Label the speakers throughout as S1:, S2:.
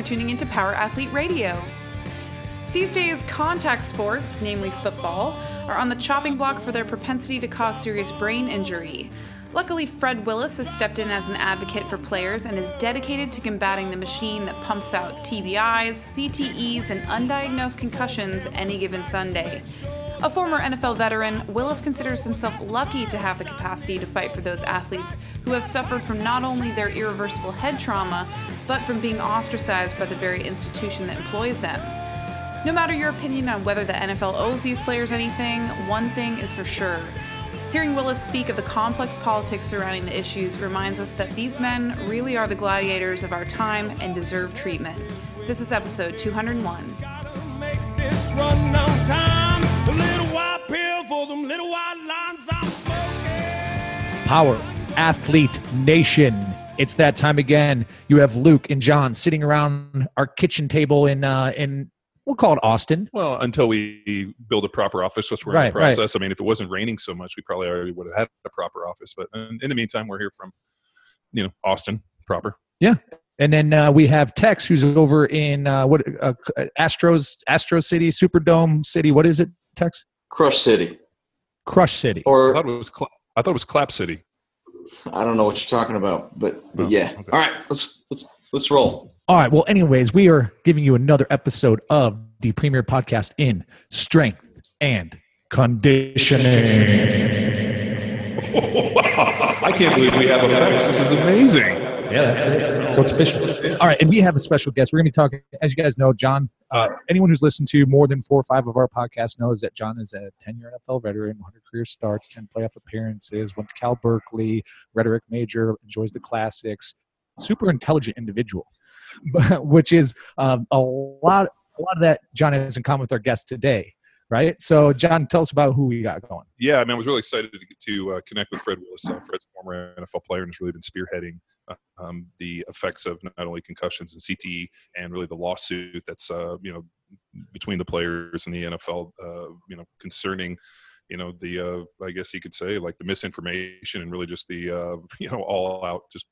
S1: for tuning into Power Athlete Radio. These days, contact sports, namely football, are on the chopping block for their propensity to cause serious brain injury. Luckily, Fred Willis has stepped in as an advocate for players and is dedicated to combating the machine that pumps out TBIs, CTEs, and undiagnosed concussions any given Sunday. A former NFL veteran, Willis considers himself lucky to have the capacity to fight for those athletes who have suffered from not only their irreversible head trauma, but from being ostracized by the very institution that employs them. No matter your opinion on whether the NFL owes these players anything, one thing is for sure. Hearing Willis speak of the complex politics surrounding the issues reminds us that these men really are the gladiators of our time and deserve treatment. This is episode 201.
S2: Power Athlete Nation. It's that time again. You have Luke and John sitting around our kitchen table in uh, in we'll call it Austin.
S3: Well, until we build a proper office, which we're
S2: Right,
S3: in the process. I mean, if it wasn't raining so much, we probably already would have had a proper office. But in, in the meantime, we're here from, you know, Austin proper.
S2: Yeah, and then uh, we have Tex, who's over in uh, what uh, Astros, Astro City, Superdome City. What is it, Tex?
S4: Crush City.
S2: Crush City.
S3: Or I
S4: Or
S3: thought it was. Cla- I thought it was Clap City.
S4: I don't know what you're talking about, but, but
S3: Oh,
S4: yeah.
S3: okay.
S4: All right, let's let's let's roll.
S2: All right. Well, anyways, we are giving you another episode of the premier podcast in strength and conditioning.
S3: I can't believe we have effects. This is amazing.
S2: Yeah, that's it. So it's official. All right, and we have a special guest. We're going to be talking, as you guys know, John. Uh, anyone who's listened to more than four or five of our podcasts knows that John is a 10-year NFL veteran, 100 career starts, 10 playoff appearances, went to Cal Berkeley, rhetoric major, enjoys the classics, super intelligent individual, but- which is um, a lot. A lot of that John has in common with our guest today, right? So, John, tell us about who we got going.
S3: Yeah, I mean, I was really excited to, get to uh, connect with Fred Willis. Uh, Fred's a former NFL player and has really been spearheading um, the effects of not only concussions and CTE and really the lawsuit that's uh, you know between the players and the NFL, uh, you know, concerning you know the uh, I guess you could say like the misinformation and really just the uh, you know all out just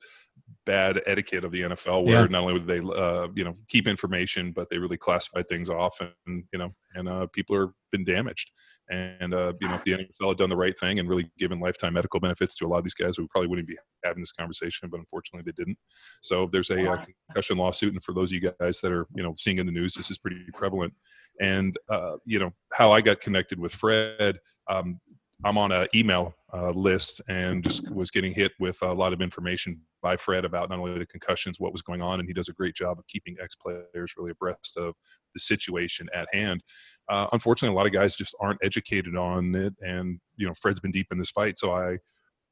S3: bad etiquette of the NFL where
S2: Yeah.
S3: not only would they uh, you know keep information but they really classify things off and you know and uh, people are been damaged and uh, you know if the NFL had done the right thing and really given lifetime medical benefits to a lot of these guys we probably wouldn't be having this conversation but unfortunately they didn't. So there's a uh, concussion lawsuit and for those of you guys that are you know seeing in the news this is pretty prevalent. And uh, you know how I got connected with Fred um, I'm on an email uh, list and just was getting hit with a lot of information by Fred about not only the concussions, what was going on, and he does a great job of keeping ex players really abreast of the situation at hand. Uh, unfortunately, a lot of guys just aren't educated on it, and you know, Fred's been deep in this fight, so I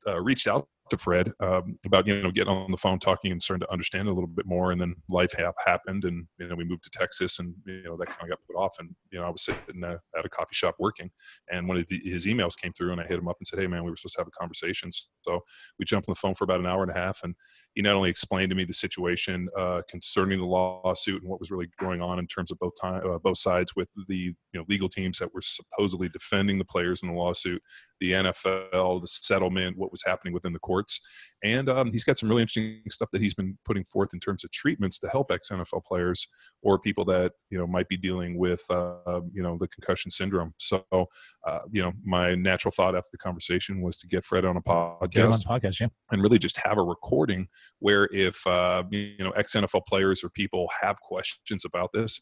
S3: uh, reached out to Fred um, about you know getting on the phone, talking, and starting to understand a little bit more. And then life hap- happened, and you know we moved to Texas, and you know that kind of got put off. And you know I was sitting uh, at a coffee shop working, and one of the, his emails came through, and I hit him up and said, "Hey man, we were supposed to have a conversation." So we jumped on the phone for about an hour and a half, and he not only explained to me the situation uh, concerning the lawsuit and what was really going on in terms of both time, uh, both sides with the you know legal teams that were supposedly defending the players in the lawsuit, the NFL, the settlement, what was happening within the courts, and um, he's got some really interesting stuff that he's been putting forth in terms of treatments to help ex NFL players or people that you know might be dealing with uh, you know the concussion syndrome. So uh, you know my natural thought after the conversation was to get Fred on a podcast
S2: on podcast, yeah.
S3: and really just have a recording where if uh, you know ex NFL players or people have questions about this,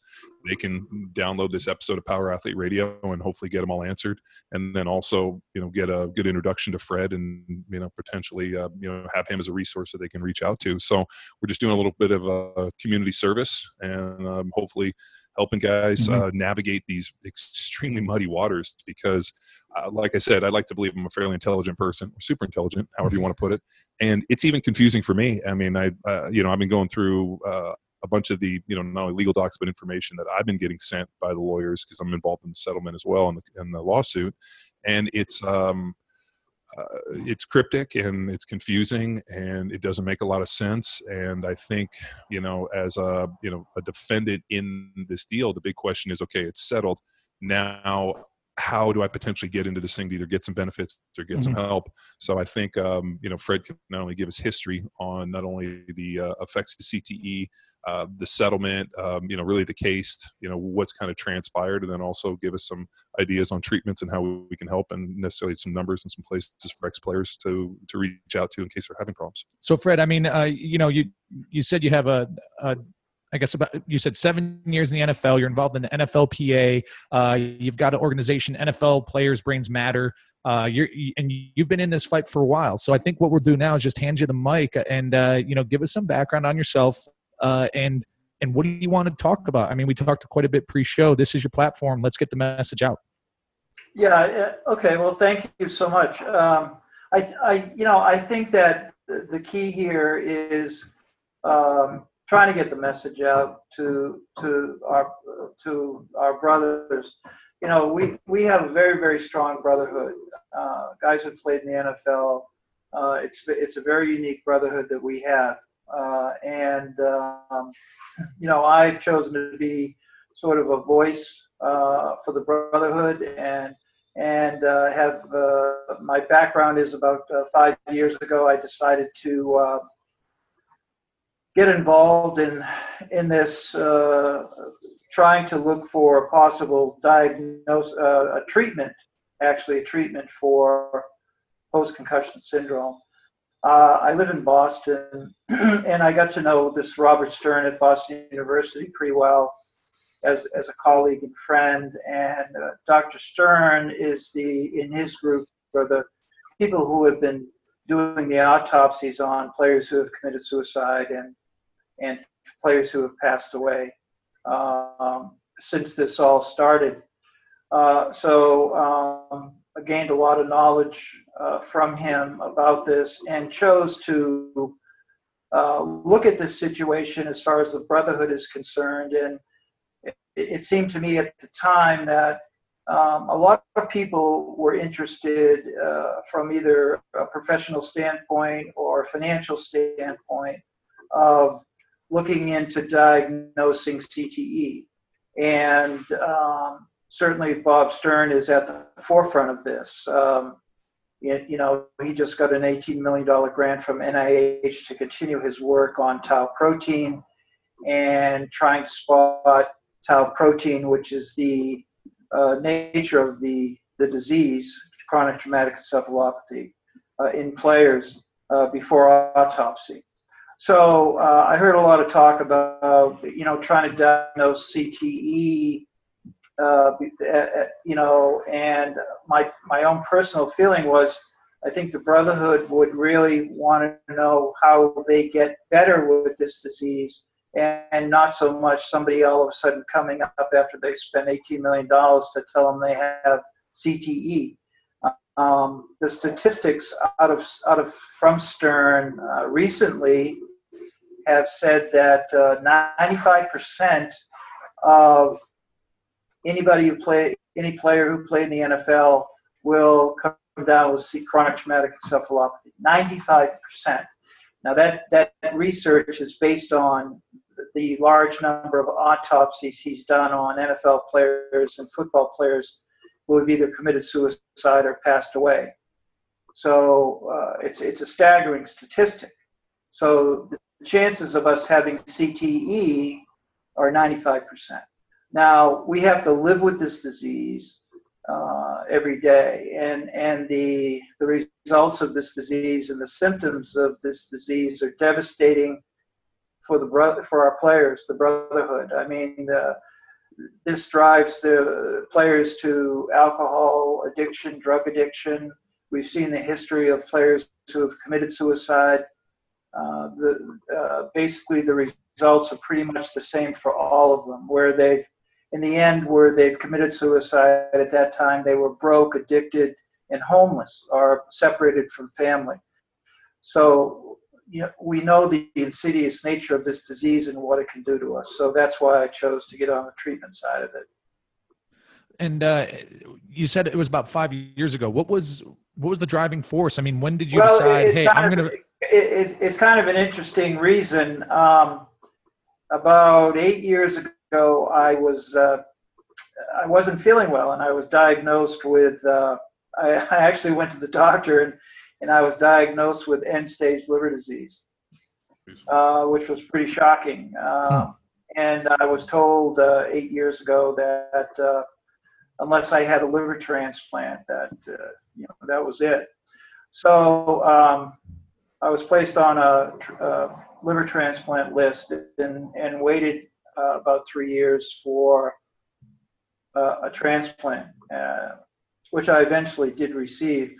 S3: they can download this episode of Power Athlete Radio and hopefully get them all answered, and then also you know get a good introduction to Fred and you know potentially uh, you know have him as a resource that they can reach out to. So we're just doing a little bit of a community service and um, hopefully helping guys
S2: Mhm.
S3: uh, navigate these extremely muddy waters because uh, like I said, I like to believe I'm a fairly intelligent person, or super intelligent, however you want to put it. And it's even confusing for me. I mean, I, uh, you know, I've been going through uh, a bunch of the, you know, not only legal docs but information that I've been getting sent by the lawyers because I'm involved in the settlement as well in the, in the lawsuit, and it's um, uh, it's cryptic and it's confusing and it doesn't make a lot of sense. And I think, you know, as a you know a defendant in this deal, the big question is, okay, it's settled now how do I potentially get into this thing to either get some benefits or get mm-hmm. some help? So I think um, you know Fred can not only give us history on not only the uh, effects of CTE, uh, the settlement, um, you know, really the case, you know, what's kind of transpired, and then also give us some ideas on treatments and how we can help, and necessarily some numbers and some places for ex players to to reach out to in case they're having problems.
S2: So Fred, I mean, uh, you know, you you said you have a, a I guess about you said seven years in the NFL. You're involved in the NFLPA. Uh, you've got an organization, NFL Players Brains Matter. Uh, you're and you've been in this fight for a while. So I think what we'll do now is just hand you the mic and uh, you know give us some background on yourself uh, and and what do you want to talk about? I mean, we talked quite a bit pre-show. This is your platform. Let's get the message out.
S5: Yeah. Okay. Well, thank you so much. Um, I, I, you know, I think that the key here is um, trying to get the message out to to our to our brothers. You know, we we have a very very strong brotherhood. Uh, guys who played in the NFL. Uh, it's it's a very unique brotherhood that we have, uh, and um, you know I've chosen to be sort of a voice uh, for the brotherhood and and uh, have uh, my background is about five years ago I decided to get involved in in this, uh, trying to look for a possible diagnose, uh, a treatment, actually a treatment for post concussion syndrome. Uh, I live in Boston, and I got to know this Robert Stern at Boston University pretty well as, as a colleague and friend. And uh, Dr. Stern is the in his group for the people who have been doing the autopsies on players who have committed suicide and and players who have passed away um, since this all started. Uh, so um, I gained a lot of knowledge uh, from him about this and chose to uh, look at this situation as far as the Brotherhood is concerned. And it, it seemed to me at the time that um, a lot of people were interested uh, from either a professional standpoint or a financial standpoint of looking into diagnosing CTE. And um, certainly Bob Stern is at the forefront of this. Um, you know, he just got an $18 million grant from NIH to continue his work on tau protein and trying to spot tau protein, which is the uh, nature of the, the disease, chronic traumatic encephalopathy, uh, in players uh, before autopsy. So uh, I heard a lot of talk about, you know, trying to diagnose CTE, uh, you know, and my my own personal feeling was, I think the Brotherhood would really want to know how they get better with this disease, and, not so much somebody all of a sudden coming up after they spend 18 million dollars to tell them they have CTE. Um, the statistics out of out of from Stern uh, recently have said that uh, 95% of anybody who play any player who played in the NFL will come down with chronic traumatic encephalopathy. 95%. Now that that research is based on the large number of autopsies he's done on NFL players and football players who have either committed suicide or passed away. So uh, it's it's a staggering statistic. So the chances of us having CTE are 95%. Now we have to live with this disease uh, every day, and and the the results of this disease and the symptoms of this disease are devastating for the brother for our players, the brotherhood. I mean, uh, this drives the players to alcohol addiction, drug addiction. We've seen the history of players who have committed suicide. Uh, the uh, basically the results are pretty much the same for all of them, where they've in the end where they've committed suicide at that time they were broke, addicted, and homeless or separated from family. So you know, we know the insidious nature of this disease and what it can do to us. So that's why I chose to get on the treatment side of it.
S2: And uh, you said it was about five years ago. What was what was the driving force? I mean, when did you well, decide? Hey, I'm going to.
S5: It, it's kind of an interesting reason. Um, about eight years ago, I was uh, I wasn't feeling well, and I was diagnosed with. Uh, I, I actually went to the doctor, and and I was diagnosed with end-stage liver disease, uh, which was pretty shocking. Uh, And I was told uh, eight years ago that uh, unless I had a liver transplant, that uh, you know that was it. So um, I was placed on a, a liver transplant list and, and waited uh, about three years for uh, a transplant, uh, which I eventually did receive.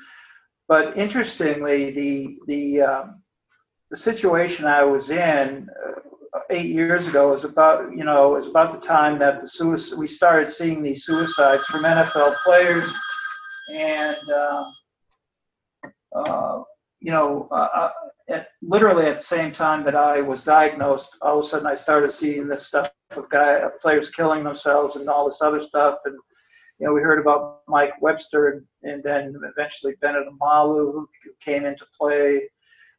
S5: But interestingly, the the um, the situation I was in uh, eight years ago was about you know was about the time that the suicide we started seeing these suicides from NFL players, and um, uh, you know uh, at, literally at the same time that I was diagnosed, all of a sudden I started seeing this stuff of guy of players killing themselves and all this other stuff. And you know, we heard about Mike Webster and, and then eventually Bennet Omalu, who came into play,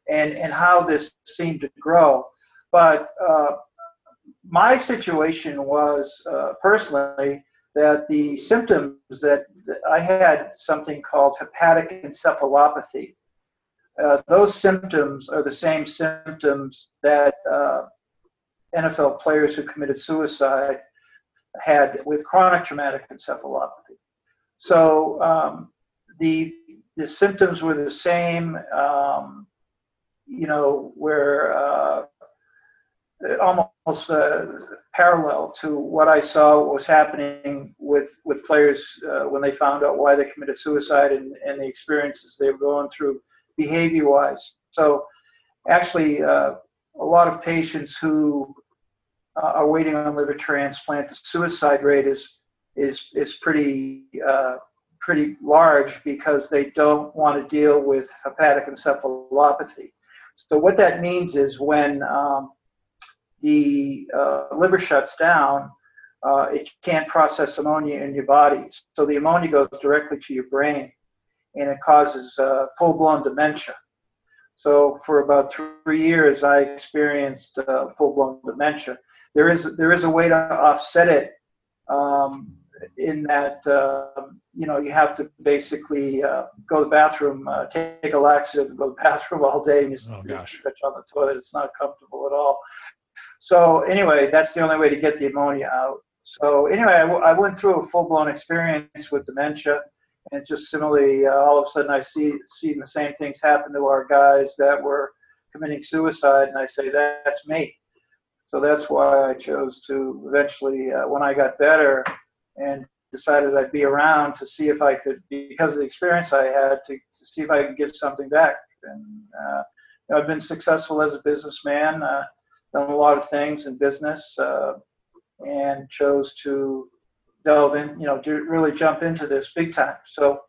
S5: and, and how this seemed to grow. But uh, my situation was uh, personally that the symptoms that, I had something called hepatic encephalopathy. Uh, those symptoms are the same symptoms that uh, NFL players who committed suicide had with chronic traumatic encephalopathy. So um, the the symptoms were the same. Um, you know, where uh, almost uh, parallel to what I saw was happening with with players uh, when they found out why they committed suicide and, and the experiences they were going through behavior wise. So actually, uh, a lot of patients who uh, are waiting on liver transplant, the suicide rate is is is pretty uh, pretty large because they don't want to deal with hepatic encephalopathy. So what that means is when um, the uh, liver shuts down, uh, it can't process ammonia in your body. So the ammonia goes directly to your brain, and it causes uh, full-blown dementia. So for about three years, I experienced uh, full-blown dementia there is there is a way to offset it um, in that uh, you know you have to basically uh, go to the bathroom, uh, take a laxative, and go to the bathroom all day, and you
S2: oh, gosh.
S5: on the toilet. It's not comfortable at all. So anyway, that's the only way to get the ammonia out. So anyway, I, w- I went through a full-blown experience with dementia, and just similarly, uh, all of a sudden I see seeing the same things happen to our guys that were committing suicide, and I say that's me. So that's why I chose to eventually, uh, when I got better and decided I'd be around to see if I could, because of the experience I had, to, to see if I could give something back. And uh, you know, I've been successful as a businessman, uh, done a lot of things in business, uh, and chose to delve in, you know, to really jump into this big time. So,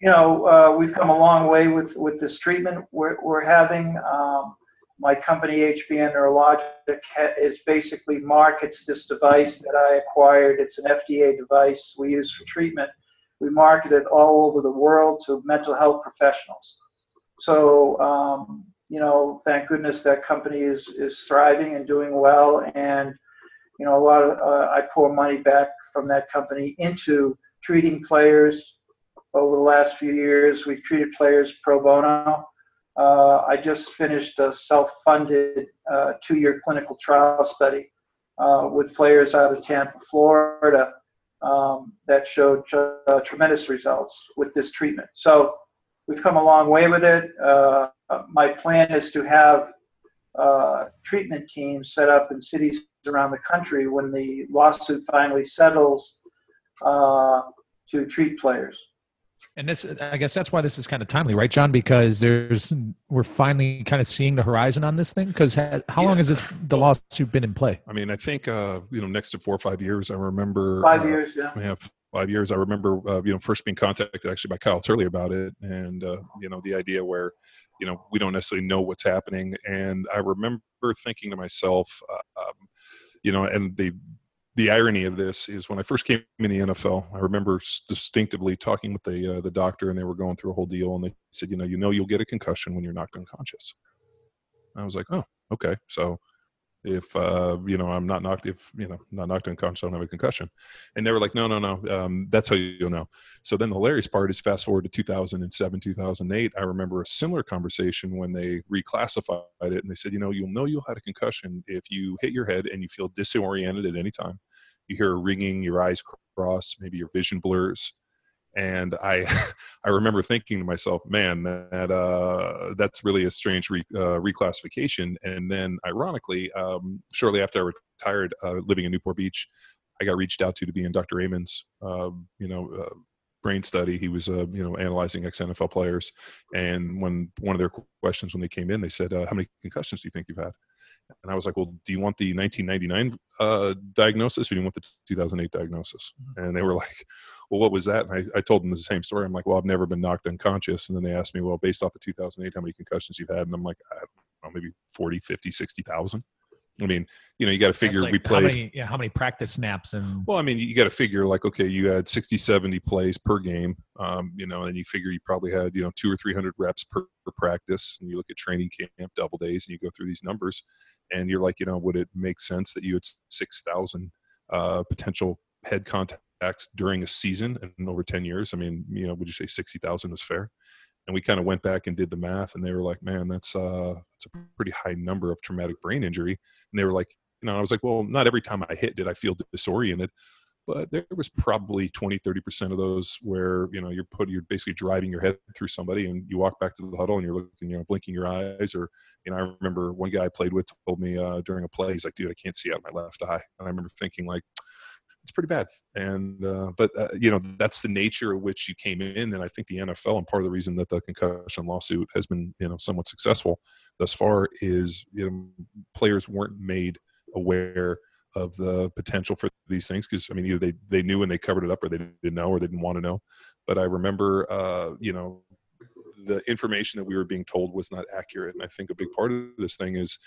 S5: you know, uh, we've come a long way with, with this treatment we're, we're having. Um, my company HBN Neurologic is basically markets this device that I acquired. It's an FDA device we use for treatment. We market it all over the world to mental health professionals. So, um, you know, thank goodness that company is, is thriving and doing well. And, you know, a lot of, uh, I pour money back from that company into treating players over the last few years. We've treated players pro bono. Uh, I just finished a self-funded uh, two-year clinical trial study uh, with players out of Tampa, Florida, um, that showed uh, tremendous results with this treatment. So we've come a long way with it. Uh, my plan is to have uh, treatment teams set up in cities around the country when the lawsuit finally settles to treat players.
S2: And this, I guess, that's why this is kind of timely, right, John? Because there's we're finally kind of seeing the horizon on this thing. Because how yeah. long has this the lawsuit been in play?
S3: I mean, I think uh, you know, next to four or five years. I remember
S5: five uh, years. Yeah,
S3: we have five years. I remember uh, you know first being contacted actually by Kyle Turley about it, and uh, you know the idea where you know we don't necessarily know what's happening, and I remember thinking to myself, uh, um, you know, and they the irony of this is when I first came in the NFL, I remember distinctively talking with the uh, the doctor, and they were going through a whole deal, and they said, you know, you know, you'll get a concussion when you're knocked unconscious. And I was like, oh, okay. So, if uh, you know I'm not knocked if you know not knocked unconscious, I don't have a concussion. And they were like, no, no, no, um, that's how you'll know. So then the hilarious part is fast forward to 2007, 2008. I remember a similar conversation when they reclassified it, and they said, you know, you'll know you'll have a concussion if you hit your head and you feel disoriented at any time. You hear a ringing, your eyes cross, maybe your vision blurs and I I remember thinking to myself, man, that uh, that's really a strange re, uh, reclassification. And then, ironically, um, shortly after I retired, uh, living in Newport Beach, I got reached out to to be in Dr. Amen's, um, you know, uh, brain study. He was, uh, you know, analyzing ex NFL players, and when one of their questions when they came in, they said, uh, "How many concussions do you think you've had?" And I was like, well, do you want the 1999 uh, diagnosis or do you want the 2008 diagnosis? Mm-hmm. And they were like, well, what was that? And I, I told them the same story. I'm like, well, I've never been knocked unconscious. And then they asked me, well, based off the 2008, how many concussions you've had? And I'm like, I don't know, maybe 40, 50, 60,000. I mean, you know, you got to figure
S2: like
S3: we played.
S2: How many, yeah, how many practice snaps and?
S3: Well, I mean, you got to figure like, okay, you had 60, 70 plays per game, um, you know, and you figure you probably had, you know, two or 300 reps per, per practice. And you look at training camp, double days, and you go through these numbers and you're like, you know, would it make sense that you had 6,000 uh, potential head contacts during a season and over 10 years? I mean, you know, would you say 60,000 is fair? and we kind of went back and did the math and they were like man that's uh that's a pretty high number of traumatic brain injury and they were like you know, I was like, well, not every time I hit did I feel disoriented, but there was probably 20, 30% of those where, you know, you're put, you're basically driving your head through somebody and you walk back to the huddle and you're looking, you know, blinking your eyes or, you know, I remember one guy I played with told me uh, during a play, he's like, dude, I can't see out my left eye. And I remember thinking like, it's pretty bad. And, uh, but, uh, you know, that's the nature of which you came in. And I think the NFL and part of the reason that the concussion lawsuit has been, you know, somewhat successful thus far is, you know, players weren't made aware of the potential for these things because I mean either they they knew and they covered it up or they didn't know or they didn't want to know. But I remember uh, you know the information that we were being told was not accurate, and I think a big part of this thing is.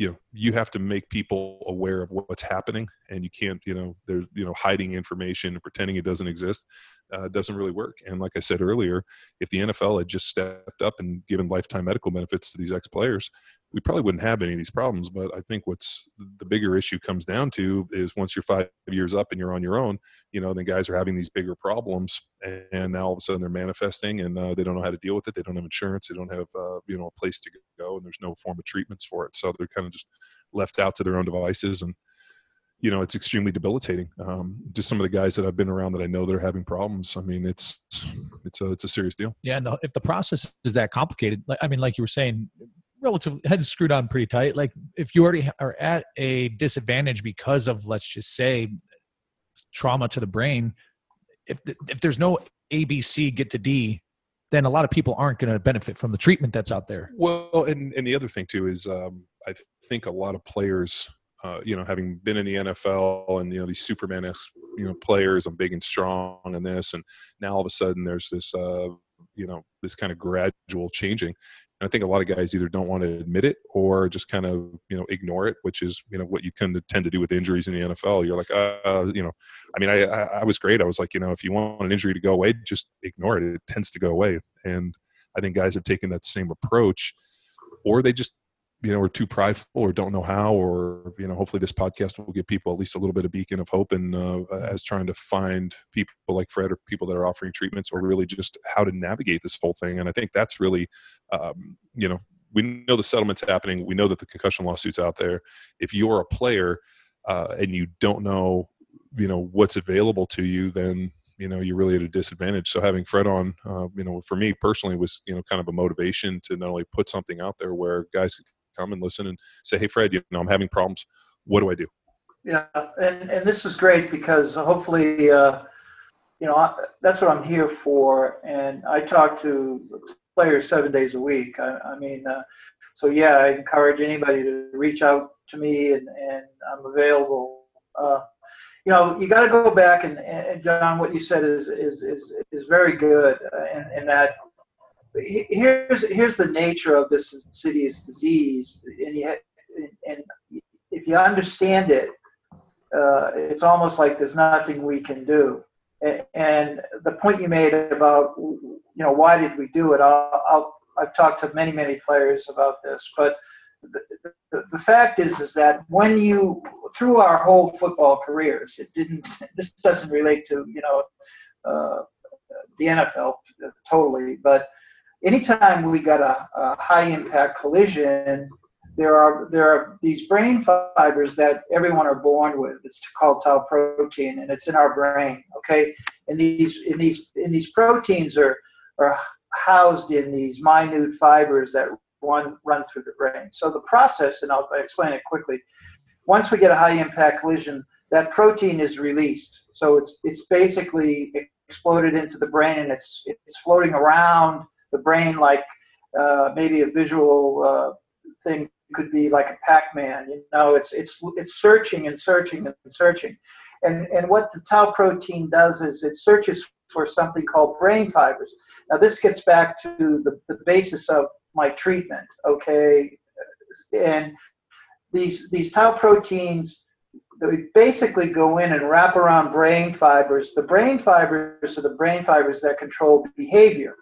S3: You know you have to make people aware of what's happening and you can't you know there's you know hiding information and pretending it doesn't exist uh, doesn't really work and like i said earlier if the nfl had just stepped up and given lifetime medical benefits to these ex players we probably wouldn't have any of these problems. But I think what's the bigger issue comes down to is once you're five years up and you're on your own, you know, then guys are having these bigger problems, and now all of a sudden they're manifesting, and uh, they don't know how to deal with it. They don't have insurance. They don't have uh, you know a place to go, and there's no form of treatments for it. So they're kind of just left out to their own devices and you know it's extremely debilitating um, just some of the guys that i've been around that i know that are having problems i mean it's it's a it's a serious deal
S2: yeah and the, if the process is that complicated i mean like you were saying relatively heads screwed on pretty tight. Like if you already are at a disadvantage because of let's just say trauma to the brain, if if there's no ABC get to D, then a lot of people aren't going to benefit from the treatment that's out there.
S3: Well, and and the other thing too is um, I think a lot of players. Uh, you know, having been in the NFL and you know these Superman esque you know players, I'm big and strong and this, and now all of a sudden there's this uh, you know this kind of gradual changing and I think a lot of guys either don't want to admit it or just kind of you know ignore it, which is you know what you kind of tend to do with injuries in the NFL. You're like, uh, you know, I mean, I, I, I was great. I was like, you know, if you want an injury to go away, just ignore it. It tends to go away. And I think guys have taken that same approach, or they just you know are too prideful or don't know how or you know hopefully this podcast will give people at least a little bit of beacon of hope and uh, as trying to find people like fred or people that are offering treatments or really just how to navigate this whole thing. And i think that's really um, you know we know the settlement's happening. We know that the concussion lawsuits out there. If you're a player uh, and you don't know you know what's available to you then you know you're really at a disadvantage. So having fred on uh, you know for me personally was you know kind of a motivation to not only put something out there where guys could come and listen and say, "Hey, Fred, you know, I'm having problems. What do I do?"
S5: Yeah, and and this is great because hopefully, uh, you know, I, that's what I'm here for. And I talk to players seven days a week. I, I mean, uh, so yeah, I encourage anybody to reach out to me, and and I'm available. Uh, you know, you got to go back and, and John, what you said is is is, is very good, and, in, in that here's here's the nature of this insidious disease, and you and if you understand it, uh, it's almost like there's nothing we can do. And the point you made about you know why did we do it? I'll, I'll I've talked to many many players about this, but the, the, the fact is is that when you through our whole football careers, it didn't. This doesn't relate to you know uh, the NFL totally, but anytime we got a, a high impact collision, there are there are these brain fibers that everyone are born with. It's called tau protein, and it's in our brain. Okay, and these in these in these proteins are are housed in these minute fibers that run run through the brain. So the process, and I'll explain it quickly. Once we get a high impact collision, that protein is released. So it's it's basically exploded into the brain, and it's it's floating around the brain like uh, maybe a visual uh, thing could be like a Pac-Man. You know, it's it's it's searching and searching and searching, and and what the tau protein does is it searches for something called brain fibers. Now this gets back to the, the basis of my treatment. Okay, and these these tau proteins they basically go in and wrap around brain fibers. The brain fibers are the brain fibers that control behavior.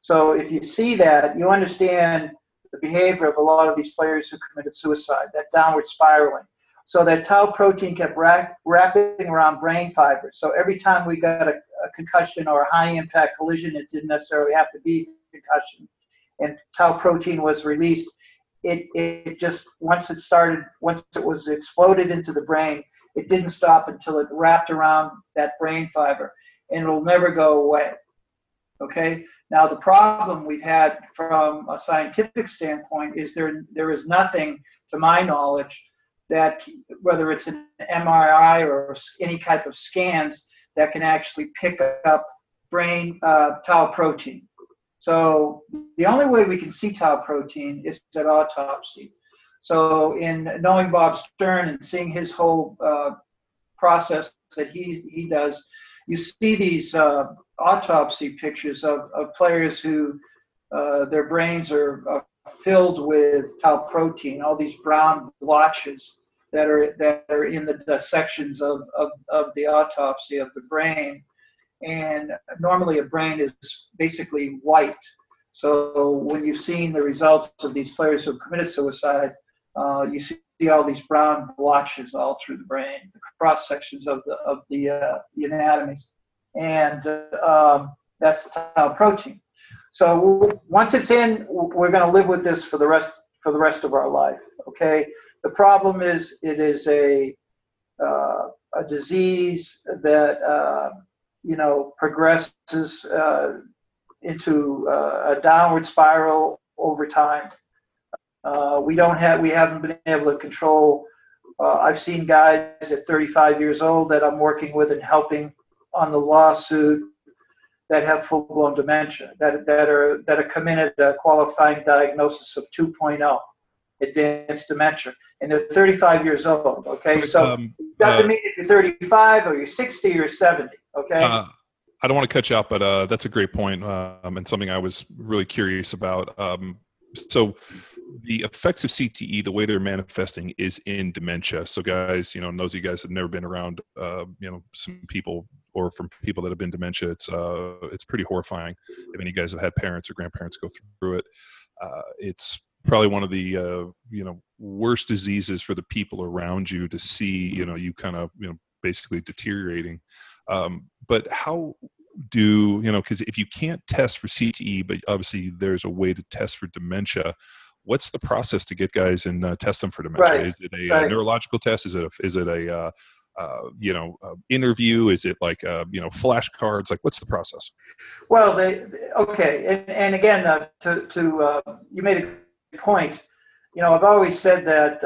S5: So if you see that, you understand the behavior of a lot of these players who committed suicide, that downward spiraling. So that tau protein kept wrapping around brain fibers. So every time we got a, a concussion or a high impact collision, it didn't necessarily have to be concussion, and tau protein was released. It, it just once it started, once it was exploded into the brain, it didn't stop until it wrapped around that brain fiber, and it'll never go away. Okay, now, the problem we've had from a scientific standpoint is there there is nothing, to my knowledge, that whether it's an MRI or any type of scans that can actually pick up brain uh, tau protein. So the only way we can see tau protein is at autopsy. So in knowing Bob Stern and seeing his whole uh, process that he he does, you see these uh, autopsy pictures of, of players who uh, their brains are uh, filled with tau protein, all these brown blotches that are that are in the dissections of, of, of the autopsy of the brain. And normally a brain is basically white. So when you've seen the results of these players who have committed suicide, uh, you see all these brown blotches all through the brain, the cross sections of the of the, uh, the anatomies and um, that's tau protein. So once it's in, we're going to live with this for the rest for the rest of our life. Okay. The problem is it is a uh, a disease that uh, you know progresses uh, into uh, a downward spiral over time. Uh, we don't have we haven't been able to control. Uh, I've seen guys at 35 years old that I'm working with and helping on the lawsuit that have full-blown dementia that, that are that are committed a qualifying diagnosis of 2.0 advanced dementia and they're 35 years old okay so um, it doesn't uh, mean if you're 35 or you're 60 or 70 okay uh,
S3: I don't want to cut you out, but uh, that's a great point, um, and something I was really curious about. Um, so, the effects of CTE, the way they're manifesting, is in dementia. So, guys, you know, those of you guys have never been around, uh, you know, some people or from people that have been dementia, it's uh, it's pretty horrifying. If any of you guys have had parents or grandparents go through it, uh, it's probably one of the uh, you know worst diseases for the people around you to see. You know, you kind of you know basically deteriorating. Um, but how do you know? Because if you can't test for CTE, but obviously there's a way to test for dementia what's the process to get guys and uh, test them for dementia? Right. Is it a, right. a, neurological test? Is it a, is it a uh, uh, you know uh, interview? Is it like uh, you know flashcards? Like what's the process?
S5: Well, they, okay, and, and again, uh, to to uh, you made a point. You know, I've always said that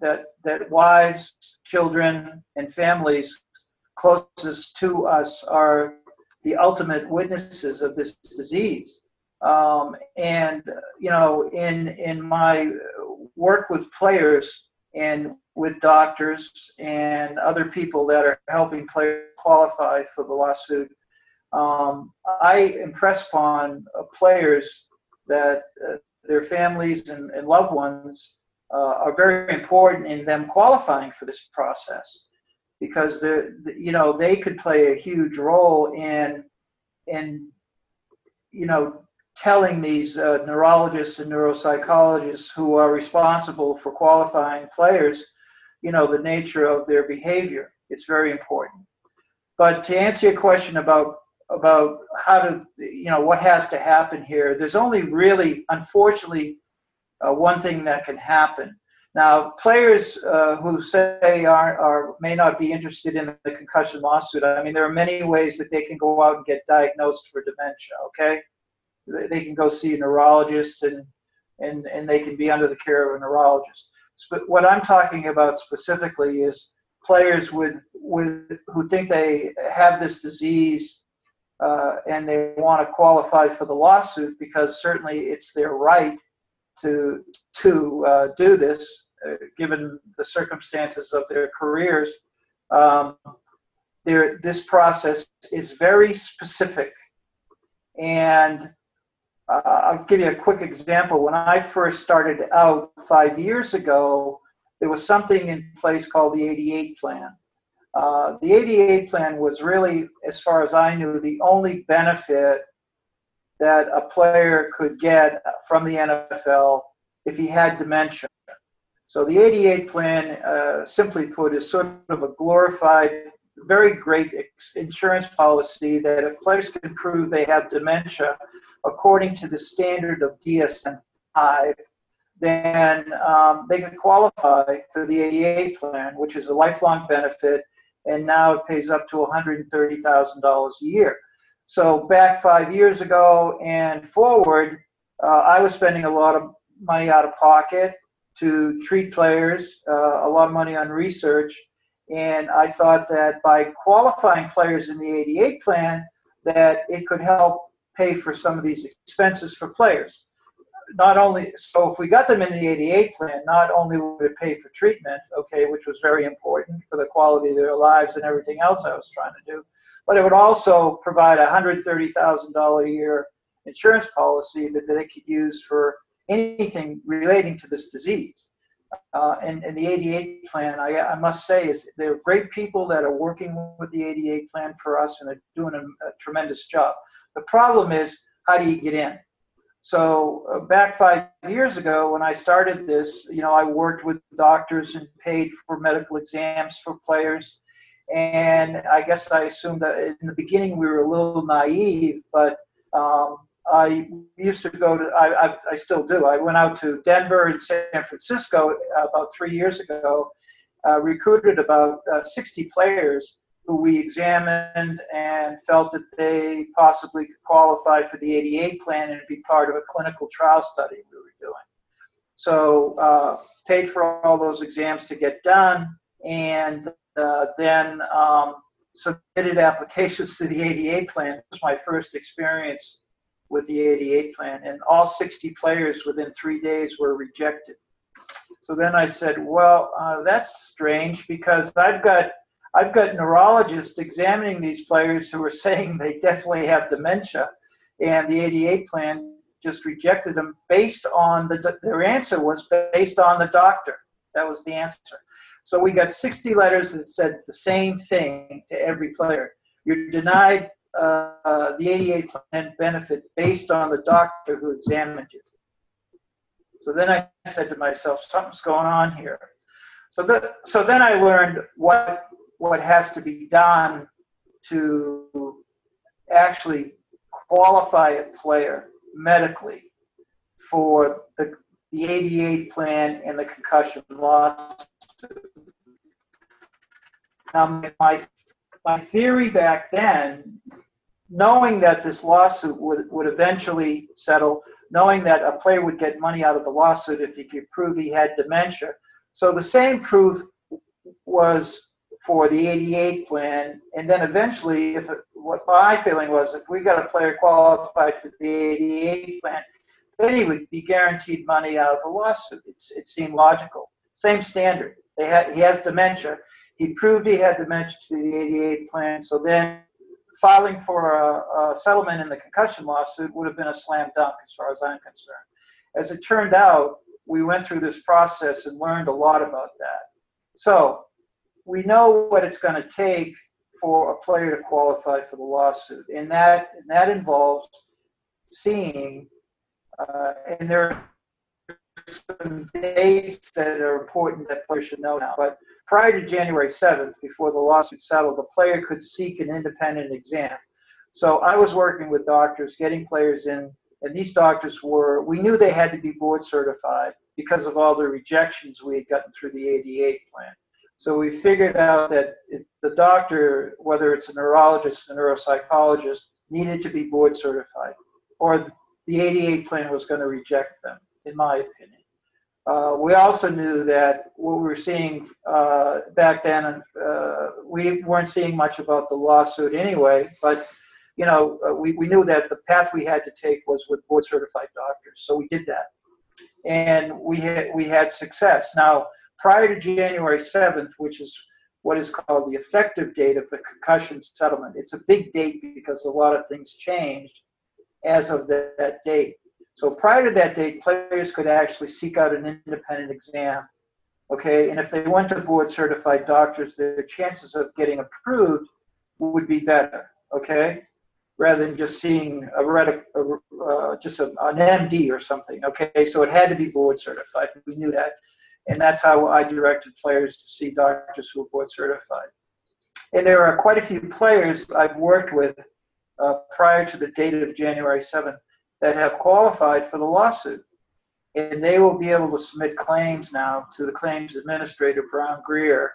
S5: that that wives, children, and families closest to us are the ultimate witnesses of this disease. Um, and you know, in in my work with players and with doctors and other people that are helping players qualify for the lawsuit, um, I impress upon uh, players that uh, their families and, and loved ones uh, are very important in them qualifying for this process. Because they're you know they could play a huge role in in you know telling these uh, neurologists and neuropsychologists who are responsible for qualifying players, you know, the nature of their behavior. It's very important. But to answer your question about about how to, you know, what has to happen here, there's only really, unfortunately, uh, one thing that can happen. Now, players uh, who say are, are may not be interested in the concussion lawsuit. I mean, there are many ways that they can go out and get diagnosed for dementia. Okay, they can go see a neurologist and and and they can be under the care of a neurologist. But what I'm talking about specifically is players with with who think they have this disease uh, and they want to qualify for the lawsuit because certainly it's their right to to uh, do this uh, given the circumstances of their careers. Um, there, this process is very specific, and uh, I'll give you a quick example. When I first started out five years ago, there was something in place called the 88 plan. Uh, the 88 plan was really, as far as I knew, the only benefit that a player could get from the NFL if he had dementia. So the 88 plan, uh, simply put, is sort of a glorified, very great insurance policy that if players can prove they have dementia according to the standard of DSM-5, then um, they can qualify for the 88 plan, which is a lifelong benefit, and now it pays up to $130,000 a year. So back five years ago and forward, uh, I was spending a lot of money out of pocket to treat players, uh, a lot of money on research, and I thought that by qualifying players in the 88 plan, that it could help pay for some of these expenses for players. Not only so, if we got them in the 88 plan, not only would it pay for treatment, okay, which was very important for the quality of their lives and everything else I was trying to do, but it would also provide a $130,000 a year insurance policy that they could use for anything relating to this disease. Uh, and, and the 88 plan, I, I must say, is they're great people that are working with the 88 plan for us and they're doing a, a tremendous job. The problem is, how do you get in? So uh, back five years ago, when I started this, you know, I worked with doctors and paid for medical exams for players. And I guess I assumed that in the beginning we were a little naive, but um, I used to go to, I, I, I, still do. I went out to Denver and San Francisco about three years ago, uh, recruited about uh, 60 players who we examined and felt that they possibly could qualify for the 88 plan and be part of a clinical trial study we were doing. So uh, paid for all those exams to get done and uh, then um, submitted applications to the 88 plan. It was my first experience with the 88 plan, and all 60 players within three days were rejected. So then I said, well, uh, that's strange because I've got I've got neurologists examining these players who are saying they definitely have dementia, and the 88 plan just rejected them based on the their answer was based on the doctor. That was the answer. So we got 60 letters that said the same thing to every player. You're denied uh, the 88 plan benefit based on the doctor who examined you. So then I said to myself, something's going on here. So, that, so then I learned what, what has to be done to actually qualify a player medically for the, the 88 plan and the concussion loss. Now, my, my theory back then knowing that this lawsuit would, would eventually settle, knowing that a player would get money out of the lawsuit if he could prove he had dementia. So the same proof was for the 88 plan, and then eventually, if it, what my feeling was, if we got a player qualified for the 88 plan, then he would be guaranteed money out of the lawsuit. It's, it seemed logical. Same standard. They had, he has dementia. He proved he had dementia to the 88 plan, so then filing for a, a, settlement in the concussion lawsuit would have been a slam dunk as far as I'm concerned. As it turned out, we went through this process and learned a lot about that. So we know what it's going to take for a player to qualify for the lawsuit, and that and that involves seeing, uh, and there are some dates that are important that players should know now. But prior to January 7th, before the lawsuit settled, the player could seek an independent exam. So I was working with doctors, getting players in, and these doctors were, we knew they had to be board certified because of all the rejections we had gotten through the 88 plan. So we figured out that the doctor, whether it's a neurologist, or a neuropsychologist, needed to be board certified, or the 88 plan was going to reject them, in my opinion. Uh, we also knew that what we were seeing uh, back then, uh, we weren't seeing much about the lawsuit anyway, but you know, uh, we, we knew that the path we had to take was with board certified doctors, so we did that, and we had we had success. Now, prior to January 7th, which is what is called the effective date of the concussion settlement. It's a big date because a lot of things changed as of that, that date. So prior to that date, players could actually seek out an independent exam. Okay, and if they went to board certified doctors, their chances of getting approved would be better. Okay, rather than just seeing a, a uh, just a, an MD or something. Okay, so it had to be board certified. We knew that, and that's how I directed players to see doctors who were board certified. And there are quite a few players I've worked with uh, prior to the date of January 7th that have qualified for the lawsuit. And they will be able to submit claims now to the claims administrator, BrownGreer,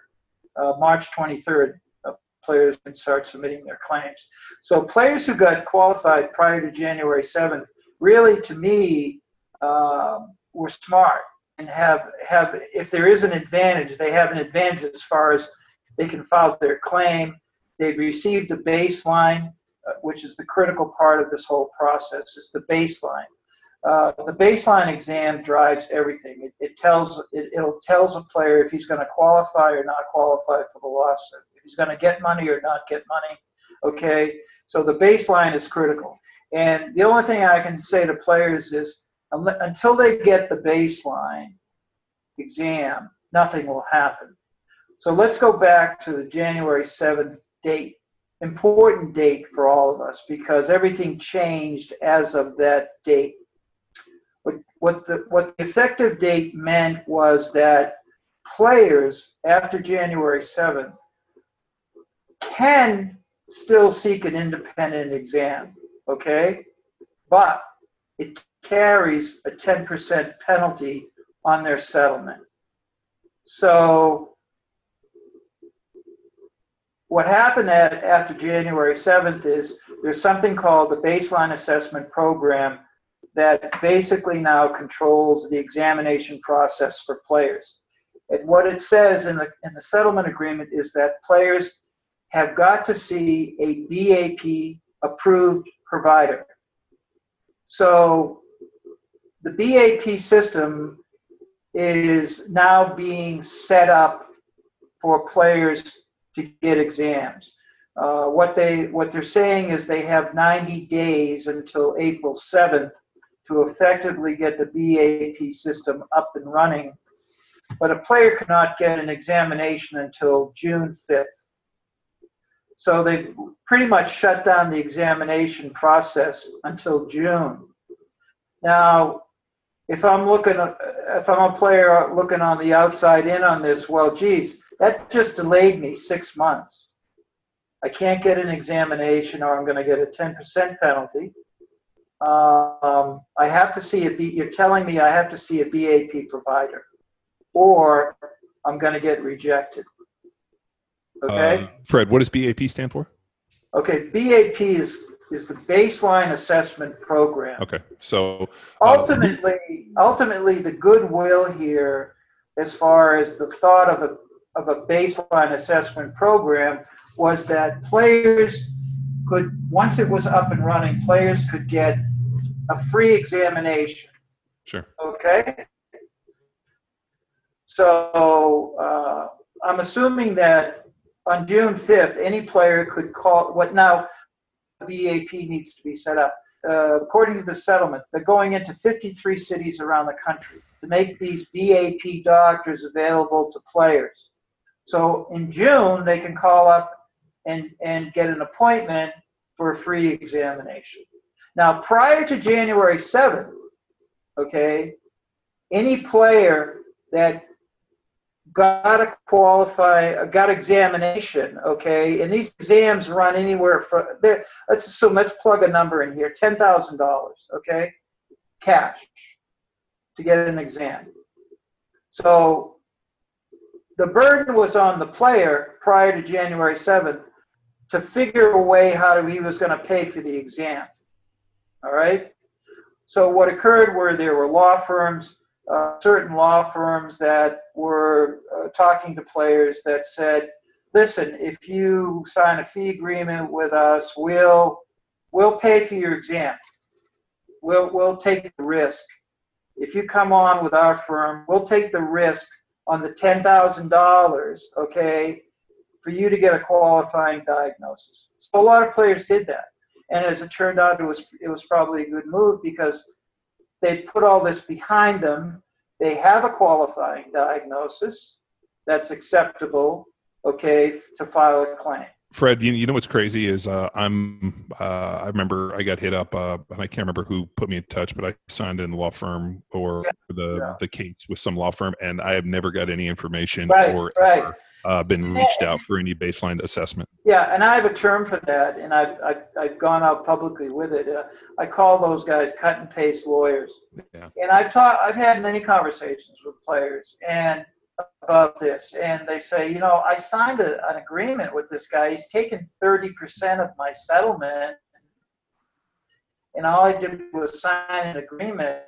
S5: uh, March 23rd. Uh, players can start submitting their claims. So, players who got qualified prior to January 7th, really to me, um, were smart and have, have, if there is an advantage, they have an advantage as far as they can file their claim. They've received a baseline uh, which is the critical part of this whole process, is the baseline. Uh, the baseline exam drives everything. It, it tells it, it'll tells a player if he's going to qualify or not qualify for the lawsuit. If he's going to get money or not get money. Okay, so the baseline is critical. And the only thing I can say to players is until they get the baseline exam, nothing will happen. So let's go back to the January 7th date important date for all of us because everything changed as of that date. What, what, the, what the effective date meant was that players after January 7th can still seek an independent exam, okay? But it carries a 10% penalty on their settlement. So what happened at, after January 7th is there's something called the baseline assessment program that basically now controls the examination process for players. And what it says in the, in the settlement agreement is that players have got to see a BAP approved provider. So the BAP system is now being set up for players to get exams. Uh, what they what they're saying is they have 90 days until April 7th to effectively get the BAP system up and running, but a player cannot get an examination until June 5th. So they pretty much shut down the examination process until June. Now, if I'm looking, if I'm a player looking on the outside in on this, well, geez, that just delayed me six months. I can't get an examination or I'm going to get a 10% penalty. Um, I have to see a B, you're telling me I have to see a BAP provider or I'm going to get rejected. Okay?
S3: Uh, Fred, what does BAP stand for?
S5: Okay, BAP is is the baseline assessment program.
S3: Okay, so
S5: uh, ultimately, ultimately, the goodwill here, as far as the thought of a of a baseline assessment program was that players could, once it was up and running, players could get a free examination.
S3: Sure.
S5: Okay. So uh, I'm assuming that on June 5th, any player could call. What now? BAP needs to be set up. Uh, according to the settlement, they're going into 53 cities around the country to make these BAP doctors available to players. So in June, they can call up and, and get an appointment for a free examination. Now, prior to January 7th, okay, any player that got to qualify, got examination, okay, and these exams run anywhere from there. Let's assume, let's plug a number in here, ten thousand dollars, okay, cash to get an exam. So the burden was on the player prior to January seventh to figure a way how he was going to pay for the exam. All right. So what occurred were there were law firms uh, certain law firms that were uh, talking to players that said, "Listen, if you sign a fee agreement with us, we'll we'll pay for your exam. We'll we'll take the risk. If you come on with our firm, we'll take the risk on the ten thousand dollars, okay, for you to get a qualifying diagnosis." So a lot of players did that, and as it turned out, it was it was probably a good move because they put all this behind them. They have a qualifying diagnosis that's acceptable, okay, to file a claim.
S3: Fred, you, you know what's crazy is uh, I'm uh, I remember I got hit up uh, and I can't remember who put me in touch, but I signed in the law firm or
S5: yeah.
S3: the
S5: Yeah.
S3: the case with some law firm, and I have never got any information
S5: Right,
S3: or
S5: right.
S3: ever, uh, been reached out for any baseline assessment.
S5: Yeah, and I have a term for that, and I've, I've, I've gone out publicly with it. Uh, I call those guys cut and paste lawyers.
S3: Yeah.
S5: And I've taught, I've had many conversations with players and about this, and they say, you know, I signed a, an agreement with this guy. He's taken 30% of my settlement, and all I did was sign an agreement,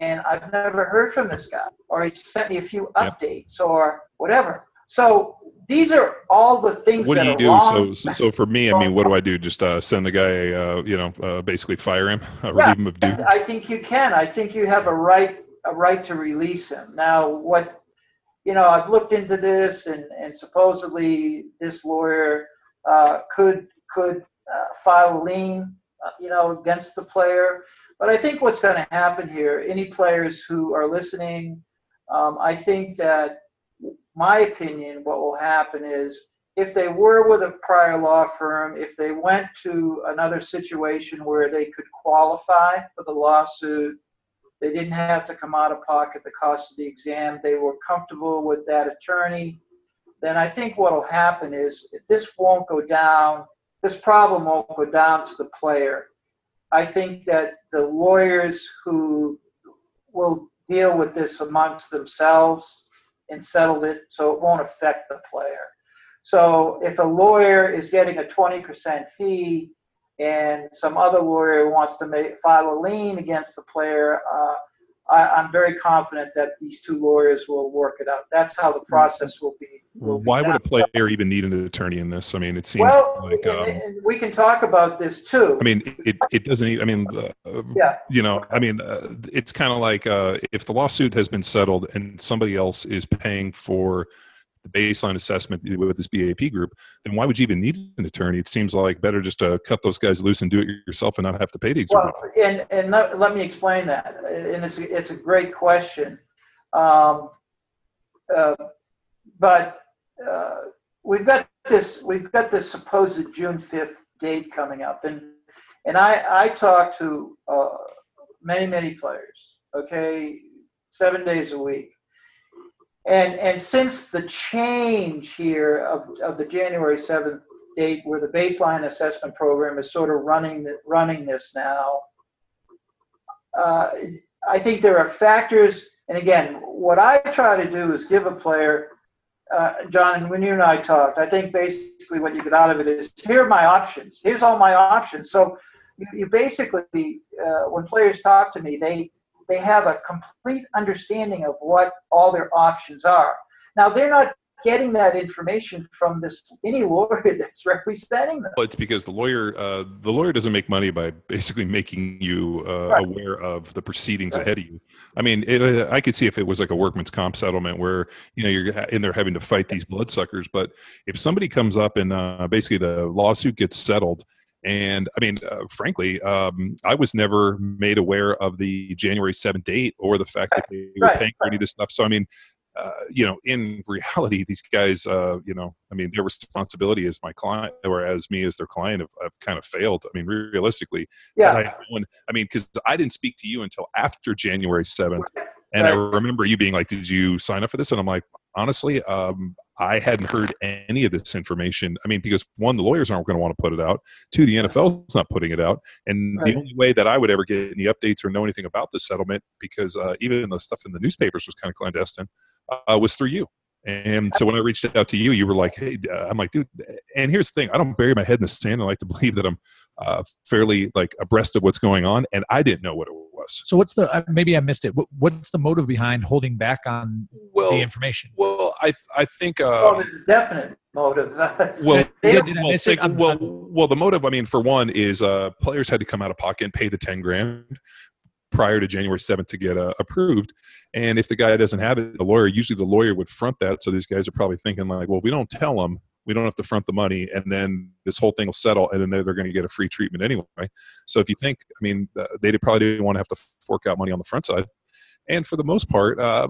S5: and I've never heard from this guy, or he sent me a few
S3: Yep.
S5: updates or whatever. So these are all the things
S3: What
S5: that
S3: do you do? So, so for me, I mean, what do I do? Just uh, send the guy, uh, you know, uh, basically fire him,
S5: Yeah,
S3: him.
S5: I think you can. I think you have a right a right to release him. Now, what you know, I've looked into this, and and supposedly this lawyer uh, could could uh, file a lien, uh, you know, against the player. But I think what's going to happen here, any players who are listening, um, I think that my opinion, what will happen is if they were with a prior law firm, if they went to another situation where they could qualify for the lawsuit, they didn't have to come out of pocket the cost of the exam, they were comfortable with that attorney, then I think what will happen is this won't go down, this problem won't go down to the player. I think that the lawyers who will deal with this amongst themselves and settle it so it won't affect the player. So if a lawyer is getting a 20% fee and some other lawyer wants to make, file a lien against the player, uh, I, I'm very confident that these two lawyers will work it out. That's how the process will be. Will be
S3: Why would a player even need an attorney in this? I mean, it seems
S5: Well,
S3: like, um,
S5: we can talk about this too.
S3: I mean, it, it doesn't. Even, I mean, the, uh,
S5: Yeah.
S3: you know, I mean, uh, it's kind of like uh, if the lawsuit has been settled and somebody else is paying for the baseline assessment with this BAP group, then why would you even need an attorney? It seems like better just to cut those guys loose and do it yourself and not have to pay the
S5: Well, and, and let, let me explain that. And it's, a- it's a great question. Um, uh, but uh, we've got this, we've got this supposed June 5th date coming up. And, and I, I talked to uh, many, many players, okay, seven days a week. And, and since the change here of, of the January 7th date where the baseline assessment program is sort of running, running this now, uh, I think there are factors, and again, what I try to do is give a player, uh, John, when you and I talked, I think basically what you get out of it is here are my options. Here's all my options. So you, you basically, uh, when players talk to me, they they have a complete understanding of what all their options are. Now they're not getting that information from this any lawyer that's representing them.
S3: Well, it's because the lawyer, uh, the lawyer doesn't make money by basically making you uh,
S5: Right.
S3: aware of the proceedings
S5: Right.
S3: ahead of you. I mean, it, uh, I could see if it was like a workman's comp settlement where you know you're in there having to fight these bloodsuckers. But if somebody comes up and uh, basically the lawsuit gets settled, and I mean, uh, frankly, um, I was never made aware of the January 7th date or the fact that they were
S5: Right,
S3: paying for any of this stuff. So I mean. uh, you know, in reality, these guys, uh, you know, I mean, their responsibility as my client or as me as their client have, have kind of failed. I mean, realistically,
S5: Yeah.
S3: I, I mean, because I didn't speak to you until after January seventh, and I remember you being like, "Did you sign up for this?" And I'm like, honestly, um, I hadn't heard any of this information. I mean, because one, the lawyers aren't going to want to put it out. Two, the NFL's not putting it out. And
S5: Right.
S3: the only way that I would ever get any updates or know anything about the settlement, because uh, even the stuff in the newspapers was kind of clandestine, uh, was through you. And so when I reached out to you, you were like, "Hey," uh, I'm like, "Dude." And here's the thing: I don't bury my head in the sand. I like to believe that I'm uh, fairly like abreast of what's going on, and I didn't know what it was.
S2: So what's the? Maybe I missed it. What, what's the motive behind holding back on
S3: Well,
S2: the information?
S3: well, I I think. Uh,
S5: Well, there's a definite motive.
S3: well,
S2: Did, did I
S3: well,
S2: it?
S3: take- well, well, the motive. I mean, for one, is uh, players had to come out of pocket and pay the ten grand prior to January seventh to get uh, approved. And if the guy doesn't have it, the lawyer usually the lawyer would front that. So these guys are probably thinking like, well, we don't tell them, we don't have to front the money, and then this whole thing will settle, and then they're, they're going to get a free treatment anyway. So if you think, I mean, uh, they probably didn't want to have to fork out money on the front side. And for the most part, uh,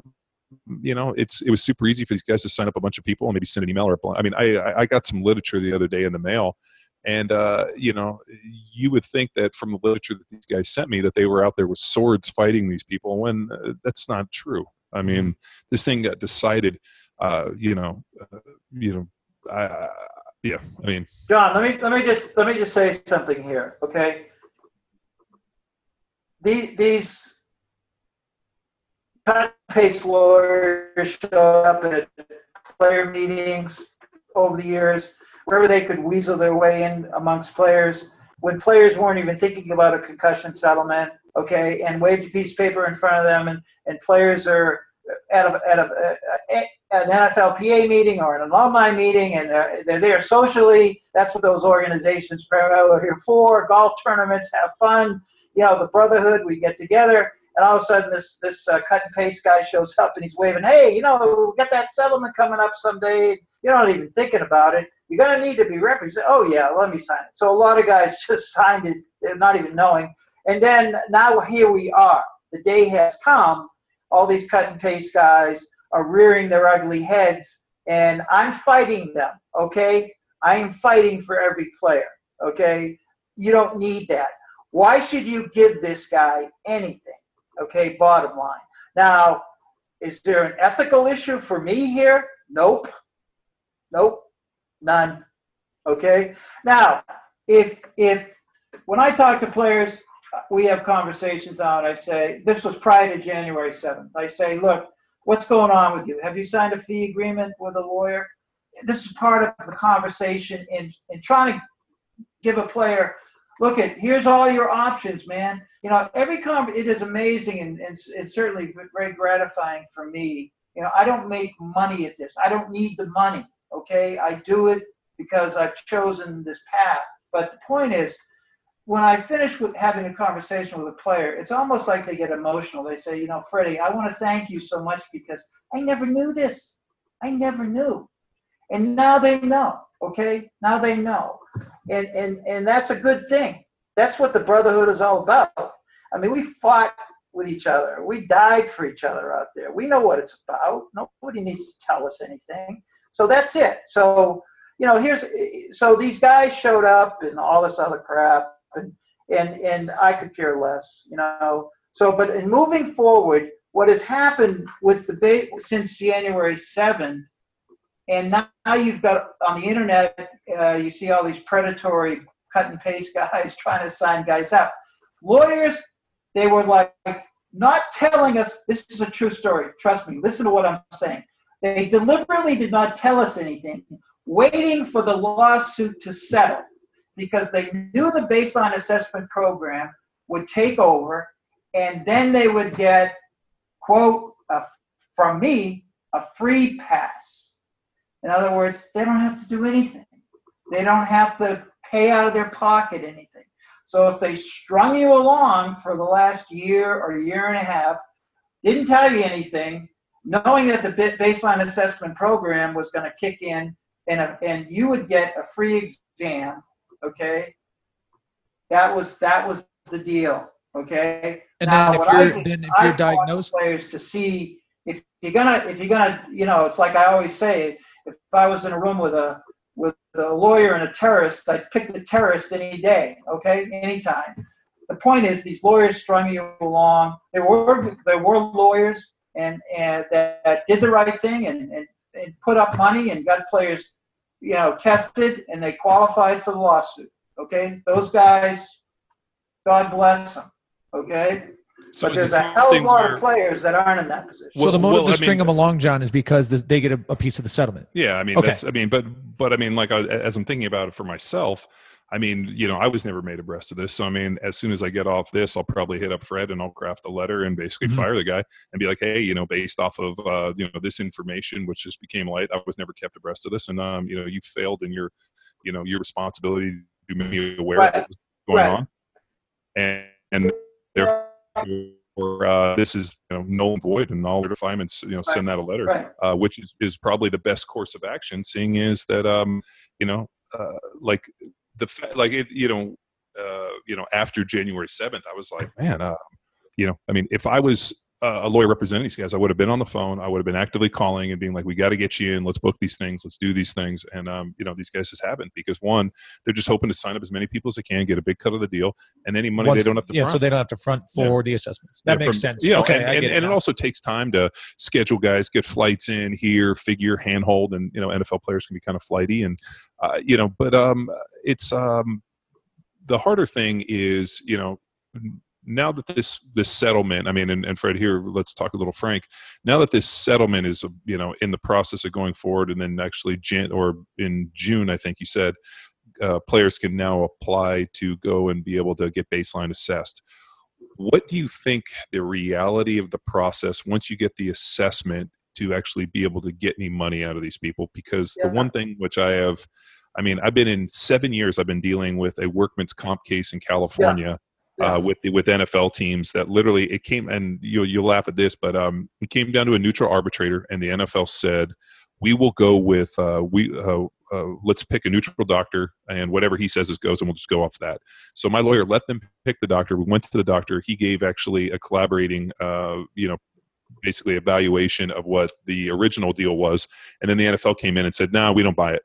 S3: you know, it's it was super easy for these guys to sign up a bunch of people and maybe send an email or. I mean, I I- I got some literature the other day in the mail, and uh, you know, you would think that from the literature that these guys sent me that they were out there with swords fighting these people when uh, that's not true. I mean, this thing got decided. Uh, you know, uh, you know, I, yeah. I mean,
S5: John, let me let me just let me just say something here, okay? The, these cut paste lawyers show up at player meetings over the years, wherever they could weasel their way in amongst players, when players weren't even thinking about a concussion settlement, okay, and waved a piece of paper in front of them, and, and players are at a, at a, at an NFLPA meeting or an alumni meeting, and they're, they're there socially. That's what those organizations are here for. Golf tournaments, have fun. You know, the brotherhood. We get together, and all of a sudden, this this uh, cut and paste guy shows up, and he's waving, "Hey, you know, we got that settlement coming up someday. You're not even thinking about it. You're gonna need to be represented. Oh yeah, let me sign it." So a lot of guys just signed it, not even knowing. And then now here we are. The day has come. All these cut and paste guys are rearing their ugly heads, and I'm fighting them, okay? I am fighting for every player, okay? You don't need that. Why should you give this guy anything, okay? Bottom line. Now, is there an ethical issue for me here? Nope. Nope. None. Okay? Now, if, if, when I talk to players, we have conversations on, I say, this was prior to January 7th. I say, look, what's going on with you? Have you signed a fee agreement with a lawyer? This is part of the conversation in, in trying to give a player, look at, here's all your options, man. You know, every con, it is amazing and, and it's, it's certainly very gratifying for me. You know, I don't make money at this. I don't need the money, okay? I do it because I've chosen this path. But the point is, when I finish with having a conversation with a player, it's almost like they get emotional. They say, you know, Freddie, I want to thank you so much because I never knew this. I never knew. And now they know, okay? Now they know. And and and that's a good thing. That's what the brotherhood is all about. I mean, we fought with each other. We died for each other out there. We know what it's about. Nobody needs to tell us anything. So that's it. So, you know, here's so these guys showed up and all this other crap and and I could care less, you know. So, but in moving forward, what has happened with the debate since January seventh, and now, now you've got on the internet, uh, you see all these predatory cut and paste guys trying to sign guys up. Lawyers, they were like not telling us. This is a true story. Trust me. Listen to what I'm saying. They deliberately did not tell us anything, waiting for the lawsuit to settle because they knew the baseline assessment program would take over and then they would get, quote, from me, a free pass. In other words, they don't have to do anything. They don't have to pay out of their pocket anything. So if they strung you along for the last year or year and a half, didn't tell you anything, knowing that the baseline assessment program was going to kick in and, a, and you would get a free exam okay that was that was the deal okay
S2: And
S5: Now,
S2: then if you're
S5: did-
S2: then if you're
S5: want
S2: diagnosed,
S5: players to see if you're gonna, if you're gonna, you know, it's like I always say, if I was in a room with a with a lawyer and a terrorist, I'd pick the terrorist any day, okay, anytime. The point is, these lawyers strung you along. There were there were lawyers and and that, that did the right thing and, and and put up money and got players, you know, tested and they qualified for the lawsuit. Okay, those guys, God bless them. Okay,
S3: So
S5: but there's a hell of a lot
S3: where-
S5: of players that aren't in that position.
S2: So the motive
S3: well,
S2: to
S3: I
S2: string
S3: mean-
S2: them along, John, is because they get a, a piece of the settlement.
S3: Yeah, I mean,
S2: Okay.
S3: that's, I mean, but, but I mean, like, I, as I'm thinking about it for myself, I mean, you know, I was never made abreast of this. So, I mean, as soon as I get off this, I'll probably hit up Fred and I'll craft a letter and basically
S2: Mhm.
S3: fire the guy and be like, hey, you know, based off of, uh, you know, this information, which just became light, I was never kept abreast of this. And, um, you know, you failed in your, you know, your responsibility to make me aware
S5: Right.
S3: of what was going
S5: Right.
S3: on. And, and therefore, uh, this is, you know, null and void and all refinements, you know, send that a letter
S5: right.
S3: uh, which is, is probably the best course of action, seeing is that um, you know, uh, like the like it, you know, uh, you know, after January seventh, I was like, man, uh, you know, I mean, if I was a lawyer representing these guys, I would have been on the phone, I would have been actively calling and being like, we got to get you in, let's book these things, let's do these things, and um, you know, these guys just haven't because one, they're just hoping to sign up as many people as they can, get a big cut of the deal, and any money
S2: Once-
S3: they don't have to
S2: yeah,
S3: front.
S2: so they don't have to front for the assessments. That
S3: Yeah,
S2: makes
S3: from-
S2: sense.
S3: You know,
S2: okay,
S3: and, and,
S2: it
S3: and it also takes time to schedule guys, get flights in here, figure handhold, and you know, NFL players can be kind of flighty, and uh, you know, but um, it's um, the harder thing is you know. Now that this this settlement, I mean, and, and Fred here, let's talk a little frank. Now that this settlement is, you know, in the process of going forward, and then actually Jan or in June, I think you said, uh, players can now apply to go and be able to get baseline assessed what do you think the reality of the process once you get the assessment to actually be able to get any money out of these people because the one thing which i have i mean i've been in seven years i've been dealing with a workman's comp case in california
S5: Yeah.
S3: Uh, with the, with NFL teams that literally it came and you you'll laugh at this, but um, it came down to a neutral arbitrator, and the NFL said we will go with uh, we uh, uh, let's pick a neutral doctor, and whatever he says is goes, and we'll just go off that. So my lawyer let them pick the doctor. We went to the doctor. He gave actually a collaborating, uh, you know, basically evaluation of what the original deal was, and then the NFL came in and said, "No, we don't buy it."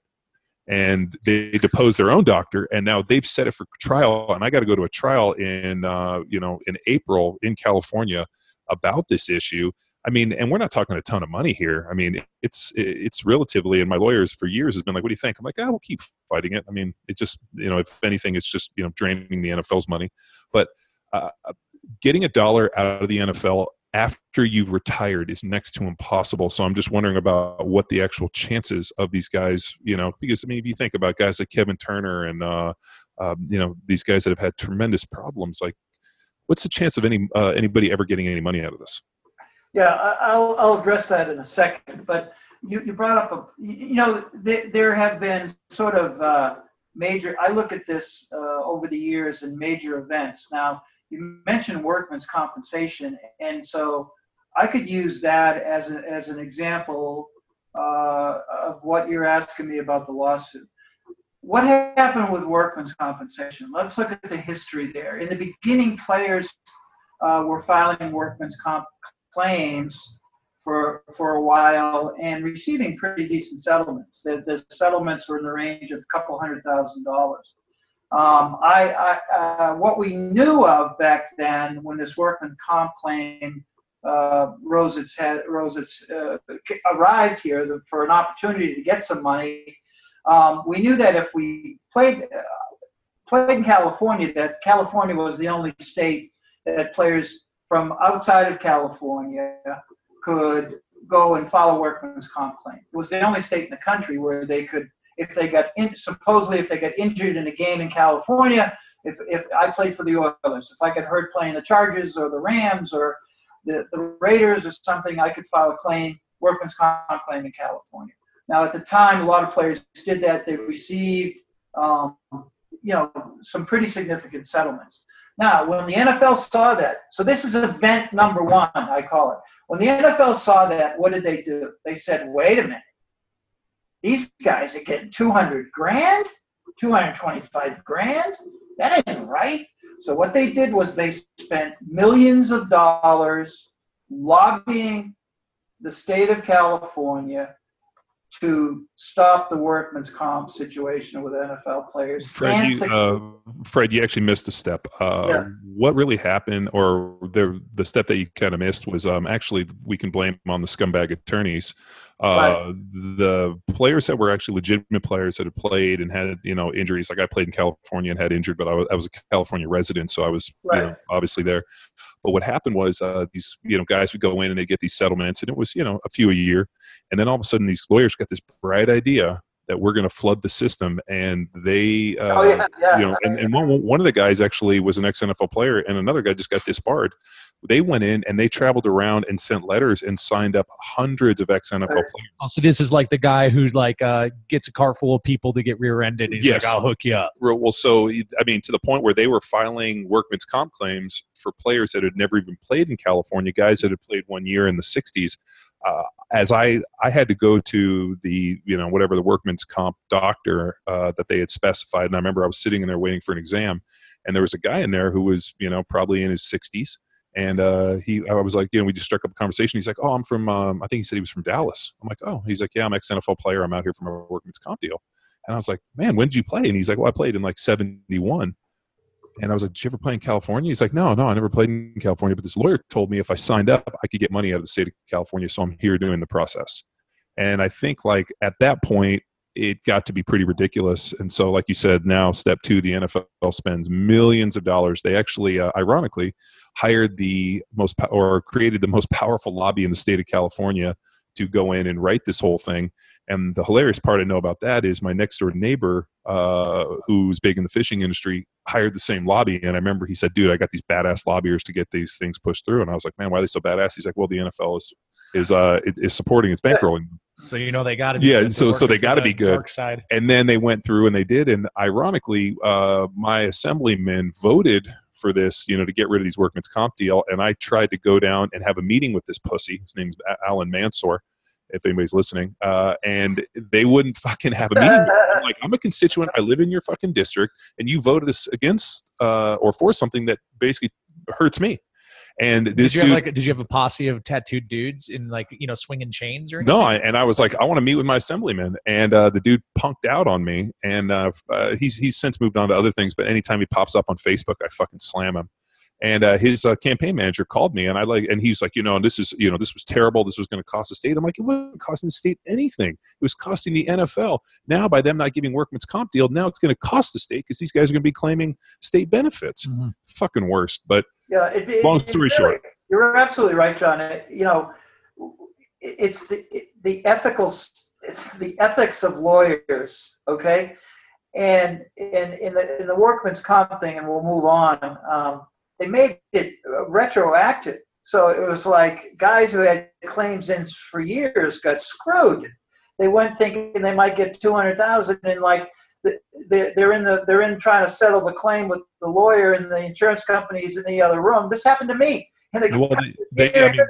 S3: And they deposed their own doctor, and now they've set it for trial. And I got to go to a trial in, uh, you know, in April in California about this issue. I mean, and we're not talking a ton of money here. I mean, it's it's relatively, and my lawyers for years has been like, "What do you think?" I'm like, "Ah, we'll keep fighting it." I mean, it just, you know, if anything, it's just you know draining the NFL's money. But uh, getting a dollar out of the NFL after you've retired is next to impossible. So I'm just wondering about what the actual chances of these guys, you know, because I mean, if you think about guys like Kevin Turner and uh, um, you know these guys that have had tremendous problems, like what's the chance of any uh, anybody ever getting any money out of this?
S5: Yeah, I'll, I'll address that in a second, but you, you brought up a, you know, there, there have been sort of uh, major, I look at this uh, over the years in major events. Now, you mentioned workman's compensation, and so I could use that as, a, as an example uh, of what you're asking me about the lawsuit. What happened with workman's compensation? Let's look at the history there. In the beginning, players uh, were filing workman's comp claims for for a while and receiving pretty decent settlements. The, the settlements were in the range of a couple hundred thousand dollars. Um, I, I uh, what we knew of back then when this workman comp claim uh, rose its head, rose its uh, arrived here for an opportunity to get some money. Um, we knew that if we played uh, played in California, that California was the only state that players from outside of California could go and follow workman's comp claim. It was the only state in the country where they could, if they got in, supposedly if they got injured in a game in California, if, if I played for the Oilers, if I got hurt playing the Chargers or the Rams or the, the Raiders or something, I could file a claim, workman's comp claim in California. Now, at the time, a lot of players did that. They received, um, you know, some pretty significant settlements. Now, when the NFL saw that, so this is event number one, I call it. When the NFL saw that, what did they do? They said, wait a minute. These guys are getting 200 grand, 225 grand. That ain't right. So what they did was they spent millions of dollars lobbying the state of California to stop the workman's comp situation with NFL players.
S3: Fred, you, uh, Fred, you actually missed a step. Uh,
S5: Yeah.
S3: What really happened, or the the step that you kind of missed, was um, actually we can blame on the scumbag attorneys. Uh, The players that were actually legitimate players that had played and had you know injuries, like I played in California and had injured, but I was, I was a California resident, so I was you know, obviously there. But what happened was uh, these you know guys would go in and they get these settlements, and it was you know a few a year, and then all of a sudden these lawyers got this bright idea that we're going to flood the system, and they uh,
S5: oh yeah, yeah.
S3: you know, and, and one, one of the guys actually was an ex NFL player, and another guy just got disbarred. They went in and they traveled around and sent letters and signed up hundreds of ex NFL players.
S2: Oh, so this is like the guy who's like uh, gets a car full of people to get rear-ended. And he's
S3: Yes.
S2: like, "I'll hook you up."
S3: Well, well, so I mean, to the point where they were filing workman's comp claims for players that had never even played in California, guys that had played one year in the '60s. Uh, as I, I had to go to the, you know, whatever the workman's comp doctor uh, that they had specified, and I remember I was sitting in there waiting for an exam, and there was a guy in there who was, you know, probably in his 60s, and uh, he, I was like, you know, we just struck up a conversation. He's like, oh, I'm from, um, I think he said he was from Dallas. I'm like, oh, he's like, yeah, I'm ex NFL player. I'm out here from a workman's comp deal. And I was like, man, when did you play? And he's like, well, I played in like 71. And I was like, did you ever play in California? He's like, no, no, I never played in California. But this lawyer told me if I signed up, I could get money out of the state of California. So I'm here doing the process. And I think like at that point, it got to be pretty ridiculous. And so, like you said, now step two, the NFL spends millions of dollars. They actually, uh, ironically, hired the most po- or created the most powerful lobby in the state of California to go in and write this whole thing. And the hilarious part I know about that is my next door neighbor, uh, who's big in the fishing industry, hired the same lobby. And I remember he said, "Dude, I got these badass lobbyers to get these things pushed through." And I was like, "Man, why are they so badass?" He's like, "Well, the NFL is is uh is, is supporting, it's bankrolling."
S2: So you know they got to.
S3: Yeah, so- so they gotta be good.
S2: Dark side.
S3: and then they went through and they did and ironically uh, my assemblyman voted for this you know to get rid of these workman's comp deal and i tried to go down and have a meeting with this pussy his name's Allan Mansoor if anybody's listening uh, and they wouldn't fucking have a meeting I'm like i'm a constituent i live in your fucking district and you voted us against uh, or for something that basically hurts me and this
S2: Did you
S3: dude,
S2: have like? a- Did you have a posse of tattooed dudes in like you know swinging chains or anything?
S3: No, I, and I was like, I want to meet with my assemblyman, and uh, the dude punked out on me, and uh, uh, he's he's since moved on to other things. But anytime he pops up on Facebook, I fucking slam him. And uh, his uh, campaign manager called me, and I like, and he's like, you know, this is, you know, this was terrible. This was going to cost the state. I'm like, it wasn't costing the state anything. It was costing the NFL. Now, by them not giving workman's comp deal, now it's going to cost the state because these guys are going to be claiming state benefits.
S2: Mhm.
S3: Fucking worst. But
S5: Yeah, it, it,
S3: Long story
S5: really-
S3: short.
S5: you're absolutely right, John. It, you know, it's the the ethical the ethics of lawyers. Okay, and in in the in the workman's comp thing, and we'll move on. Um, they made it retroactive, so it was like guys who had claims in for years got screwed. They went thinking they might get two hundred thousand, and like they're they're in the they're in trying to settle the claim with the lawyer and the insurance companies in the other room. This happened to me. And they,
S3: well, they, they, I mean,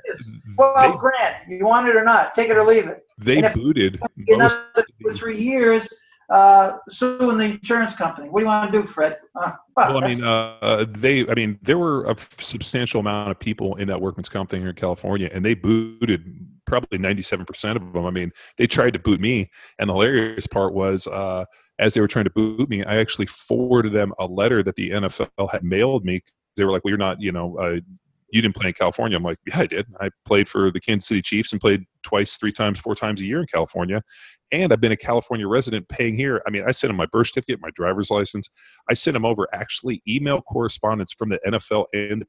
S5: twelve
S3: they,
S5: grand. You want it or not? Take it or leave it.
S3: they booted most.
S5: another two or three years, uh, suing the insurance company. What do you want to do, Fred? Uh, wow,
S3: Well, I mean, uh, they. I mean, there were a substantial amount of people in that workman's comp thing here in California, and they booted probably ninety-seven percent of them. I mean, they tried to boot me, and the hilarious part was, uh, as they were trying to boot me, I actually forwarded them a letter that the NFL had mailed me. They were like, "Well, you're not, you know." Uh, you didn't play in California. I'm like, yeah, I did. I played for the Kansas City Chiefs and played twice, three times, four times a year in California. And I've been a California resident paying here. I mean, I sent him my birth certificate, my driver's license. I sent them over actually email correspondence from the NFL and the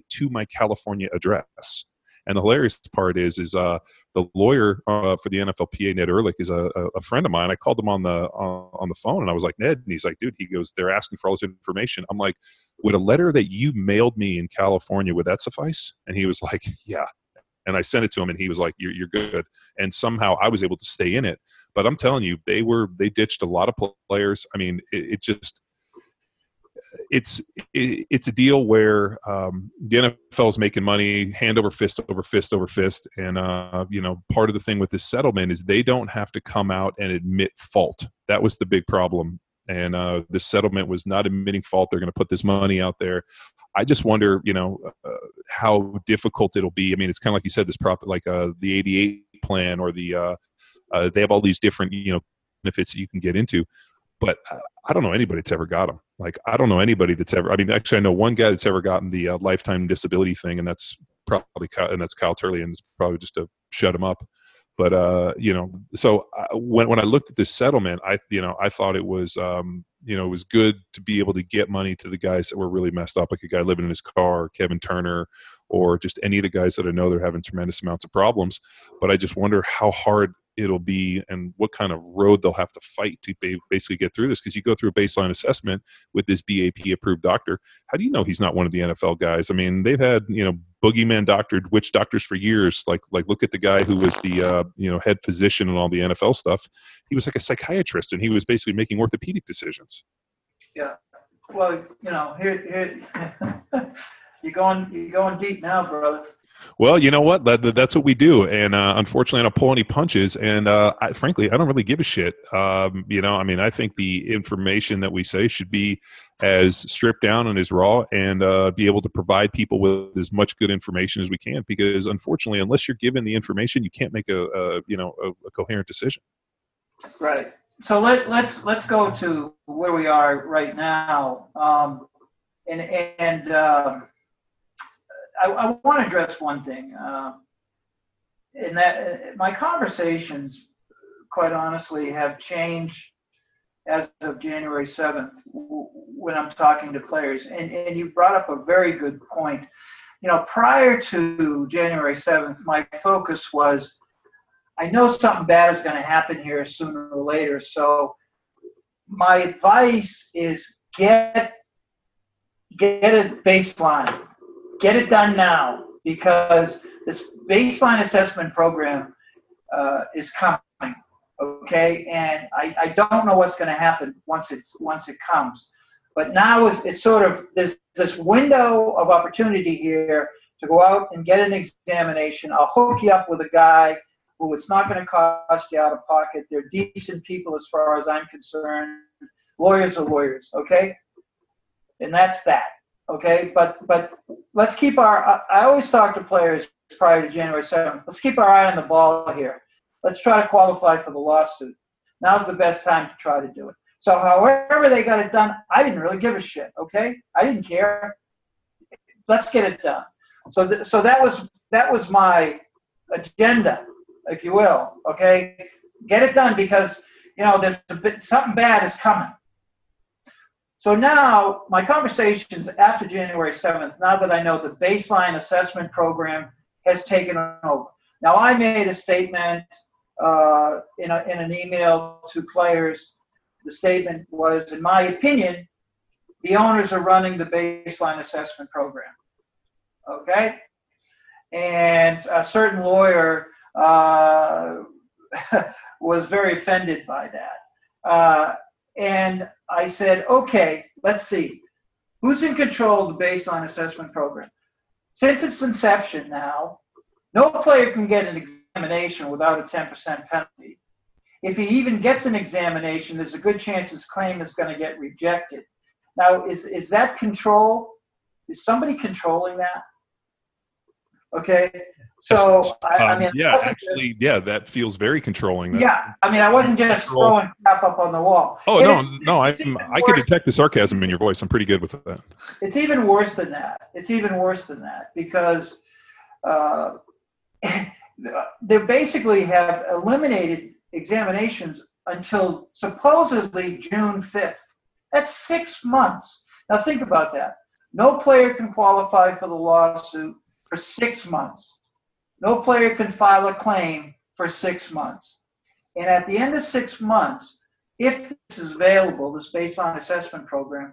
S3: PA to my California address. And the hilarious part is, is uh, the lawyer uh, for the NFLPA, Ned Ehrlich, is a, a, friend of mine. I called him on the uh, on the phone, and I was like, Ned, and he's like, dude, he goes, they're asking for all this information. I'm like, would a letter that you mailed me in California would that suffice? And he was like, yeah. And I sent it to him, and he was like, you're you're good. And somehow I was able to stay in it. But I'm telling you, they were they ditched a lot of players. I mean, it, it just it's it, it's a deal where um, the NFL is making money hand over fist over fist over fist, and uh, you know part of the thing with this settlement is they don't have to come out and admit fault. That was the big problem, and uh, this settlement was not admitting fault. They're going to put this money out there. I just wonder, you know, uh, how difficult it'll be. I mean, it's kind of like you said, this prop, like uh, the 88 plan or the, uh, uh, they have all these different, you know, benefits that you can get into. But I don't know anybody that's ever got them. Like, I don't know anybody that's ever, I mean, actually, I know one guy that's ever gotten the uh, lifetime disability thing, and that's probably, and that's Kyle Turley, and it's probably just to shut him up. But, uh, you know, so uh, when, when I looked at this settlement, I, you know, I thought it was, um, you know, it was good to be able to get money to the guys that were really messed up, like a guy living in his car, Kevin Turner, or just any of the guys that I know they're having tremendous amounts of problems. But I just wonder how hard it'll be and what kind of road they'll have to fight to basically get through this because you go through a baseline assessment with this BAP approved doctor how do you know he's not one of the NFL guys? I mean they've had you know boogeyman doctored witch doctors for years like like look at the guy who was the uh, you know head physician and all the NFL stuff. He was like a psychiatrist and he was basically making orthopedic decisions.
S5: Yeah. Well you know here here you're going you're going deep now brother
S3: well, you know what? That, that's what we do, and uh, unfortunately, I don't pull any punches. And uh, I, frankly, I don't really give a shit. Um, you know, I mean, I think the information that we say should be as stripped down and as raw, and uh, be able to provide people with as much good information as we can. Because unfortunately, unless you're given the information, you can't make a, a you know a, a, coherent decision.
S5: Right. So let, let's let's go to where we are right now, um, and and. Um, I, I want to address one thing. Uh, in that my conversations, quite honestly, have changed as of January 7th when I'm talking to players. And, and you brought up a very good point. You know, prior to January 7th, my focus was I know something bad is going to happen here sooner or later. So my advice is get get a baseline get it done now because this baseline assessment program uh, is coming. Okay, and I, I don't know what's going to happen once it's once it comes, but now it's, it's sort of this this window of opportunity here to go out and get an examination. I'll hook you up with a guy who it's not going to cost you out of pocket. They're decent people as far as I'm concerned. Lawyers are lawyers, okay? And that's that. Okay, but but let's keep our. I always talk to players prior to January 7th. Let's keep our eye on the ball here. Let's try to qualify for the lawsuit. Now's the best time to try to do it. So, however they got it done, I didn't really give a shit. Okay, I didn't care. Let's get it done. So, th- so that was that was my agenda, if you will. Okay, get it done because you know there's a bit, something bad is coming. So now my conversations after January 7th, now that I know the baseline assessment program has taken over. Now I made a statement uh, in, a, in an email to players. The statement was, in my opinion, the owners are running the baseline assessment program. Okay? And a certain lawyer uh, was very offended by that. Uh, and I said, okay, let's see. Who's in control of the baseline assessment program? Since its inception now, no player can get an examination without a 10% penalty. If he even gets an examination, there's a good chance his claim is going to get rejected. Now, is, is that control? Is somebody controlling that? Okay, so I, I,
S3: um, mean, yeah, actually, just, yeah, that feels very controlling.
S5: Yeah, I mean, I wasn't just Control. throwing crap up on the wall.
S3: Oh no, no, I I can detect the sarcasm in your voice. I'm pretty good with that.
S5: It's even worse than that. It's even worse than that because uh, they basically have eliminated examinations until supposedly June 5th. That's six months. Now think about that. No player can qualify for the lawsuit for six months. No player can file a claim for six months. And at the end of six months, if this is available, this baseline assessment program,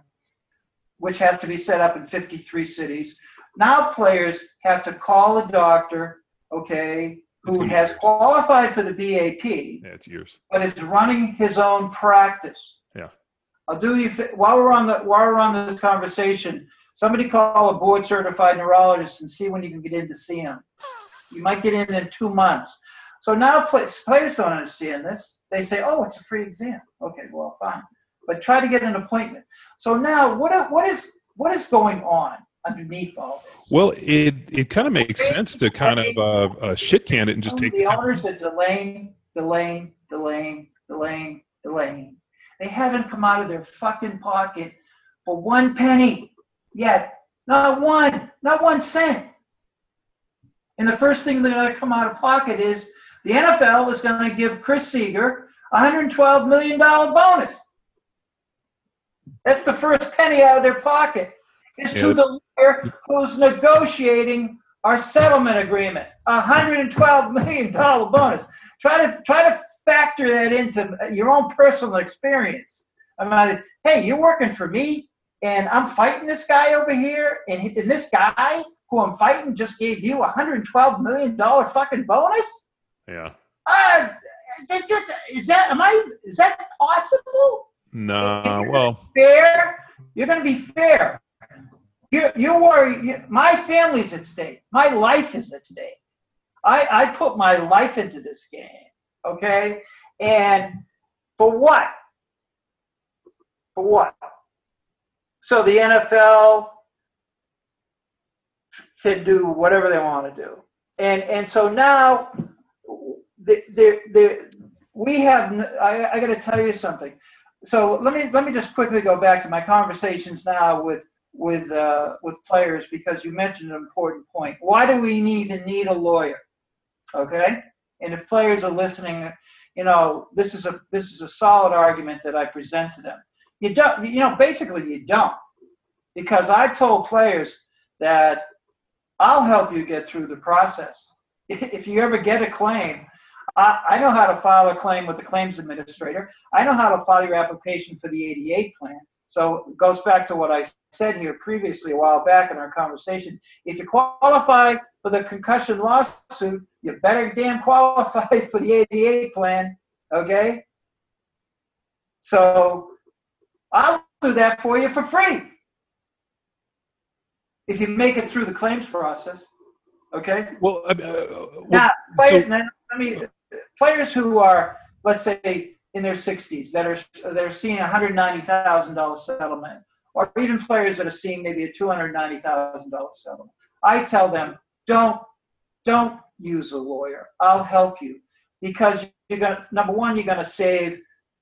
S5: which has to be set up in 53 cities, now players have to call a doctor, okay, who has years. qualified for the BAP.
S3: Yeah, it's years.
S5: But is running his own practice.
S3: Yeah.
S5: I'll do you while we're on the while we're on this conversation. Somebody call a board certified neurologist and see when you can get in to see him. You might get in in two months. So now players don't understand this. They say, oh, it's a free exam. Okay, well, fine. But try to get an appointment. So now what, what, is, what is going on? underneath all this.
S3: Well, it it kind of makes sense to kind of uh, uh, shit can it and just take
S5: the owners are delaying, delaying, delaying, delaying, delaying. They haven't come out of their fucking pocket for one penny yet. Not one, not one cent. And the first thing they're going to come out of pocket is the NFL is going to give Chris Seeger a $112 million bonus. That's the first penny out of their pocket. Is
S3: Yeah.
S5: to the lawyer who's negotiating our settlement agreement. A $112 million bonus. Try to try to factor that into your own personal experience. I'm like, hey, you're working for me, and I'm fighting this guy over here, and, he, and this guy who I'm fighting just gave you a $112 million fucking bonus?
S3: Yeah.
S5: Uh, is, it, is that am I is that possible?
S3: No. Well.
S5: Fair? You're going to be fair. You you you, my family's at stake. My life is at stake. I I put my life into this game. Okay, and for what? For what? So the NFL can do whatever they want to do, and and so now the the, the we have. I, I got to tell you something. So let me let me just quickly go back to my conversations now with with uh, with players because you mentioned an important point. Why do we even need a lawyer? Okay, and if players are listening, you know this is a this is a solid argument that I present to them. You don't, you know, basically you don't, because I've told players that I'll help you get through the process. If you ever get a claim, I, I know how to file a claim with the claims administrator. I know how to file your application for the 88 plan. So it goes back to what I said here previously a while back in our conversation. If you qualify for the concussion lawsuit, you better damn qualify for the 88 plan, okay? So I'll do that for you for free if you make it through the claims process, okay?
S3: Well. I uh, well
S5: Now,
S3: so-
S5: players, now, I mean, players who are, let's say, in their 60s that are that are seeing a hundred ninety thousand dollar settlement, or even players that are seeing maybe a two hundred ninety thousand dollar settlement. I tell them, don't don't use a lawyer. I'll help you because you're gonna number one, you're gonna save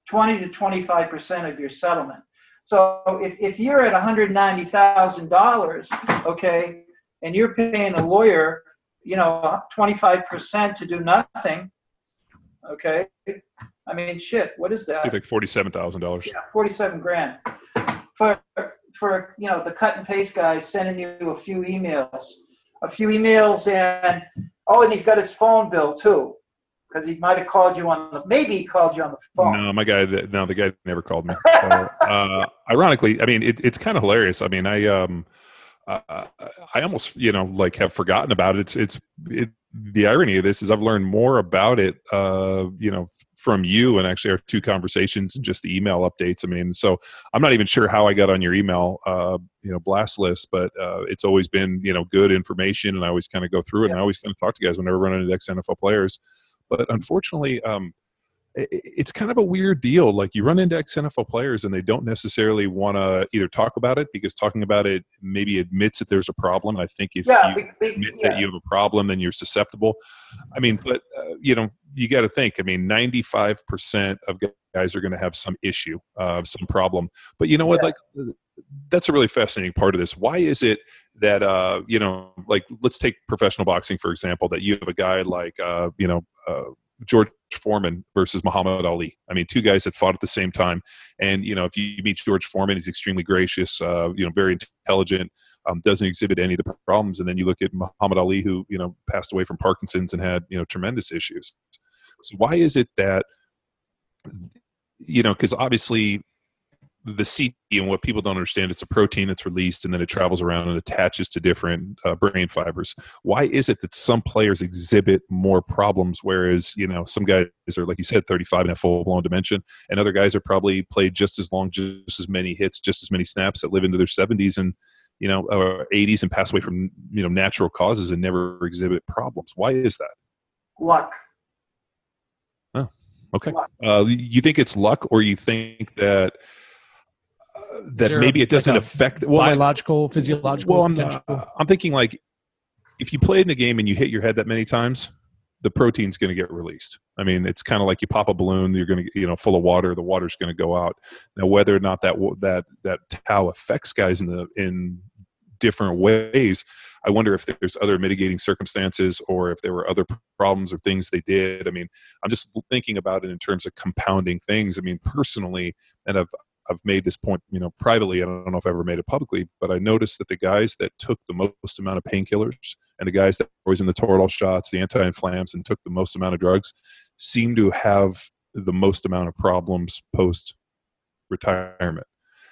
S5: twenty to twenty five percent of your settlement. So if, if you're at $190,000, okay, and you're paying a lawyer you know, 25% to do nothing. Okay. I mean, shit, what is that?
S3: think forty-seven thousand dollars.
S5: Yeah, 47 grand. For, for, you know, the cut and paste guy sending you a few emails, a few emails and, oh, and he's got his phone bill too. Because he might have called you on the, maybe he called you on the phone.
S3: No, my guy. No, the guy never called me. Uh, ironically, I mean, it, it's kind of hilarious. I mean, I um, uh, I almost you know like have forgotten about it. It's it's it, the irony of this is I've learned more about it, uh, you know, from you and actually our two conversations and just the email updates. I mean, so I'm not even sure how I got on your email, uh, you know, blast list, but uh, it's always been you know good information, and I always kind of go through it, and I always kind of talk to guys whenever I run into ex NFL players. But unfortunately, um, it's kind of a weird deal. Like you run into ex NFL players and they don't necessarily want to either talk about it because talking about it maybe admits that there's a problem. I think if
S5: Yeah,
S3: you admit
S5: yeah.
S3: that you have a problem, then you're susceptible. I mean, but uh, you know, you got to think. I mean, 95% of guys are going to have some issue, uh, some problem. But you know what?
S5: Yeah.
S3: Like, uh, that's a really fascinating part of this. Why is it that uh, you know, like, let's take professional boxing for example. That you have a guy like uh, you know. Uh, George Foreman versus Muhammad Ali. I mean, two guys that fought at the same time. And you know, if you meet George Foreman, he's extremely gracious, uh, you know, very intelligent, um, doesn't exhibit any of the problems. And then you look at Muhammad Ali, who you know passed away from Parkinson's and had you know tremendous issues. So why is it that you know? Because obviously, the CTE and what people don't understand, it's a protein that's released and then it travels around and attaches to different uh, brain fibers. Why is it that some players exhibit more problems, whereas you know some guys are like you said, 35 and have full blown dementia, and other guys are probably played just as long, just as many hits, just as many snaps that live into their 70s and you know uh, 80s and pass away from you know natural causes and never exhibit problems. Why is that?
S5: Luck.
S3: Oh, okay.
S5: Luck.
S3: Uh, you think it's luck, or you think that that
S2: there
S3: maybe it doesn't
S2: a
S3: affect. Well, like-
S2: biological, physiological
S3: well, I'm, uh, I'm thinking like if you play in the game and you hit your head that many times, the protein's going to get released. I mean, it's kind of like you pop a balloon, you're going to, you know, full of water, the water's going to go out. Now, whether or not that that that tau affects guys in the in different ways, I wonder if there's other mitigating circumstances or if there were other problems or things they did. I mean, I'm just thinking about it in terms of compounding things. I mean, personally, and I've I've made this point, you know, privately. I don't know if I ever made it publicly, but I noticed that the guys that took the most amount of painkillers and the guys that were always in the Toradol shots, the anti-inflams, and took the most amount of drugs, seem to have the most amount of problems post retirement.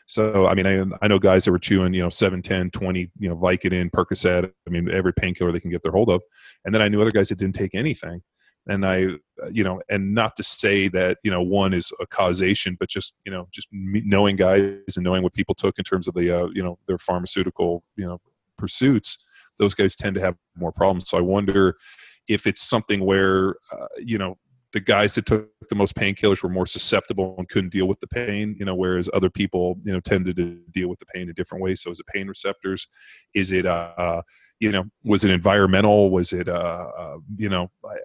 S3: So, I mean, I, I know guys that were chewing, you know, 7, 10, 20, you know, Vicodin, Percocet, I mean, every painkiller they can get their hold of. And then I knew other guys that didn't take anything. And I, uh, you know, and not to say that, you know, one is a causation, but just, you know, just knowing guys and knowing what people took in terms of the, uh, you know, their pharmaceutical, you know, pursuits, those guys tend to have more problems. So I wonder if it's something where, uh, you know, the guys that took the most painkillers were more susceptible and couldn't deal with the pain, you know, whereas other people, you know, tended to deal with the pain in different ways. So is it pain receptors? Is it, uh, you know, was it environmental? Was it, uh, uh you know, I,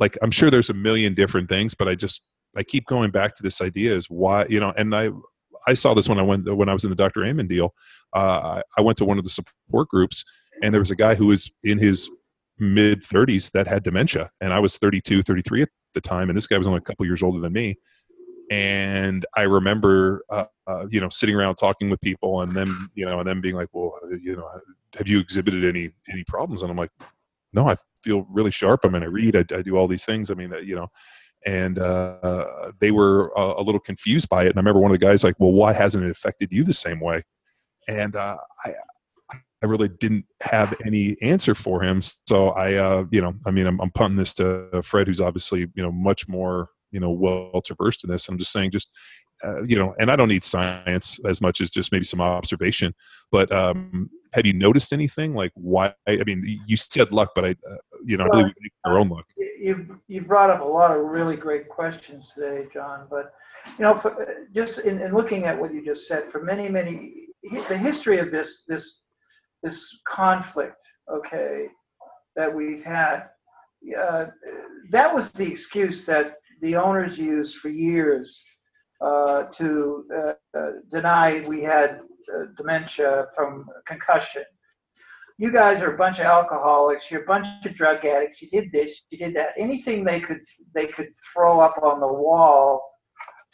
S3: like I'm sure there's a million different things, but I just I keep going back to this idea is why you know, and I I saw this when I went when I was in the Dr. Amen deal. Uh, I, I went to one of the support groups, and there was a guy who was in his mid 30s that had dementia, and I was 32, 33 at the time, and this guy was only a couple years older than me. And I remember, uh, uh, you know, sitting around talking with people, and then you know, and then being like, "Well, you know, have you exhibited any any problems?" And I'm like, "No, I feel really sharp. I mean, I read, I, I do all these things. I mean, uh, you know." And uh, they were a, a little confused by it. And I remember one of the guys like, "Well, why hasn't it affected you the same way?" And uh, I, I really didn't have any answer for him. So I, uh, you know, I mean, I'm, I'm punting this to Fred, who's obviously, you know, much more, you know, well traversed in this. I'm just saying, just, uh, you know, and I don't need science as much as just maybe some observation. But um, have you noticed anything like why? I mean, you said luck, but I, uh, you know, I believe we our own luck.
S5: You, you brought up a lot of really great questions today, John. But, you know, for, just in, in looking at what you just said, for many, many, the history of this, this, this conflict, okay, that we've had, uh, that was the excuse that the owners used for years uh, to uh, uh, deny we had dementia from concussion. You guys are a bunch of alcoholics. You're a bunch of drug addicts. You did this. You did that. Anything they could they could throw up on the wall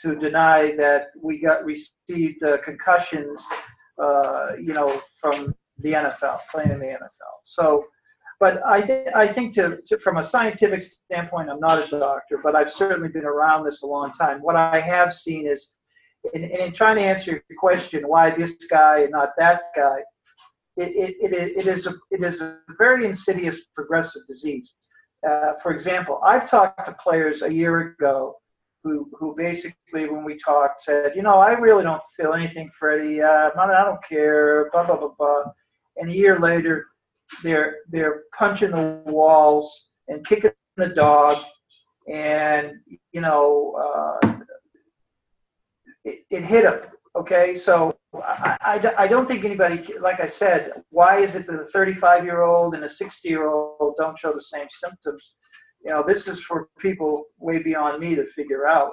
S5: to deny that we got received uh, concussions. Uh, you know, from the NFL, playing in the NFL. So, but I, th- I think to, to, from a scientific standpoint, I'm not a doctor, but I've certainly been around this a long time. What I have seen is, in, in trying to answer your question, why this guy and not that guy, it, it, it, it, is, a, it is a very insidious progressive disease. Uh, for example, I've talked to players a year ago who, who basically, when we talked, said, you know, I really don't feel anything, Freddie. Uh, I don't care, blah, blah, blah, blah and a year later they're they're punching the walls and kicking the dog and you know uh, it, it hit him okay? So I, I, I don't think anybody like i said why is it that a 35 year old and a 60 year old don't show the same symptoms? You know this is for people way beyond me to figure out.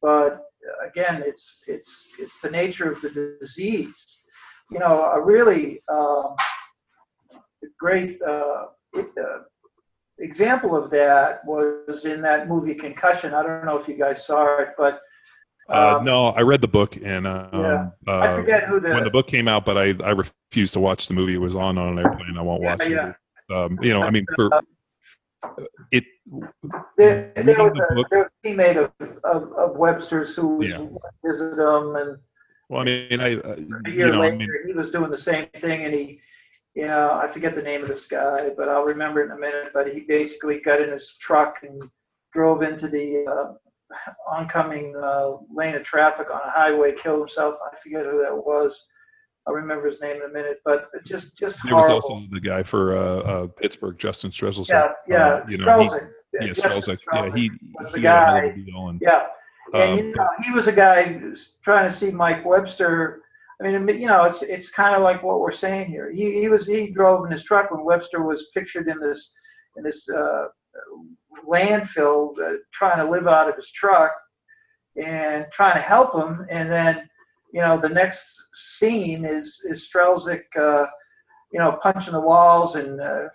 S5: But again it's it's it's the nature of the disease. You know, a really um, great uh, uh, example of that was in that movie Concussion. I don't know if you guys saw it, but
S3: uh, no, I read the book and um,
S5: yeah. I forget who the
S3: when the book came out, but I I refused to watch the movie. It was on on an airplane. I won't watch
S5: yeah.
S3: it. Um, you know, I mean, for it.
S5: there, there, was
S3: the
S5: a,
S3: book-
S5: there was a teammate of, of, of Webster's who was
S3: Yeah.
S5: visited him, and
S3: Well, I mean, I uh,
S5: a
S3: you
S5: year
S3: know, I
S5: later
S3: mean,
S5: he was doing the same thing, and he, you know, I forget the name of this guy, but I'll remember it in a minute. But he basically got in his truck and drove into the uh, oncoming uh, lane of traffic on a highway, killed himself. I forget who that was. I'll remember his name in a minute, but just just
S3: there was also the guy for uh, uh, Pittsburgh, Justin Strzelczyk.
S5: yeah, yeah,
S3: uh, you know, he-
S5: Strzelczyk.
S3: yeah,
S5: Justin
S3: Yeah,
S5: Strzelczyk
S3: he
S5: was the
S3: he
S5: guy.
S3: and
S5: Yeah, and
S3: um,
S5: you know, he was a guy trying to see Mike Webster I mean, you know, it's it's kind of like what we're saying here. He he was he drove in his truck when Webster was pictured in this in this uh, landfill, uh, trying to live out of his truck and trying to help him, and then you know the next scene is is Strzelczyk, uh, you know, punching the walls and uh,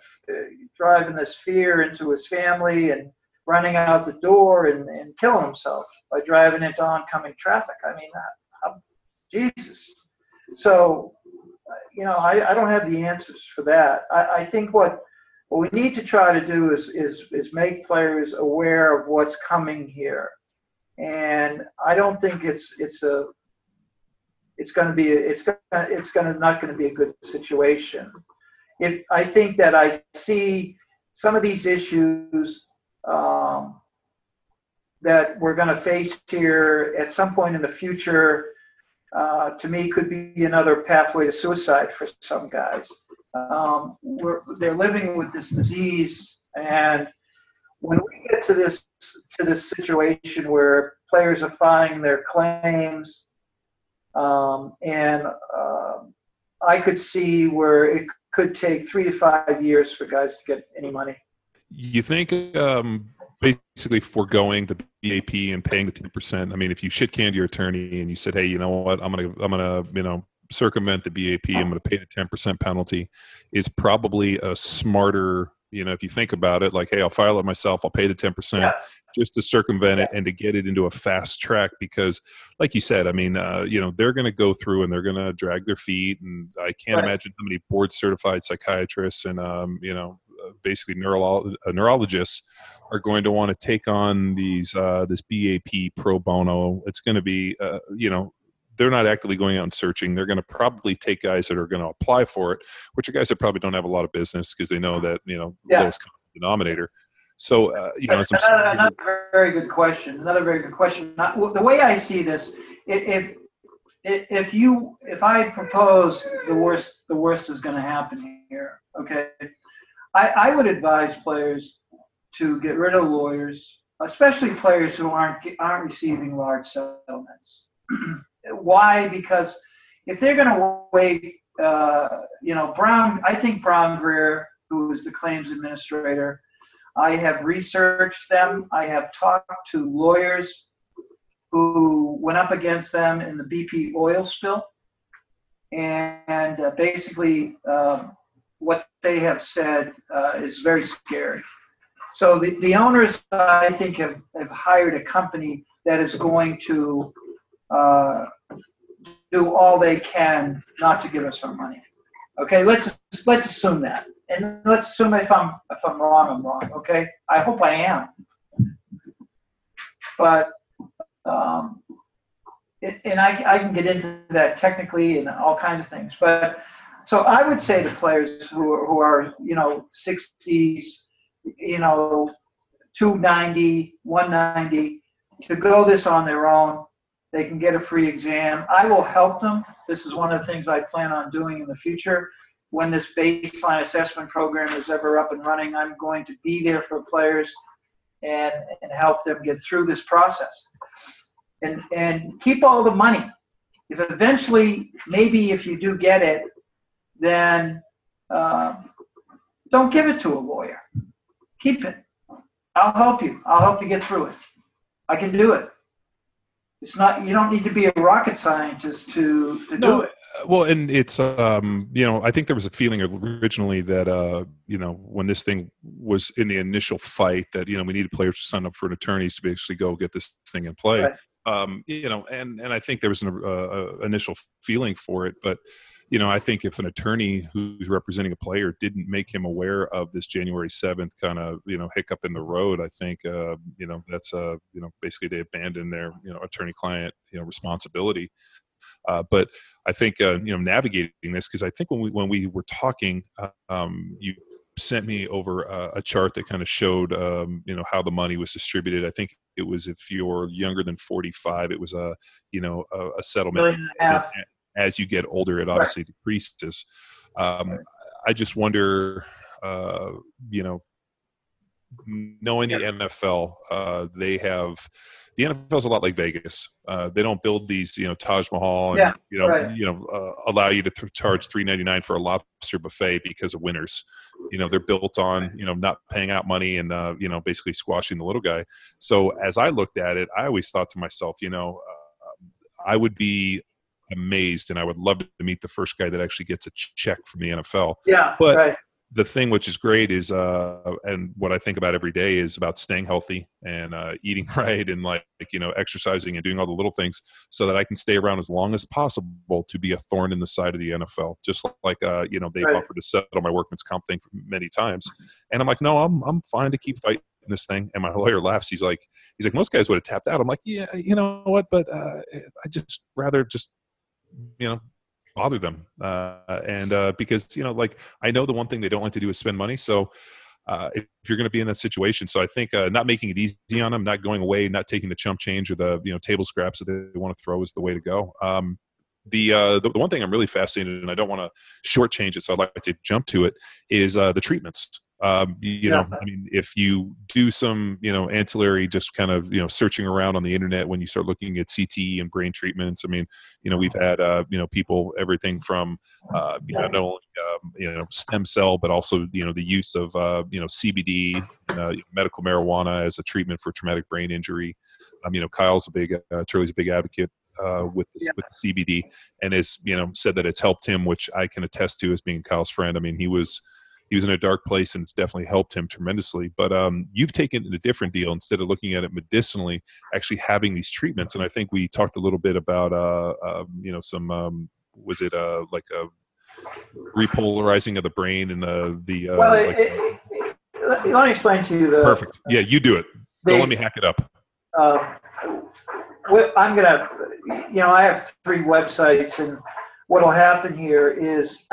S5: driving this fear into his family and running out the door and, and killing himself by driving into oncoming traffic. I mean, uh, Jesus. So, you know, I, I don't have the answers for that. I, I think what what we need to try to do is is is make players aware of what's coming here, and I don't think it's it's a it's going to be it's going it's going to not going to be a good situation. If I think that I see some of these issues um, that we're going to face here at some point in the future, uh, to me, could be another pathway to suicide for some guys. Um, they're living with this disease, and when we get to this to this situation where players are filing their claims, um, and uh, I could see where it could take three to five years for guys to get any money.
S3: You think um, basically foregoing the BAP and paying the ten percent? I mean, if you shit canned your attorney and you said, "Hey, you know what? I'm gonna, I'm gonna, you know, circumvent the BAP. I'm going to pay the 10% penalty is probably a smarter, you know, if you think about it, like, hey, I'll file it myself. I'll pay the 10% yeah. just to circumvent it and to get it into a fast track. Because, like you said, I mean, uh, you know, they're going to go through and they're going to drag their feet. And I can't right. imagine how many board certified psychiatrists and, um, you know, uh, basically neuro- uh, neurologists are going to want to take on these uh, this BAP pro bono. It's going to be uh, you know they're not actively going out and searching. They're going to probably take guys that are going to apply for it, which are guys that probably don't have a lot of business because they know that you know yeah. lowest common denominator. So uh, you know, some
S5: another, another, very good question. Another very good question. The way I see this, if if you if I propose the worst the worst is going to happen here, okay, I, I would advise players to get rid of lawyers, especially players who aren't aren't receiving large settlements. Why? Because if they're going to wait, uh, you know, Brown, I think BrownGreer, who is the claims administrator, I have researched them. I have talked to lawyers who went up against them in the BP oil spill. And uh, basically, um, what they have said uh, is very scary. So the, the owners, I think, have, have hired a company that is going to uh, do all they can not to give us our money. Okay, let's let's assume that, and let's assume if I'm if I'm wrong, I'm wrong. Okay, I hope I am, but um, it, and I I can get into that technically and all kinds of things, but so I would say to players who are, who are you know 60s, you know 290, 190, to go this on their own they can get a free exam. I will help them. This is one of the things I plan on doing in the future. When this baseline assessment program is ever up and running, I'm going to be there for players and, and help them get through this process. And, and keep all the money. If eventually, maybe if you do get it, then uh, don't give it to a lawyer. Keep it. I'll help you. I'll help you get through it. I can do it. It's not. You don't need to be a rocket scientist to to no, do it.
S3: Well, and it's um, you know, I think there was a feeling originally that uh, you know, when this thing was in the initial fight, that you know, we needed players to sign up for an attorneys to basically go get this thing in play. Right. Um, you know, and and I think there was an uh, uh initial feeling for it, but you know, I think if an attorney who's representing a player didn't make him aware of this January 7th kind of, you know, hiccup in the road, I think, uh, you know, that's, uh, you know, basically they abandoned their, you know, attorney client, you know, responsibility. Uh, but I think, uh, you know, navigating this, because I think when we, when we were talking, um, you sent me over a, a chart that kind of showed, um, you know, how the money was distributed. I think it was if you're younger than 45, it was a, you know, a, a settlement as you get older, it obviously right. decreases. Um, right. I just wonder, uh, you know, knowing the NFL, uh, they have the NFL is a lot like Vegas. Uh, they don't build these, you know, Taj Mahal and
S5: Yeah,
S3: you know,
S5: right.
S3: you know, uh, allow you to th- charge three ninety nine for a lobster buffet because of winners. You know, they're built on you know not paying out money and uh, you know basically squashing the little guy. So as I looked at it, I always thought to myself, you know, uh, I would be amazed and I would love to meet the first guy that actually gets a check from the NFL
S5: Yeah,
S3: But-
S5: right.
S3: the thing which is great is uh and what i think about every day is about staying healthy and uh eating right and like you know exercising and doing all the little things so that i can stay around as long as possible to be a thorn in the side of the nfl just like uh you know they've
S5: Right.
S3: offered to settle my workman's comp thing many times. And i'm like no i'm i'm fine to keep fighting this thing. And my lawyer laughs. He's like he's like most guys would have tapped out. I'm like yeah you know what? But uh i just rather just you know bother them uh and uh because you know like I know the one thing they don't like to do is spend money. So uh, if you're going to be in that situation, so I think uh, not making it easy on them, not going away, not taking the chump change or the you know table scraps that they want to throw is the way to go. Um, the, uh, the the one thing I'm really fascinated and I don't want to shortchange it, so I'd like to jump to it is uh, the treatments. Um, you, you know, I mean, if you do some, you know, ancillary, just kind of, you know, searching around on the internet when you start looking at CTE and brain treatments. I mean, you know, we've had, uh, you know, people everything from, uh, you know, not only um, you know stem cell, but also you know the use of uh, you know CBD, uh, medical marijuana as a treatment for traumatic brain injury. Um, you know, Kyle's a big, uh, Charlie's a big advocate uh, with this, with the CBD, and has you know said that it's helped him, which I can attest to as being Kyle's friend. I mean, he was he was in a dark place, and it's definitely helped him tremendously. But um, you've taken it a different deal instead of looking at it medicinally, actually having these treatments. And I think we talked a little bit about uh, um, you know some um, was it uh, like a repolarizing of the brain and the the uh,
S5: Well,
S3: like
S5: it, it, it, let let me explain to you the.
S3: perfect. Yeah, you do it.
S5: the-
S3: Don't let me hack it up.
S5: uh, I'm gonna, you know, I have three websites, and what'll happen here is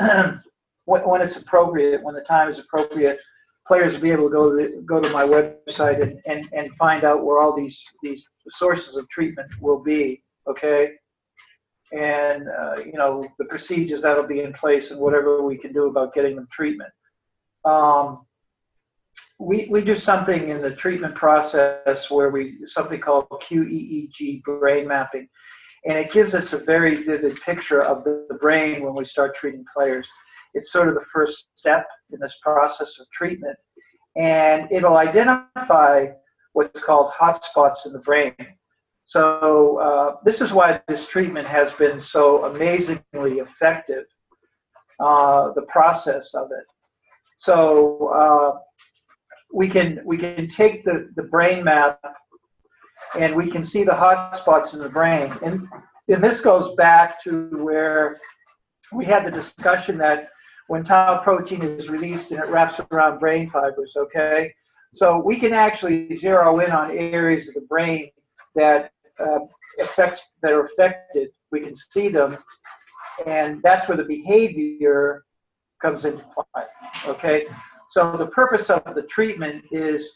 S5: when, it's appropriate, when the time is appropriate, players will be able to go to go to my website and, and, and find out where all these these sources of treatment will be. Okay. And uh, you know the procedures that'll be in place and whatever we can do about getting them treatment. Um, we, we do something in the treatment process where we something called QEEG brain mapping, and it gives us a very vivid picture of the, the brain when we start treating players. It's sort of the first step in this process of treatment, and it'll identify what's called hotspots in the brain. So uh, this is why this treatment has been so amazingly effective. Uh, the process of it. So. Uh, we can we can take the, the brain map and we can see the hot spots in the brain. And, and this goes back to where we had the discussion that when tau protein is released and it wraps around brain fibers, okay? So we can actually zero in on areas of the brain that uh, affects that are affected. We can see them, and that's where the behavior comes into play. Okay, so the purpose of the treatment is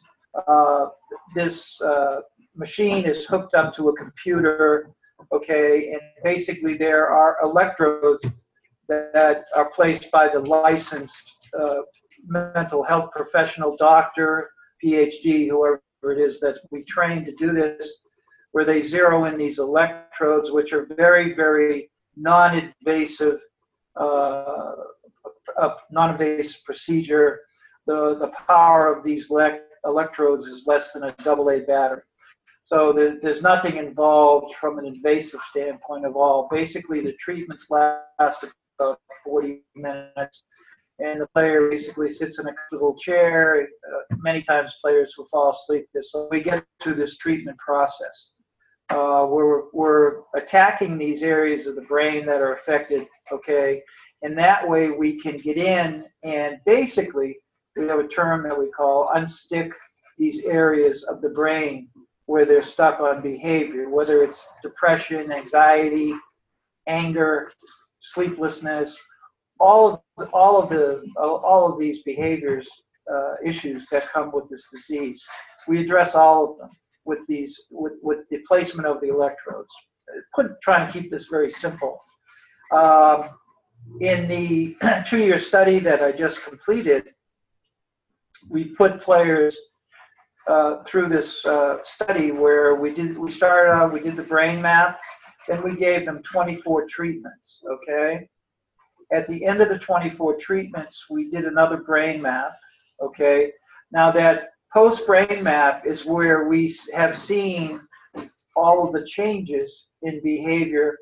S5: uh, this uh, machine is hooked up to a computer, okay, and basically there are electrodes that are placed by the licensed uh, mental health professional, doctor, PhD, whoever it is that we train to do this, where they zero in these electrodes, which are very, very non-invasive, uh, non-invasive procedure. The, the power of these lec- electrodes is less than a double A battery. So there, there's nothing involved from an invasive standpoint of all. Basically, the treatments last about 40 minutes, and the player basically sits in a comfortable chair. Uh, many times, players will fall asleep. So we get through this treatment process. Uh, we're, we're attacking these areas of the brain that are affected, okay? And that way we can get in and basically we have a term that we call unstick these areas of the brain where they're stuck on behavior, whether it's depression, anxiety, anger, sleeplessness, all of all of the all of these behaviors uh, issues that come with this disease. We address all of them with these with, with the placement of the electrodes. Put, trying to keep this very simple. Um, in the two-year study that I just completed, we put players uh, through this uh, study where we did we started out we did the brain map, then we gave them 24 treatments. Okay. At the end of the 24 treatments, we did another brain map. Okay. Now that post brain map is where we have seen all of the changes in behavior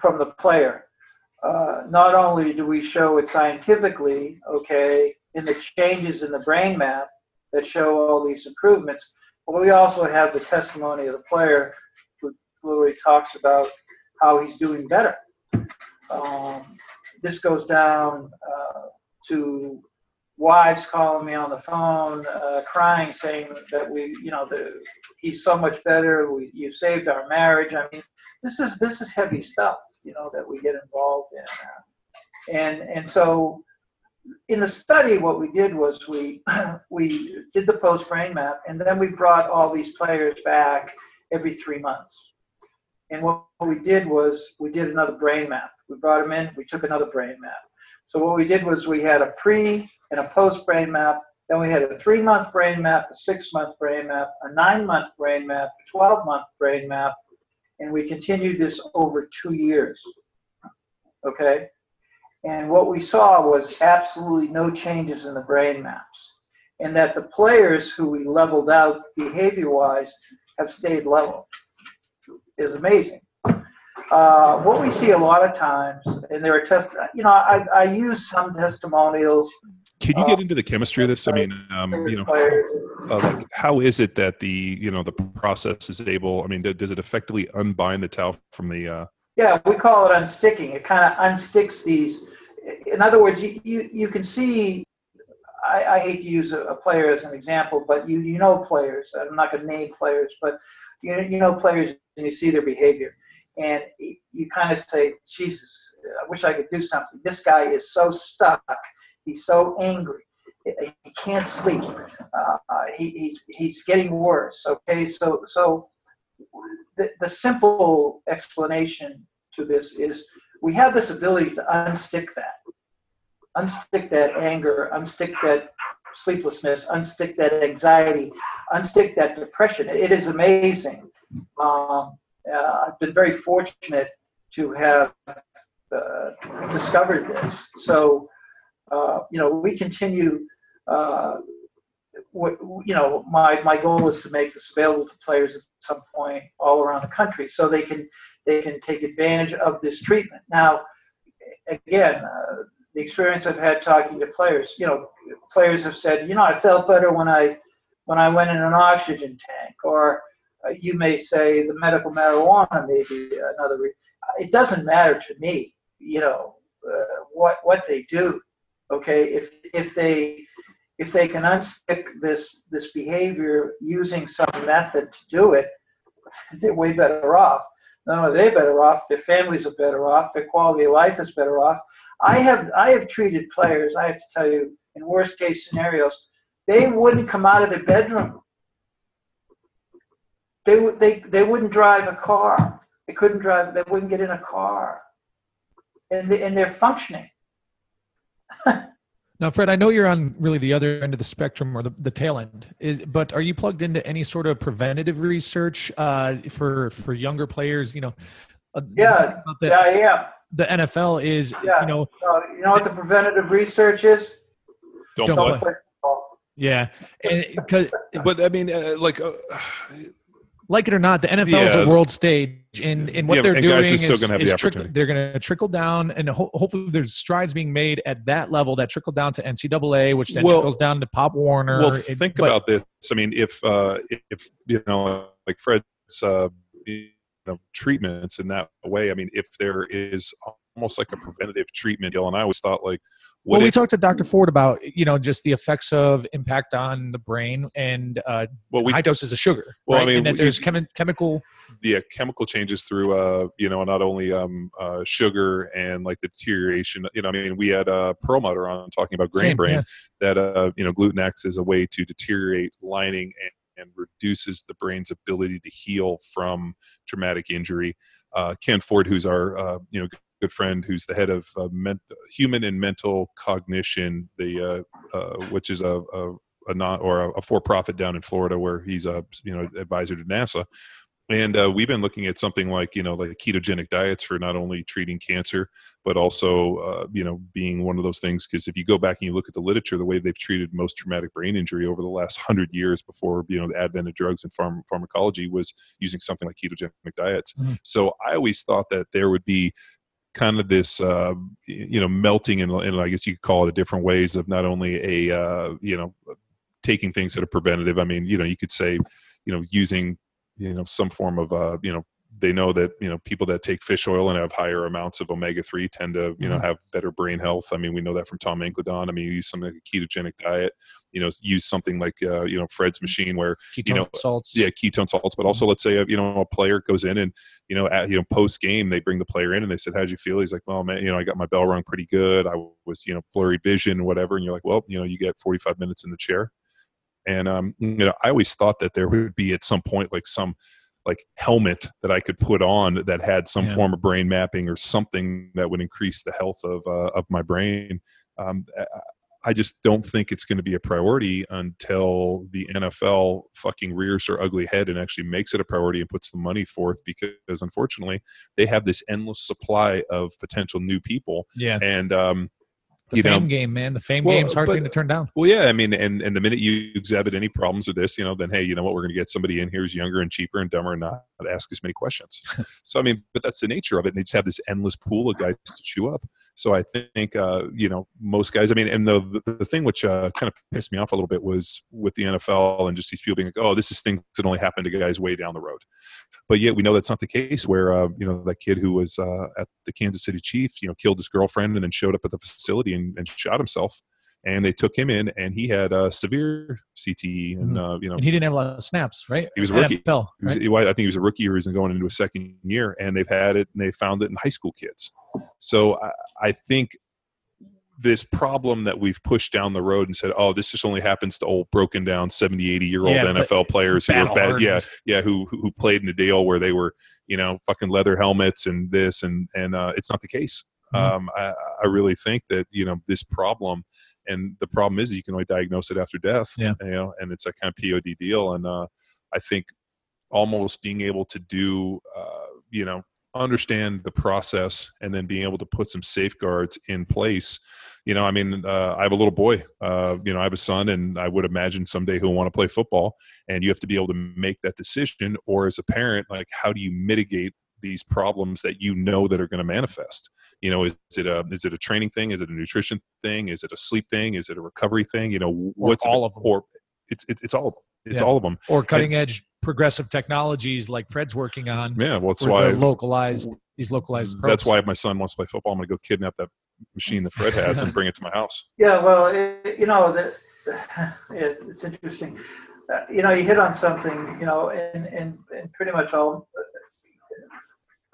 S5: from the player. Uh, not only do we show it scientifically, okay, in the changes in the brain map that show all these improvements, but we also have the testimony of the player literally talks about how he's doing better. Um, this goes down uh, to wives calling me on the phone, uh, crying, saying that we, you know, the, he's so much better. We, you saved our marriage. I mean, this is this is heavy stuff, you know, that we get involved in. And and so in the study, what we did was we we did the post brain map, and then we brought all these players back every three months. And what we did was we did another brain map. We brought them in, we took another brain map. So what we did was we had a pre and a post brain map. Then we had a three month brain map, a six month brain map, a nine month brain map, a 12 month brain map, and we continued this over two years. Okay? And what we saw was absolutely no changes in the brain maps, and that the players who we leveled out behavior wise have stayed level. Is amazing. Uh, what we see a lot of times, and there are test, you know, I, I use some testimonials.
S3: Can you
S5: Uh,
S3: get into the chemistry of this? I mean, um, you know, uh, like, how is it that the you know the process is able? I mean, does it effectively unbind the tau from the? Uh,
S5: Yeah, we call it unsticking. It kind of unsticks these. In other words, you, you, you can see, I, I hate to use a, a player as an example, but you, you know players. I'm not going to name players, but you, you know players and you see their behavior. And you kind of say, Jesus, I wish I could do something. This guy is so stuck. He's so angry. He can't sleep. Uh, he, he's, he's getting worse. Okay, so, so the, the simple explanation to this is we have this ability to unstick that, unstick that anger, unstick that sleeplessness, unstick that anxiety, unstick that depression. It is amazing. Um, uh, I've been very fortunate to have uh, discovered this. So, uh, you know, we continue. Uh, you know, my, my goal is to make this available to players at some point all around the country, so they can they can take advantage of this treatment. Now, again, uh, the experience I've had talking to players, you know, players have said, you know, I felt better when I when I went in an oxygen tank, or uh, you may say the medical marijuana may be another. Re- it doesn't matter to me, you know, uh, what what they do. Okay, if if they if they can unstick this this behavior using some method to do it, they're way better off. Not only are they better off, their families are better off, their quality of life is better off. I have I have treated players, I have to tell you, in worst case scenarios, they wouldn't come out of their bedroom. They would they they wouldn't drive a car. They couldn't drive. They wouldn't get in a car, and they, and they're functioning.
S2: Now, Fred, I know you're on really the other end of the spectrum or the, the tail end. Is but are you plugged into any sort of preventative research uh, for for younger players? You know, uh,
S5: Yeah,
S2: the,
S5: Yeah, yeah.
S2: The NFL is
S5: Yeah.
S2: you know
S5: Uh, you know what the preventative research is?
S3: don't,
S2: Don't
S3: play.
S5: Play football.
S2: yeah, and because
S3: But I mean, uh, like, uh,
S2: like it or not, the NFL is a world stage, and and what
S3: Yeah,
S2: they're
S3: and guys
S2: doing
S3: are still
S2: is,
S3: gonna have
S2: is
S3: the
S2: trickle, they're going to trickle down, and ho- hopefully there's strides being made at that level that trickle down to NCAA, which then
S3: Well-
S2: trickles down to Pop Warner.
S3: well,
S2: It-
S3: think
S2: but-
S3: about this. I mean, if uh, if you know, like Fred's uh, you know, treatments in that way. I mean, if there is almost like a preventative treatment deal, and I always thought like, what
S2: well, we
S3: if,
S2: talked to Dr. Ford about you know just the effects of impact on the brain and uh,
S3: well, we
S2: high doses of sugar,
S3: Well, I mean,
S2: and that there's chemi- chemical.
S3: yeah, chemical changes through uh, you know, not only um, uh, sugar and like the deterioration. You know, I mean, we had uh, Perlmutter on talking about grain
S2: Same,
S3: brain
S2: yeah.
S3: that uh, you know, gluten X is a way to deteriorate lining and and reduces the brain's ability to heal from traumatic injury. Uh, Ken Ford, who's our uh, you know good friend, who's the head of uh, human and mental cognition, the uh, uh, which is a, a a not or a, a for-profit down in Florida where he's a you know advisor to NASA, and uh, we've been looking at something like you know like ketogenic diets for not only treating cancer but also uh, you know being one of those things because if you go back and you look at the literature the way they've treated most traumatic brain injury over the last hundred years before you know the advent of drugs and pharm- pharmacology was using something like ketogenic diets
S2: Mhm.
S3: so i always thought that there would be kind of this uh, you know melting in, in i guess you could call it a different ways of not only a uh, you know taking things that are preventative i mean you know you could say you know using you know some form of uh you know they know that you know people that take fish oil and have higher amounts of omega-3 tend to you know have better brain health i mean we know that from tom Incledon. i mean you use something like a ketogenic diet you know use something like uh, you know fred's machine where
S2: Ketone
S3: you know,
S2: salts.
S3: yeah ketone salts but also let's say uh, you know a player goes in and you know at you know post game they bring the player in and they said how'd you feel he's like well man you know i got my bell rung pretty good i was you know blurry vision whatever and you're like well you know you get 45 minutes in the chair and um you know i always thought that there would be at some point like some like helmet that i could put on that had some
S2: Yeah.
S3: form of brain mapping or something that would increase the health of uh, of my brain um, I- just don't think it's going to be a priority until the NFL fucking rears their ugly head and actually makes it a priority and puts the money forth because unfortunately they have this endless supply of potential new people
S2: Yeah.
S3: and um,
S2: The
S3: you
S2: fame
S3: know,
S2: game, man. The fame
S3: Well,
S2: game's hard
S3: but-
S2: thing to turn down.
S3: well, yeah, I mean, and and the minute you exhibit any problems with this, you know, then hey, you know what, we're going to get somebody in here who's younger and cheaper and dumber and not ask as many questions. so I mean, but that's the nature of it. And they just have this endless pool of guys to chew up. So I think, uh, you know, most guys. I mean, and the the, thing which uh, kind of pissed me off a little bit was with the NFL and just these people being like, oh, this is things that only happen to guys way down the road. But yet we know that's not the case. Where uh, you know that kid who was uh, at the Kansas City Chiefs, you know, killed his girlfriend and then showed up at the facility and, and shot himself. And they took him in, and he had uh, severe CTE, and uh, you know
S2: And he didn't have a lot of snaps, right?
S3: He was a rookie.
S2: NFL, right?
S3: he was- I think he was a rookie or he was going into a second year, and they've had it and they found it in high school kids. So I, I think this problem that we've pushed down the road and said, oh, this just only happens to old broken down 70, 80 year old
S2: Yeah,
S3: NFL players who were bad. Yeah. Yeah. Who, who played in a deal where they were, you know, fucking leather helmets and this and, and uh, it's not the case.
S2: Mhm.
S3: Um, I, I really think that, you know, this problem, and the problem is you can only diagnose it after death,
S2: Yeah.
S3: you know, and it's a kind of POD deal. And uh, I think almost being able to do, uh, you know, understand the process and then being able to put some safeguards in place. You know, I mean, uh, I have a little boy. Uh, you know, I have a son, and I would imagine someday he'll want to play football. And you have to be able to make that decision. Or as a parent, like, how do you mitigate these problems that you know that are going to manifest? You know, is, is it a is it a training thing? Is it a nutrition thing? Is it a sleep thing? Is it a recovery thing? You know, what's
S2: all of them.
S3: Or it's it, it's all of them. It's
S2: Yeah.
S3: all of them.
S2: Or cutting edge progressive technologies like Fred's working on.
S3: Yeah, well, that's why
S2: they're localized these localized.
S3: That's
S2: probes.
S3: why my son wants to play football, I'm going to go kidnap that machine that Fred has and bring it to my house.
S5: Yeah, well, it, you know, the, it, it's interesting. Uh, you know, you hit on something. You know, and and, and pretty much all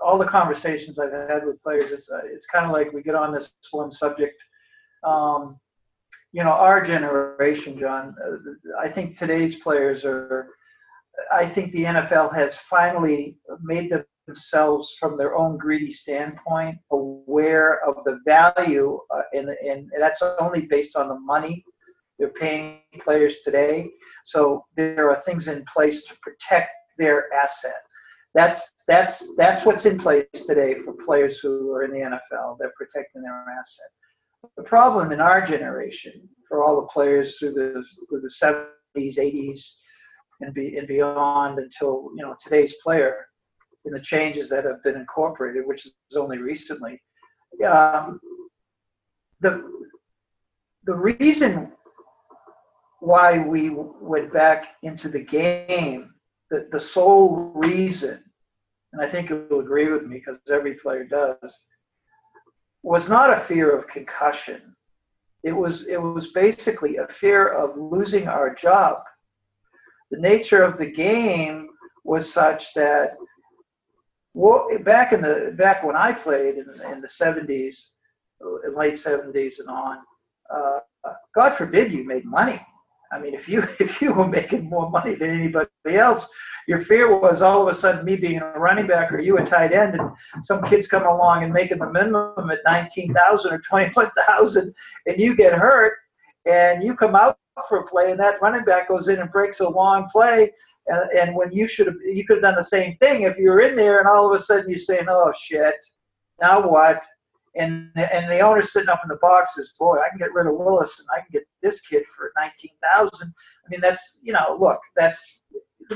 S5: all the conversations I've had with players, it's uh, it's kind of like we get on this one subject. Um, you know, our generation, John. Uh, I think today's players are. I think the NFL has finally made themselves, from their own greedy standpoint, aware of the value, uh, and, and that's only based on the money they're paying players today. So there are things in place to protect their asset. That's that's that's what's in place today for players who are in the NFL. They're protecting their asset. The problem in our generation, for all the players through the through the 70s, 80s, and be and beyond until you know today's player, in the changes that have been incorporated, which is only recently. Um, the the reason why we went back into the game, the, the sole reason, and I think you'll agree with me because every player does, was not a fear of concussion. It was it was basically a fear of losing our job. The nature of the game was such that well, back in the back when I played in, in the 70s, uh, late 70s and on, uh, God forbid you made money. I mean, if you if you were making more money than anybody else, your fear was all of a sudden me being a running back or you a tight end, and some kids come along and making the minimum at nineteen thousand or twenty one thousand, and you get hurt, and you come out for a play, and that running back goes in and breaks a long play, and, and when you should have, you could have done the same thing if you were in there, and all of a sudden you're saying, "Oh shit, now what?" And and the owner sitting up in the box says, "Boy, I can get rid of Willis, and I can get this kid for nineteen thousand. I mean, that's you know, look, that's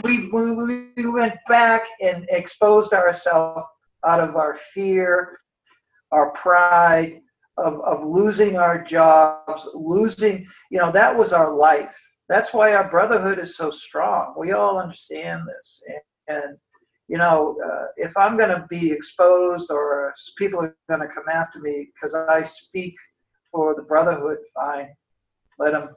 S5: we we, we went back and exposed ourselves out of our fear, our pride of, of losing our jobs, losing, you know, that was our life. That's why our brotherhood is so strong. We all understand this. And, and you know, uh, if I'm going to be exposed or people are going to come after me because I speak for the brotherhood, fine, let them.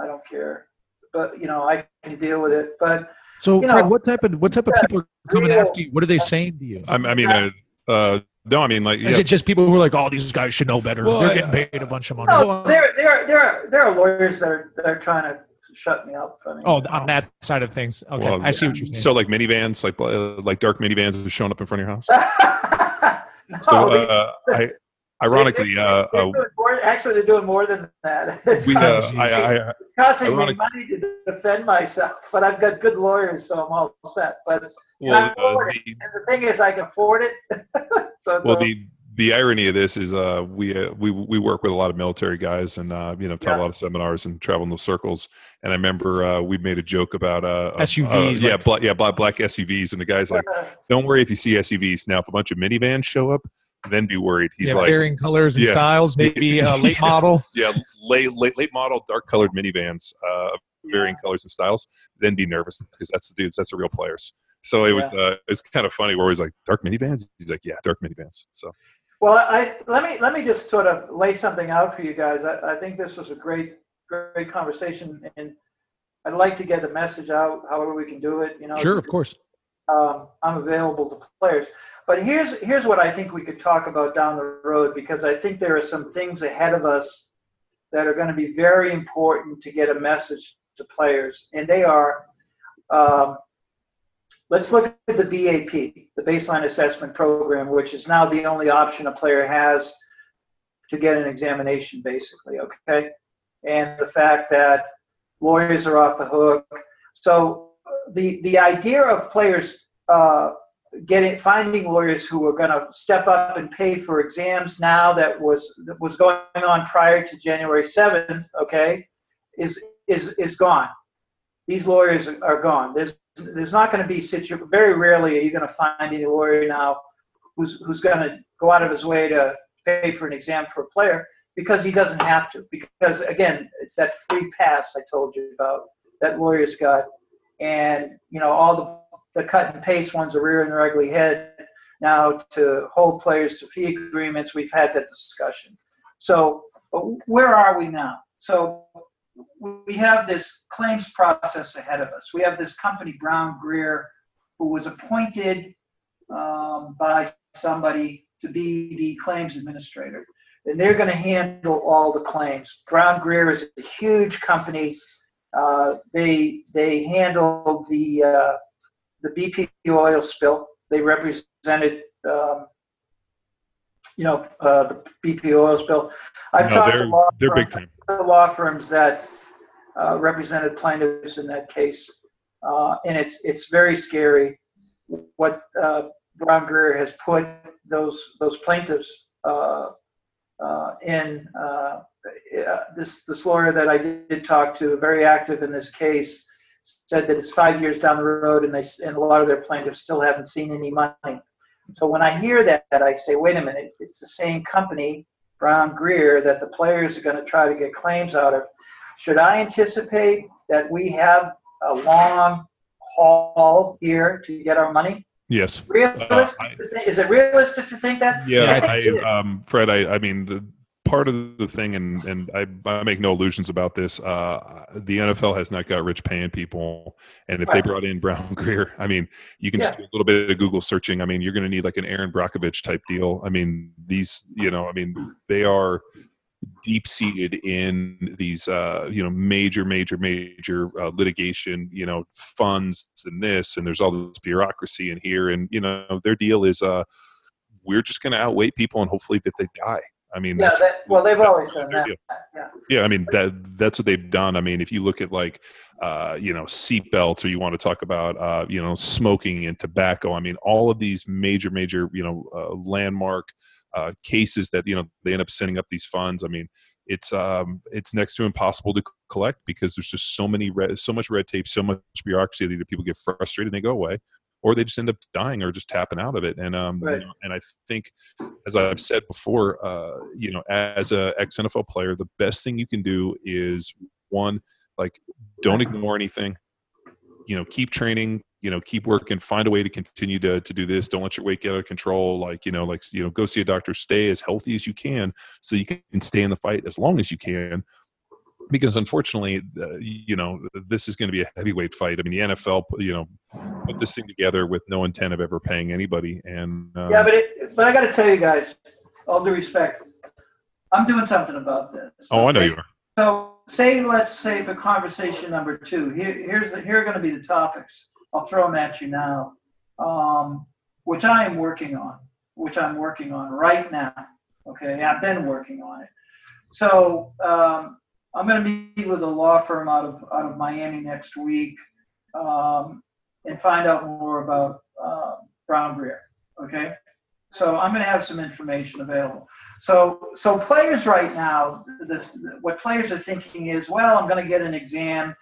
S5: I don't care. But, you know, I can deal with it. But,
S2: so,
S5: you
S2: Fred,
S5: know,
S2: what type of what type of people are coming
S5: real-
S2: after you? What are they saying to you?
S3: I, I mean, uh, uh, no, I mean, like,
S2: Is
S3: yeah,
S2: it just people who are like, "Oh, these guys should know better.
S3: Well,
S2: They're
S3: I-
S2: getting paid a bunch of money."
S5: no, there, there, there are there are lawyers that are that are trying to shut me up. I mean,
S2: oh, on that side of things. Okay,
S3: Well,
S2: I see what you're saying.
S3: so like minivans, like uh, like dark minivans have shown up in front of your house.
S5: no,
S3: So, uh, I, ironically,
S5: they-
S3: uh,
S5: they're
S3: uh,
S5: doing more- actually, they're doing more than that. It's
S3: we, uh,
S5: costing,
S3: I, I,
S5: it's costing me money to defend myself, but I've got good lawyers, so I'm all set. But
S3: well, uh, the,
S5: and the thing is, I can afford it. so it's
S3: well,
S5: all-
S3: the the irony of this is, uh, we uh, we we work with a lot of military guys, and uh, you know, taught
S5: Yeah.
S3: a lot of seminars and travel in those circles. And I remember uh, we made a joke about uh, uh,
S2: SUVs,
S3: yeah,
S2: like-
S3: black, yeah, black, black SUVs, and the guy's like, "Don't worry if you see SUVs. Now, if a bunch of minivans show up, then be worried." He's
S2: yeah,
S3: like,
S2: varying colors and
S3: Yeah.
S2: styles, maybe late model.
S3: yeah, late late late model, dark colored minivans, uh, of varying colors and styles, then be nervous because that's the dudes, that's the real players. So it was uh, it's kind of funny where he's like dark minivans. He's like, yeah, dark minivans. So
S5: Well, I let me let me just sort of lay something out for you guys. I, I think this was a great great conversation, and I'd like to get the message out. However, we can do it. You know,
S2: Sure, of course.
S5: um, I'm available to players. But here's here's what I think we could talk about down the road because I think there are some things ahead of us that are going to be very important to get a message to players, and they are. Um, let's look at the BAP, the Baseline Assessment Program, which is now the only option a player has to get an examination, basically. Okay, and the fact that lawyers are off the hook. So the the idea of players uh, getting finding lawyers who are going to step up and pay for exams now that was that was going on prior to January seventh, okay, is is is gone. These lawyers are gone. There's there's not going to be situ. Very rarely are you going to find any lawyer now who's who's going to go out of his way to pay for an exam for a player because he doesn't have to. Because again, it's that free pass I told you about that lawyers got, and you know all the the cut and paste ones are rearing their ugly head now to hold players to fee agreements. We've had that discussion. So where are we now? So we have this claims process ahead of us. We have this company, BrownGreer, who was appointed um, by somebody to be the claims administrator. And they're going to handle all the claims. BrownGreer is a huge company. Uh, they they handle the uh, the BP oil spill. They represented, um, you know, uh, the BP oil spill. I've
S3: no,
S5: talked to law
S3: they're
S5: firms-
S3: big time.
S5: law firms that uh, represented plaintiffs in that case, uh, and it's it's very scary what uh, BrownGreer has put those those plaintiffs uh, uh, in. This this lawyer that I did talk to, very active in this case, said that it's five years down the road, and they and a lot of their plaintiffs still haven't seen any money. So when I hear that, I say, wait a minute, it's the same company BrownGreer that the players are going to try to get claims out of. Should I anticipate that we have a long haul here to get our money?
S3: Yes.
S5: Realistic?
S3: I-
S5: think- is it realistic to think that?
S3: Yeah,
S5: I.
S3: I, um, Fred, I, I mean, the part of the thing, and and I, I make no illusions about this. Uh, the NFL has not got rich paying people, and if they brought in Brown Greer, I mean, you can
S5: Yeah.
S3: just do a little bit of Google searching. I mean, you're going to need like an Erin Brockovich type deal. I mean, these, you know, I mean, they are deep seated in these uh you know major major major uh, litigation you know funds and this and there's all this bureaucracy in here and you know their deal is uh we're just going to outweight people and hopefully that they die I mean,
S5: Yeah,
S3: that's
S5: that, well, they've always
S3: what
S5: done that. Yeah.
S3: Yeah, I mean that that's what they've done. I mean, if you look at like uh, you know seatbelts, or you want to talk about uh, you know smoking and tobacco. I mean, all of these major major you know uh, landmark uh, cases that you know they end up sending up these funds. I mean, it's um, it's next to impossible to collect because there's just so many red, so much red tape, so much bureaucracy that either people get frustrated and they go away, or they just end up dying or just tapping out of it. And um, you know, and I think, as I've said before, uh, you know, as a ex NFL player, the best thing you can do is one, like, don't ignore anything. You know, keep training. You know, keep working. Find a way to continue to to do this. Don't let your weight get out of control. Like, you know, like you know, go see a doctor. Stay as healthy as you can, so you can stay in the fight as long as you can. Because unfortunately, uh, you know, this is going to be a heavyweight fight. I mean, the NFL, you know, put this thing together with no intent of ever paying anybody. And um,
S5: Yeah, but it, but I got to tell you guys, all due respect, I'm doing something about this.
S3: oh, I know you are.
S5: So say, let's say for conversation number two, here, here's the, here are going to be the topics. I'll throw them at you now, um, which I am working on, which I'm working on right now. Okay, I've been working on it. So um, I'm going to meet with a law firm out of out of Miami next week um, and find out more about uh, BrownGreer. Okay, so I'm going to have some information available. So, so players right now, this, what players are thinking is, well, I'm going to get an exam.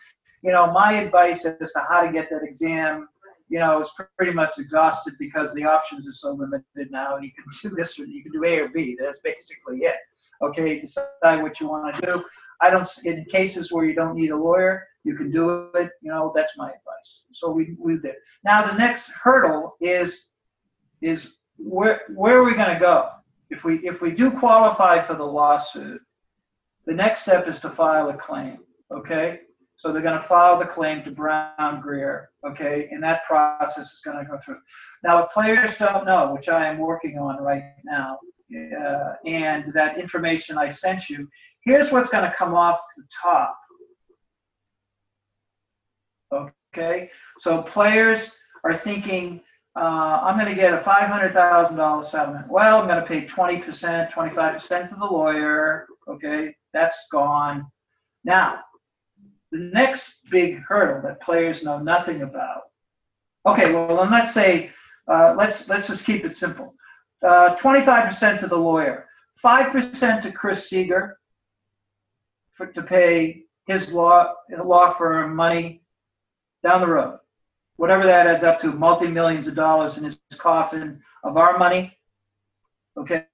S5: You know, my advice as to how to get that exam, you know, is pretty much exhausted because the options are so limited now. And you can do this or you can do A or B. That's basically it. Okay, decide what you want to do. I don't. In cases where you don't need a lawyer, you can do it. You know, that's my advice. So we we did. Now the next hurdle is is where where are we going to go? If we if we do qualify for the lawsuit, the next step is to file a claim. Okay, so they're going to file the claim to BrownGreer. Okay, and that process is going to go through. Now, what players don't know, which I am working on right now, uh, and that information I sent you, here's what's going to come off the top. Okay, so players are thinking uh, I'm going to get a $500,000 settlement. Well, I'm going to pay 20%, 25% to the lawyer. Okay, that's gone. Now, the next big hurdle that players know nothing about. Okay, well, then let's say, uh, let's let's just keep it simple. Uh, 25% to the lawyer, 5% to Chris Seeger for, to pay his law law firm money down the road whatever that adds up to, multi millions of dollars in his coffin of our money. Okay,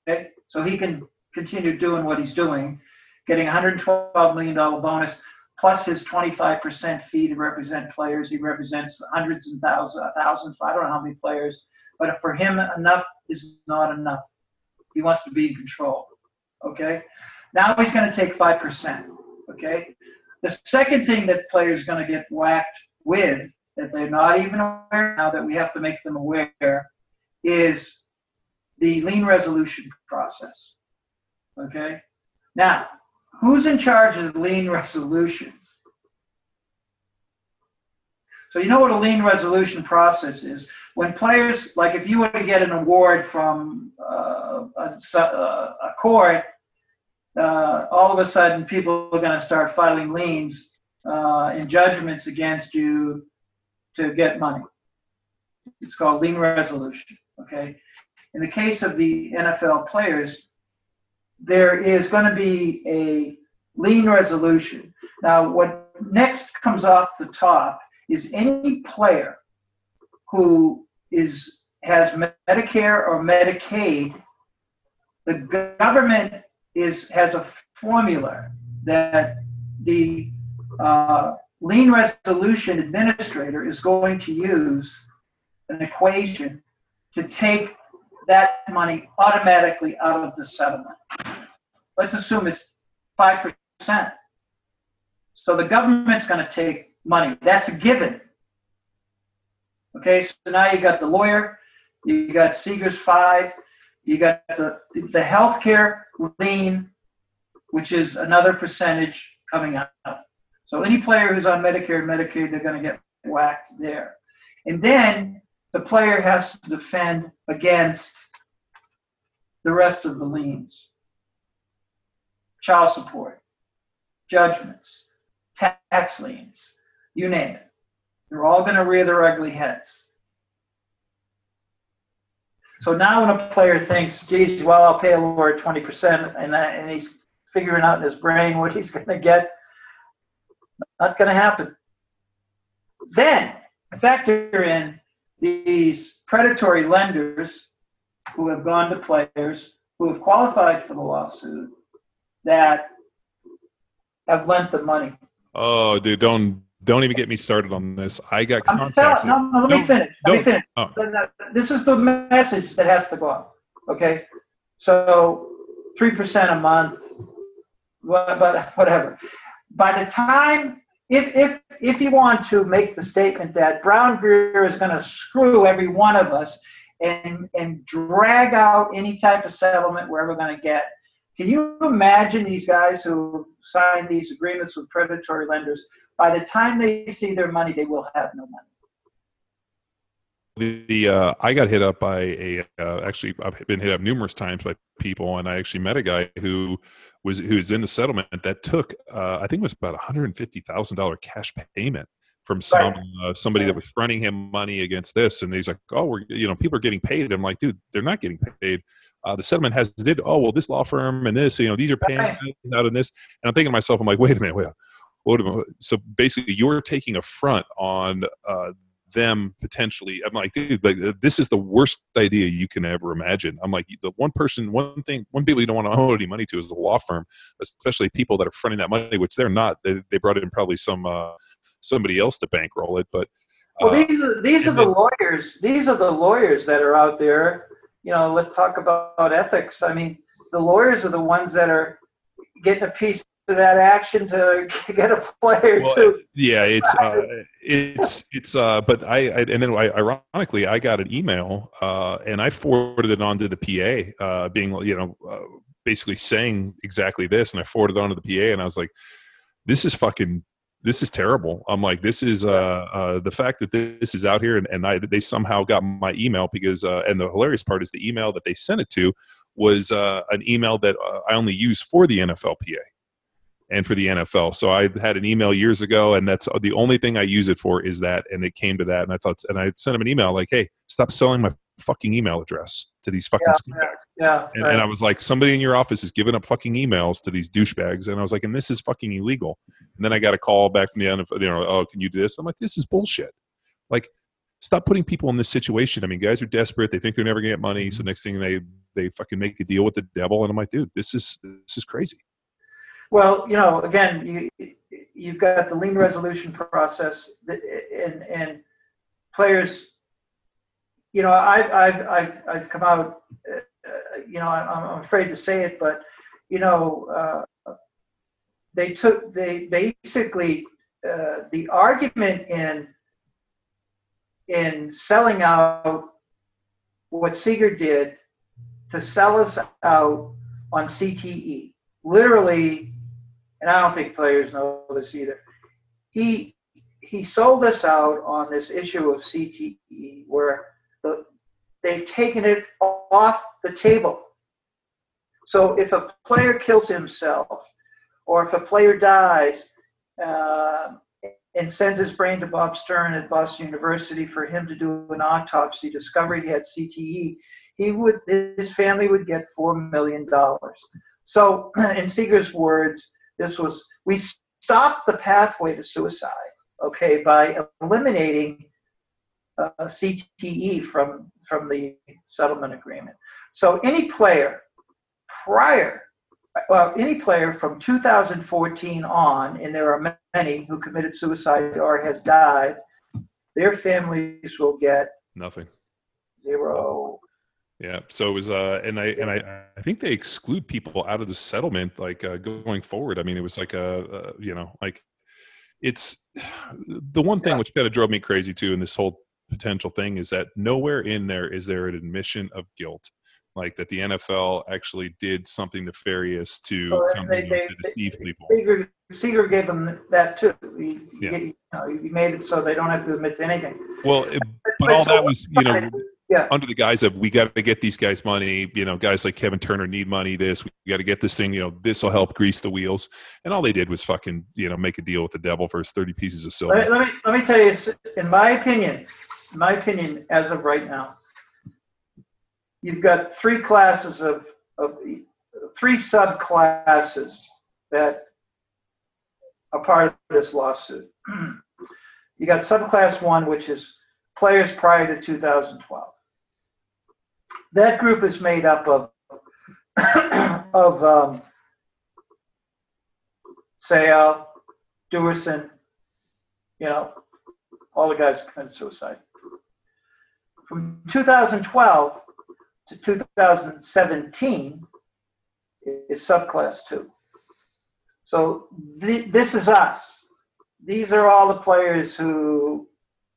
S5: so he can continue doing what he's doing, getting $112 million bonus plus his 25% fee to represent players. He represents hundreds and thousands, thousands, I don't know how many players, but for him, enough is not enough. He wants to be in control. Okay, now he's going to take 5%. Okay, the second thing that players are going to get whacked with that they're not even aware now that we have to make them aware is the lien resolution process. Okay? Now, who's in charge of lien resolutions? So you know what a lien resolution process is. When players, like if you were to get an award from uh, a, a, court, uh, all of a sudden people are going to start filing liens uh, and judgments against you to get money. It's called lien resolution. Okay. In the case of the NFL players, there is going to be a lien resolution. Now, what next comes off the top is any player who is has Medicare or Medicaid. The government is has a formula that the uh, lien resolution administrator is going to use an equation to take that money automatically out of the settlement. Let's assume it's 5%. So the government's going to take money. That's a given. Okay, so now you got the lawyer, you got Seeger's 5, you got the, the healthcare lien, which is another percentage coming out. So any player who's on Medicare and Medicaid, they're going to get whacked there. And then the player has to defend against the rest of the liens. child support, judgments, tax liens, you name it. They're all going to rear their ugly heads. So now when a player thinks, geez, well, I'll pay a lawyer 20%, and, that, and he's figuring out in his brain what he's going to get, that's going to happen. Then factor in these predatory lenders who have gone to players who have qualified for the lawsuit that have lent the money.
S3: Oh, dude, don't don't even get me started on this. I got contacted.
S5: no, no, let me
S3: No,
S5: finish. Let me finish.
S3: Oh.
S5: Uh, This is the message that has to go out. Okay, so three percent a month, but whatever. By the time, if if if you want to make the statement that BrownGreer is going to screw every one of us and and drag out any type of settlement we're ever going to get, can you imagine these guys who signed these agreements with predatory lenders? By the time they see their money, they will have no money.
S3: the, the uh, I got hit up by a uh, actually I've been hit up numerous times by people, and I actually met a guy who was who was in the settlement that took uh, I think it was about one hundred and fifty thousand dollar cash payment from some uh, somebody that was fronting him money against this, and he's like, oh, we're you know people are getting paid. I'm like, dude, they're not getting paid. Uh, the settlement has did oh well this law firm and this you know these are paying out in this, and I'm thinking to myself, I'm like, wait a minute, wait. Wait a minute. So basically, you're taking a front on uh, them potentially i'm like dude like this is the worst idea you can ever imagine i'm like the one person one thing one people you don't want to owe any money to is the law firm especially people that are fronting that money which they're not they, they brought in probably some uh somebody else to bankroll it but
S5: Well,
S3: uh,
S5: these are these are the
S3: then-
S5: lawyers. These are the lawyers that are out there. You know, let's talk about ethics. I mean, the lawyers are the ones that are getting a piece of that action to get a player
S3: Well,
S5: to.
S3: yeah it's uh it's it's uh but i, I and then I, ironically i got an email uh and i forwarded it on to the pa uh being you know uh, basically saying exactly this and i forwarded it on to the pa and i was like this is fucking this is terrible i'm like this is uh uh the fact that this is out here and, and i they somehow got my email because uh and the hilarious part is the email that they sent it to was uh an email that uh, i only use for the nflpa and for the NFL. So I had an email years ago, and that's the only thing I use it for is that. And it came to that, and I thought, and I sent him an email like, "Hey, stop selling my fucking email address to these fucking
S5: Yeah,
S3: scumbags."
S5: Yeah,
S3: And,
S5: right.
S3: and I was like, somebody in your office is giving up fucking emails to these douchebags, and I was like, and this is fucking illegal. And then I got a call back from the NFL, you know, oh, can you do this? I'm like, this is bullshit. Like, stop putting people in this situation. I mean, guys are desperate; they think they're never gonna get money, so mm-hmm. next thing they they fucking make a deal with the devil, and I'm like, dude, this is this is crazy.
S5: Well, you know, again, you you've got the lien resolution process, and and players. You know, I've I've I've I've come out. Uh, you know, I'm, I'm afraid to say it, but you know, uh, they took they basically uh, the argument in in selling out what Seeger did to sell us out on CTE. Literally, and I don't think players know this either. He he sold us out on this issue of CTE where the, they've taken it off the table. So if a player kills himself, or if a player dies, uh, and sends his brain to Bob Stern at Boston University for him to do an autopsy, discover he had CTE, he would his family would get four million dollars. So, in Seeger's words, this was we stopped the pathway to suicide, okay, by eliminating uh, CTE from from the settlement agreement. So, any player prior, well, any player from 2014 on, and there are many who committed suicide or has died, their families will get
S3: Nothing.
S5: zero.
S3: Yeah. So it was, uh, and I and I, I think they exclude people out of the settlement, like uh, going forward. I mean, it was like a, uh, you know, like it's the one thing
S5: Yeah.
S3: which kind of drove me crazy too in this whole potential thing is that nowhere in there is there an admission of guilt, like that the NFL actually did something nefarious to
S5: Well,
S3: come
S5: they- they-
S3: to deceive people.
S5: Seeger, Seeger gave them that too. He,
S3: Yeah.
S5: he, you know, he made it so they don't have to admit to anything.
S3: Well, it, but all that was, you know,
S5: Yeah.
S3: under the guise of we got to get these guys money. You know, guys like Kevin Turner need money. This we got to get this thing. You know, this will help grease the wheels. And all they did was fucking you know make a deal with the devil for his thirty pieces of silver.
S5: Let me, let me, let me tell you, in my opinion, in my opinion, as of right now, you've got three classes of, of three subclasses that are part of this lawsuit. you got subclass one, which is players prior to 2012. That group is made up of of um, Seau, Duerson, you know, all the guys committed suicide. From 2012 to 2017 is subclass two. So th- this is us. These are all the players who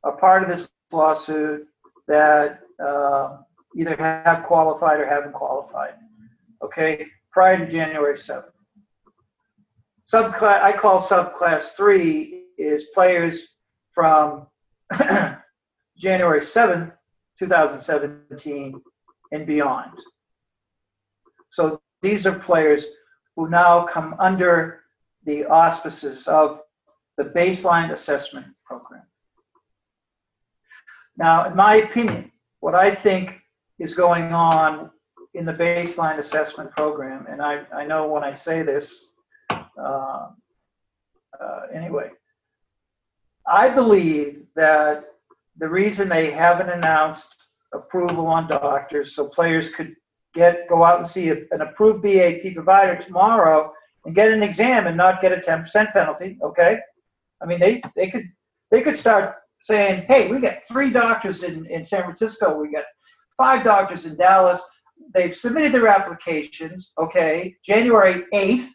S5: are part of this lawsuit that uh, either have qualified or haven't qualified. Okay, prior to January 7th. Subclass, I call subclass three is players from January 7th, 2017 and beyond. So these are players who now come under the auspices of the baseline assessment program. Now, in my opinion, what I think is going on in the baseline assessment program, and I, I know when I say this, uh, uh, anyway, I believe that the reason they haven't announced approval on doctors so players could get go out and see a, an approved BAP provider tomorrow and get an exam and not get a 10% penalty, okay? I mean, they, they could they could start saying, hey, we got three doctors in, in San Francisco, we got five doctors in Dallas. They've submitted their applications, okay, January 8th,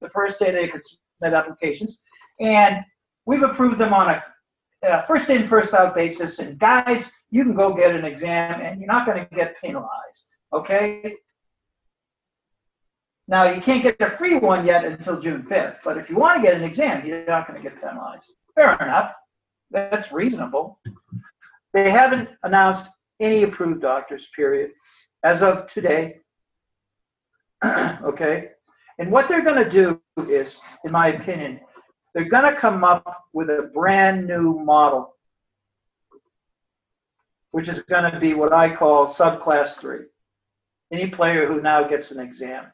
S5: the first day they could submit applications, and we've approved them on a uh, first in, first out basis. And guys, you can go get an exam and you're not going to get penalized. Okay? Now, you can't get a free one yet until June 5th, but if you want to get an exam, you're not going to get penalized. Fair enough. That's reasonable. They haven't announced any approved doctors, period, as of today. okay? And what they're going to do is, in my opinion, they're going to come up with a brand new model, which is going to be what I call subclass three. Any player who now gets an exam.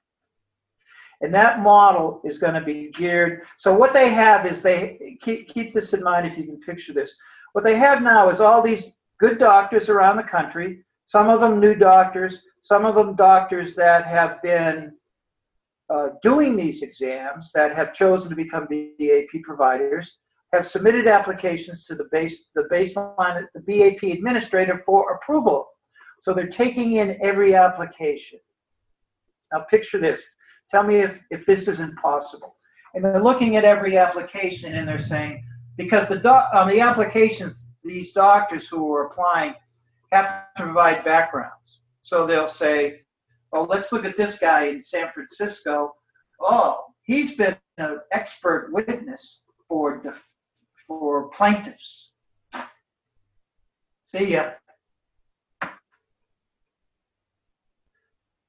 S5: And that model is going to be geared. So what they have is they keep, keep this in mind if you can picture this. What they have now is all these good doctors around the country, some of them new doctors, some of them doctors that have been uh, doing these exams that have chosen to become BAP providers have submitted applications to the base the baseline the BAP administrator for approval. So they're taking in every application. Now picture this. Tell me if, if this isn't possible. And they're looking at every application and they're saying, because the doc, on the applications, these doctors who are applying have to provide backgrounds. So they'll say, well, let's look at this guy in San Francisco. Oh, he's been an expert witness for def- for plaintiffs. See ya.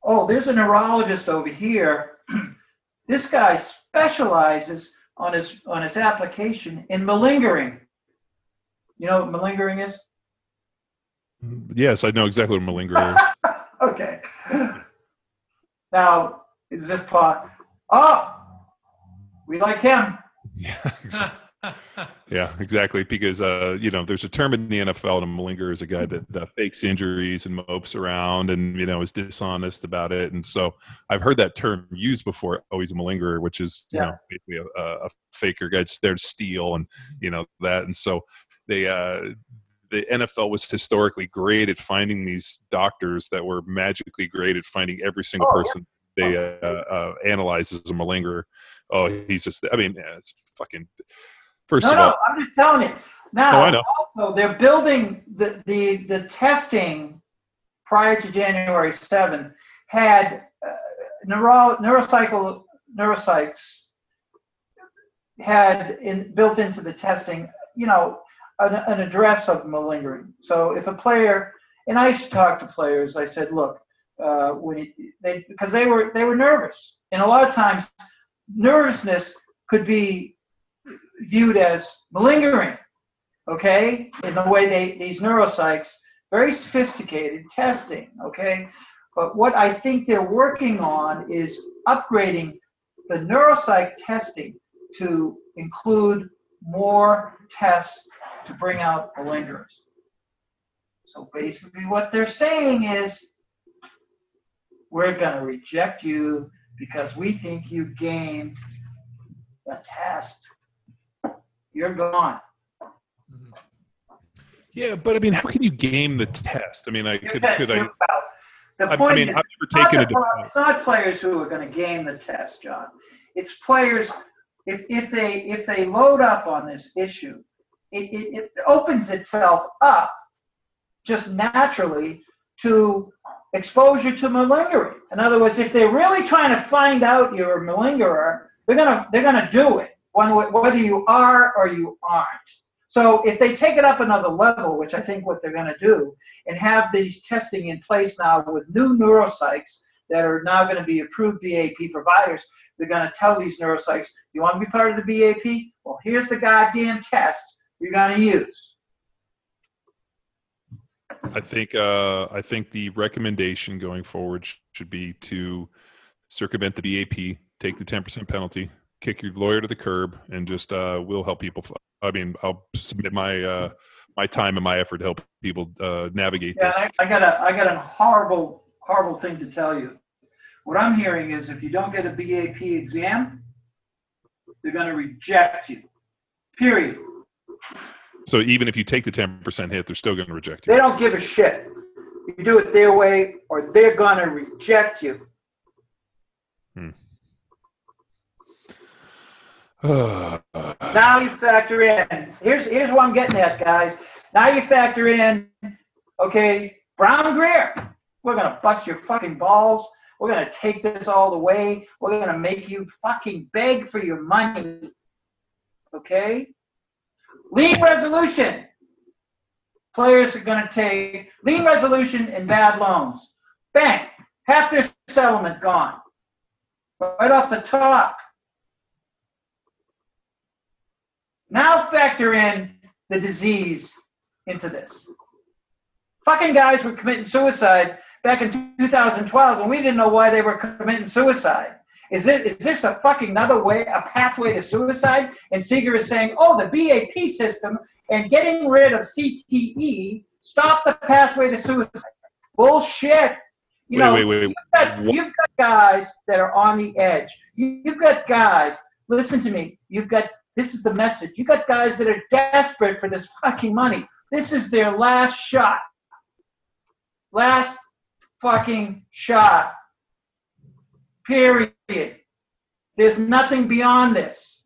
S5: Oh, there's a neurologist over here. this guy specializes on his on his application in malingering. You know what malingering is?
S3: Yes, I know exactly what malingering is.
S5: okay. Now, is this part? Oh, we like him.
S3: yeah, exactly. yeah, exactly. Because uh, you know, there's a term in the NFL, and a malinger is a guy that uh, fakes injuries and mopes around, and you know, is dishonest about it. And so, I've heard that term used before. Oh, he's a malingerer, which is you
S5: Yeah.
S3: know basically a, a faker guy just there to steal, and you know that. And so, they uh, the NFL was historically great at finding these doctors that were magically great at finding every single
S5: Oh, yeah.
S3: person they uh, uh, analyze as a malingerer. Oh, he's just. I mean, yeah, it's fucking. First
S5: No,
S3: of all,
S5: no, I'm just telling you. Now,
S3: Oh, I know.
S5: also, they're building the, the, the testing prior to January 7th had uh, neuro, neuropsycho, neuropsychs had in, built into the testing, you know, an, an address of malingering. So if a player, and I used to talk to players, I said, look, uh, when they because they were they were nervous, and a lot of times nervousness could be viewed as malingering. Okay, in the way they these neuropsychs very sophisticated testing. Okay, but what I think they're working on is upgrading the neuropsych testing to include more tests to bring out malingerers. So basically, what they're saying is we're going to reject you because we think you gained a test. You're gone. Mm-hmm.
S3: Yeah, but I mean, how can you game the test? I mean, I could, could I?
S5: The
S3: I,
S5: point
S3: I mean,
S5: is,
S3: I've
S5: it's
S3: never
S5: not,
S3: taken a.
S5: it's not players who are going to game the test, John. It's players. If if they if they load up on this issue, it, it, it opens itself up just naturally to exposure to malingering. In other words, if they're really trying to find out you're a malingerer, they're gonna they're gonna do it, one way- whether you are or you aren't. So if they take it up another level, which I think what they're going to do, and have these testing in place now with new neuropsychs that are now going to be approved BAP providers, they're going to tell these neuropsychs, you want to be part of the BAP? Well, here's the goddamn test you're going to use.
S3: I think uh, I think the recommendation going forward should be to circumvent the BAP, take the ten percent penalty, kick your lawyer to the curb, and just uh, we'll help people. I mean, I'll submit my uh, my time and my effort to help people uh, navigate
S5: Yeah,
S3: this.
S5: I, I got a I got a horrible horrible thing to tell you. What I'm hearing is if you don't get a BAP exam, they're going to reject you. Period.
S3: So even if you take the ten percent hit, they're still going to reject you.
S5: They don't give a shit. You do it their way, or they're going to reject you. Hmm. Now you factor in. Here's here's what I'm getting at, guys. Now you factor in. Okay, BrownGreer. We're gonna bust your fucking balls. We're gonna take this all the way. We're gonna make you fucking beg for your money. Okay. League resolution. Players are gonna take lien resolution and bad loans. Bank, Half their settlement gone. Right off the top. Now factor in the disease into this. Fucking guys were committing suicide back in 2012, and we didn't know why they were committing suicide. Is it is this a fucking another way, a pathway to suicide? And Seeger is saying, oh, the BAP system and getting rid of CTE stop the pathway to suicide. Bullshit. You
S3: Wait,
S5: know,
S3: wait, wait, wait.
S5: You've got, you've got guys that are on the edge. You- You've got guys. Listen to me. You've got this is the message. You've got guys that are desperate for this fucking money. This is their last shot. Last fucking shot. Period. There's nothing beyond this.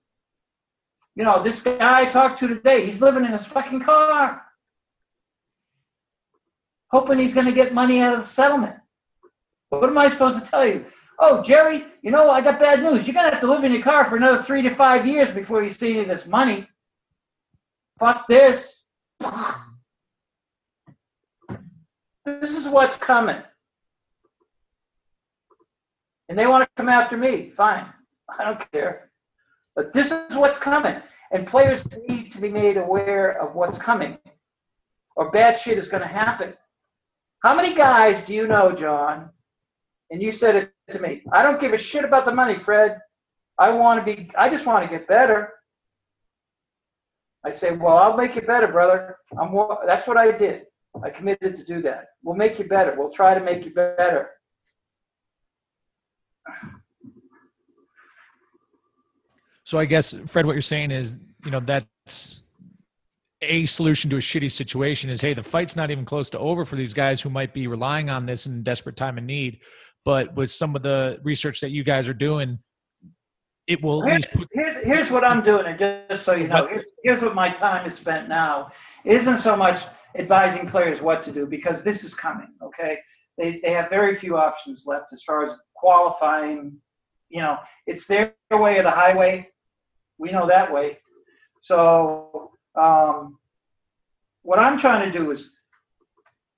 S5: You know, this guy I talked to today, he's living in his fucking car. Hoping he's going to get money out of the settlement. What am I supposed to tell you? Oh, Jerry, you know, I got bad news. You're going to have to live in your car for another three to five years before you see any of this money. Fuck this. This is what's coming. And they want to come after me. Fine. I don't care. But this is what's coming. And players need to be made aware of what's coming, or bad shit is going to happen. How many guys do you know, John? And you said it to me. I don't give a shit about the money, Fred. I want to be. I just want to get better. I say, well, I'll make you better, brother. I'm. That's what I did. I committed to do that. We'll make you better. We'll try to make you better.
S2: So I guess Fred, what you're saying is, you know, that's a solution to a shitty situation. Is hey, the fight's not even close to over for these guys who might be relying on this in desperate time of need. But with some of the research that you guys are doing, it will
S5: Here's,
S2: put.
S5: here's, here's what I'm doing, and just so you know, here's, here's what my time is spent now. It isn't so much advising players what to do because this is coming. Okay, they they have very few options left as far as qualifying. You know, it's their way of the highway. We know that way. So um, what I'm trying to do is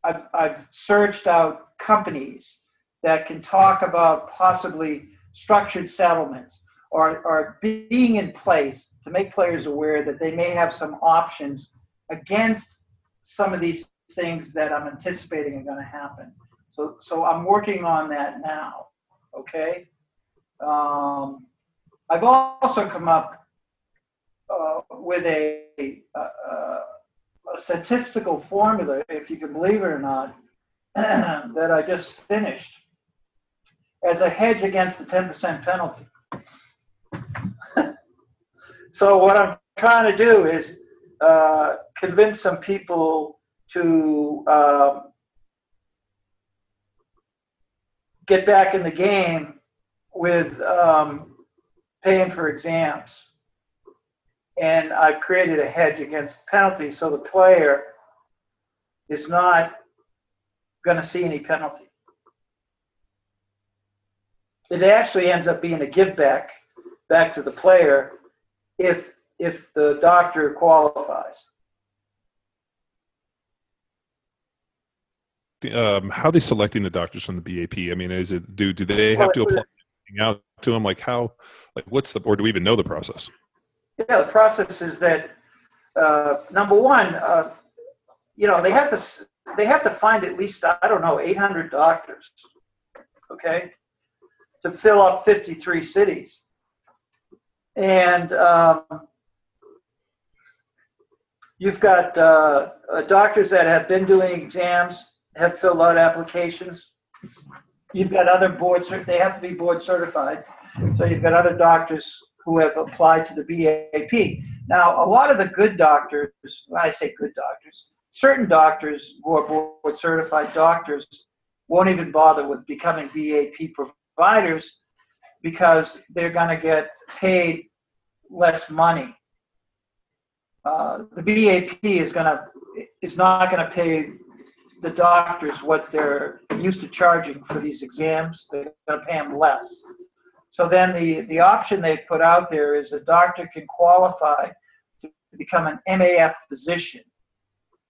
S5: I've, I've searched out companies that can talk about possibly structured settlements or, or being in place to make players aware that they may have some options against some of these things that I'm anticipating are going to happen. So, so I'm working on that now. Okay. Um, I've also come up uh, with a, a, a statistical formula, if you can believe it or not, that I just finished as a hedge against the 10% penalty. so what I'm trying to do is uh, convince some people to um, get back in the game with um, paying for exams. And I've created a hedge against penalty so the player is not going to see any penalty. It actually ends up being a give back back to the player if if the doctor qualifies.
S3: Um, how are they selecting the doctors from the BAP? I mean, is it do do they have to apply out to them? Like how, like what's the, or do we even know the process?
S5: Yeah, the process is that uh, number one, uh, you know, they have to they have to find at least I don't know 800 doctors, okay, to fill up 53 cities, and um, you've got uh, uh doctors that have been doing exams have filled out applications. You've got other boards, they have to be board certified. So you've got other doctors who have applied to the BAP. Now, a lot of the good doctors, when I say good doctors, certain doctors who are board certified doctors won't even bother with becoming BAP providers because they're going to get paid less money. Uh, the BAP is going to is not going to pay the doctors what they're used to charging for these exams. They're going to pay them less. So then the, the option they put out there is a doctor can qualify to become an MAF physician,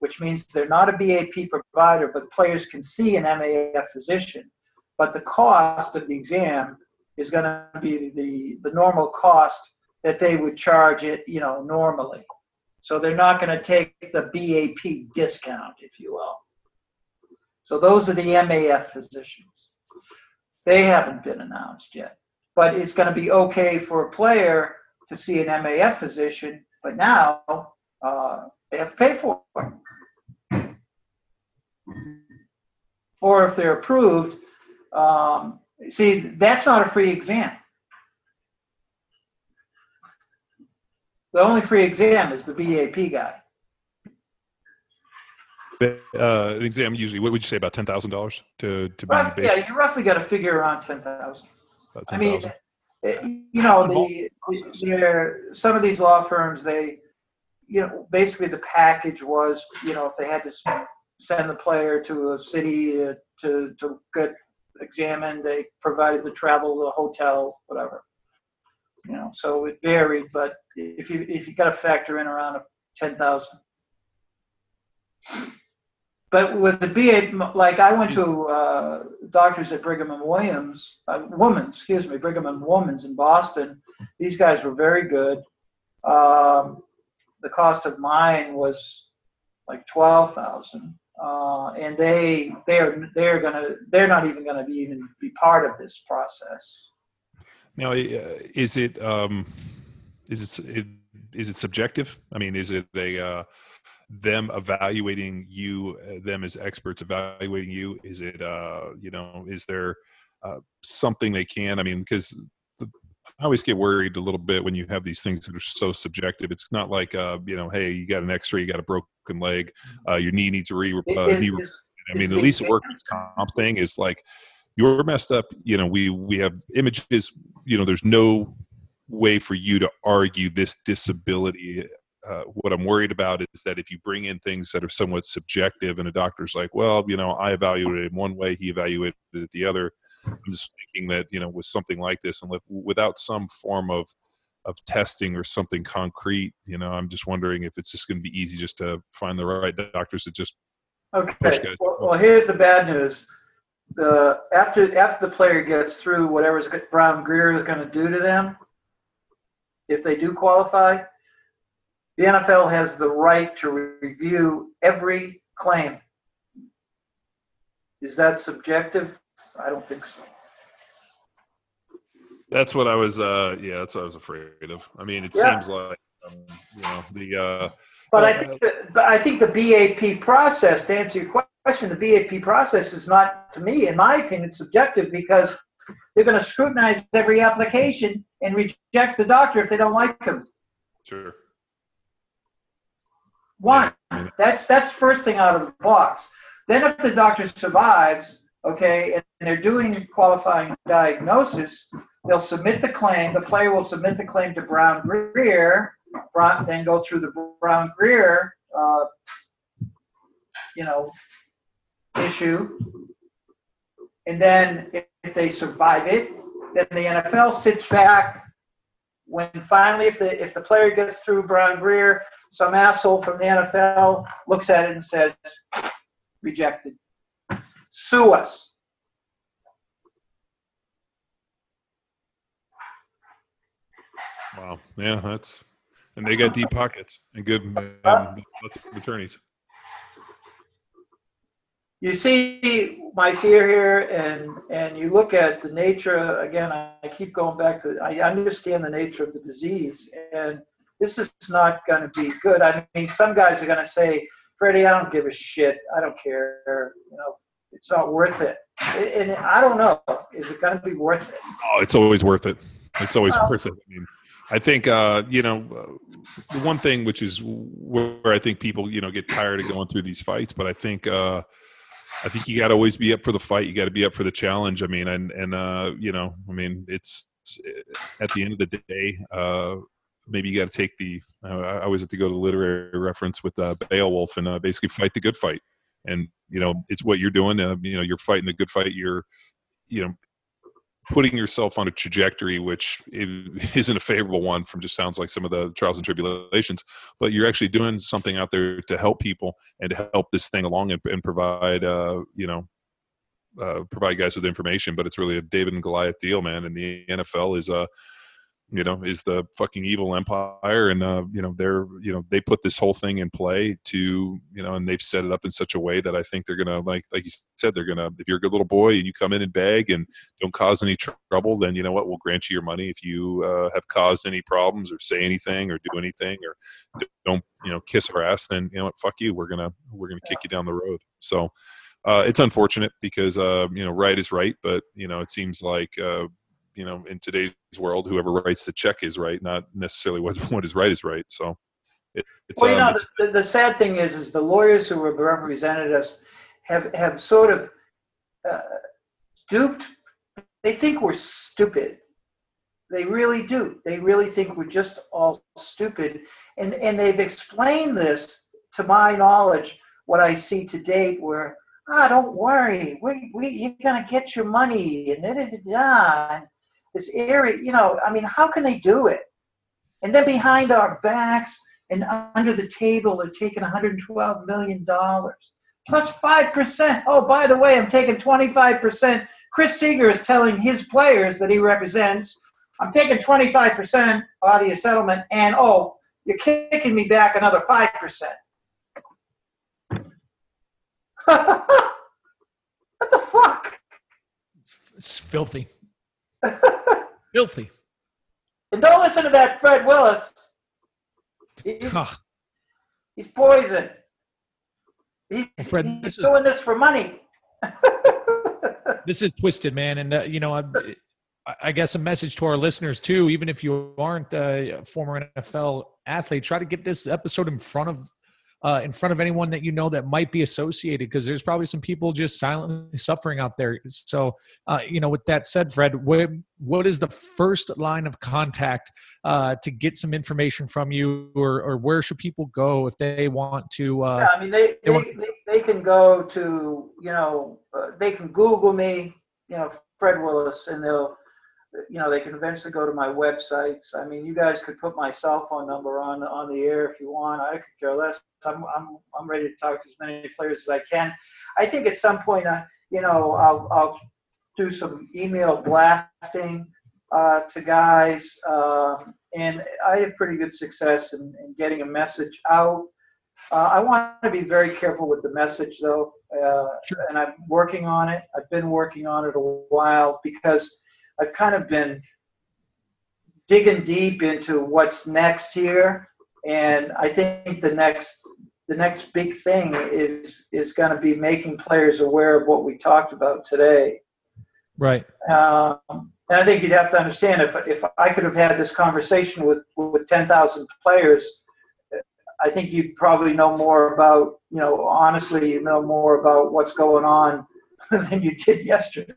S5: which means they're not a BAP provider, but players can see an MAF physician. But the cost of the exam is going to be the, the normal cost that they would charge it, you know, normally. So they're not going to take the BAP discount, if you will. So those are the MAF physicians. They haven't been announced yet. But it's going to be okay for a player to see an MAF physician, but now uh, they have to pay for it. Or if they're approved, um, see, that's not a free exam. The only free exam is the BAP guy
S3: uh, an exam usually what would you say about ten thousand dollars to to be
S5: Rough, yeah you roughly got to figure around ten thousand. I mean eh, you know the, the some of these law firms they you know basically the package was you know if they had to send the player to a city uh, to to get examined they provided the travel the hotel whatever. You know so it varied but if you if you got to factor in around a 10000 but with the BA, like I went to uh, doctors at Brigham and Williams, uh, Women's, excuse me, Brigham and Women's in Boston. These guys were very good. Um, the cost of mine was like twelve thousand, uh, and they they are they're gonna they're not even gonna be even be part of this process.
S3: Now, uh, is it um, is it is it subjective? I mean, is it a uh, them evaluating you uh, them as experts evaluating you is it uh you know is there uh, something they can i mean because I always get worried a little bit when you have these things that are so subjective. It's not like, uh, you know, hey, you got an X-ray, you got a broken leg, uh, your knee needs a re. Uh, knee I mean, at least workers comp thing is like, you're messed up. You know, we we have images. You know, there's no way for you to argue this disability uh, what I'm worried about is that if you bring in things that are somewhat subjective, and a doctor's like, well, you know, I evaluated it one way, he evaluated it the other. I'm just thinking that you know, with something like this, and without some form of of testing or something concrete. You know, I'm just wondering if it's just going to be easy just to find the right doctors to just
S5: Okay, well, well, here's the bad news. The, after, after the player gets through whatever BrownGreer is gonna do to them, if they do qualify, the NFL has the right to review every claim. Is that subjective? I don't think so.
S3: That's what I was. Uh, yeah, that's what I was afraid of. I mean, it
S5: Yeah.
S3: seems like um, you know the. Uh,
S5: But I think, that- but I think the BAP process, to answer your question, the BAP process is not, to me, in my opinion, subjective because they're going to scrutinize every application and reject the doctor if they don't like them.
S3: sure.
S5: One, that's that's first thing out of the box. Then if the doctor survives, okay, and they're doing qualifying diagnosis, they'll submit the claim. The player will submit the claim to BrownGreer. Brown, then go through the BrownGreer, uh, you know, issue. And then if, if they survive it, then the NFL sits back. When finally, if the if the player gets through BrownGreer, some asshole from the NFL looks at it and says, rejected. Sue us.
S3: Wow. Yeah, that's and they got deep pockets and good um, lots of attorneys.
S5: You see my fear here, and and you look at the nature. Again, I, I keep going back to. I understand the nature of the disease, and this is not going to be good. I mean, some guys are going to say, "Freddie, I don't give a shit. I don't care. You know, it's not worth it." And I don't know. Is it going to be worth it?
S3: Oh, it's always worth it. It's always
S5: Well-
S3: worth it. I mean, I think uh, you know uh, the one thing which is where I think people you know get tired of going through these fights, but I think uh, I think you got to always be up for the fight. You got to be up for the challenge. I mean, and and uh, you know, I mean, it's at the end of the day. Uh, maybe you got to take the. Uh, I always have to go to the literary reference with uh, Beowulf and uh, basically fight the good fight. And you know, it's what you're doing. Uh, you know, you're fighting the good fight. You're, you know, putting yourself on a trajectory which isn't a favorable one from just sounds like some of the trials and tribulations but you're actually doing something out there to help people and to help this thing along and, and provide uh, you know uh, provide guys with information but it's really a david and goliath deal man and the nfl is uh you know is the fucking evil empire and uh you know they're you know they put this whole thing in play to you know and they've set it up in such a way that i think they're gonna like like you said they're gonna if you're a good little boy and you come in and beg and don't cause any tr- trouble then you know what? We'll grant you your money if you uh, have caused any problems or say anything or do anything or don't you know kiss our ass then you know what? Fuck you. We're gonna we're gonna kick you down the road. So uh, it's unfortunate because uh, you know right is right but you know it seems like uh, you know in today's world whoever writes the check is right not necessarily what, what is right is right so it, it's,
S5: Well, you
S3: um,
S5: know, the, the sad thing is, is the lawyers who have represented us have have sort of uh, duped. They think we're stupid. They really do. They really think we're just all stupid, and and they've explained this, to my knowledge, what I see to date, where ah, don't worry, we we you're gonna get your money, and da da da da. This area, you know, I mean, how can they do it? And then behind our backs and under the table they're taking 112 million dollars. Plus 5% oh by the way i'm taking 25% chris seeger is telling his players that he represents i'm taking 25% out of your settlement and oh you're kicking me back another 5% what the fuck?
S2: It's, it's filthy. filthy.
S5: and don't listen to that fred willis he's,
S2: Ugh.
S5: he's poison he's,
S2: Fred,
S5: he's
S2: this is-
S5: doing this for money
S2: this is twisted, man. And uh, you know, I, I guess a message to our listeners too. Even if you aren't a former NFL athlete, try to get this episode in front of uh, in front of anyone that you know that might be associated, because there's probably some people just silently suffering out there. So, uh, you know, with that said, Fred, what what is the first line of contact uh, to get some information from you, or or where should people go if they want to? Uh,
S5: Yeah, I mean, they,
S2: they
S5: they, they can go to, you know, uh, they can Google me, you know, Fred Willis, and they'll, you know, they can eventually go to my websites. I mean, you guys could put my cell phone number on on the air if you want. I could care less. I'm I'm I'm ready to talk to as many players as I can. I think at some point, uh, you know, I'll I'll do some email blasting uh, to guys, um, and I have pretty good success in, in getting a message out. Uh, I want to be very careful with the message, though, uh,
S2: Sure.
S5: and I'm working on it. I've been working on it a while because I've kind of been digging deep into what's next here, and I think the next the next big thing is is going to be making players aware of what we talked about today.
S2: Right.
S5: Um, and I think you'd have to understand if if I could have had this conversation with with ten thousand players, I think you'd probably know more about you know honestly you know more about what's going on than you did yesterday.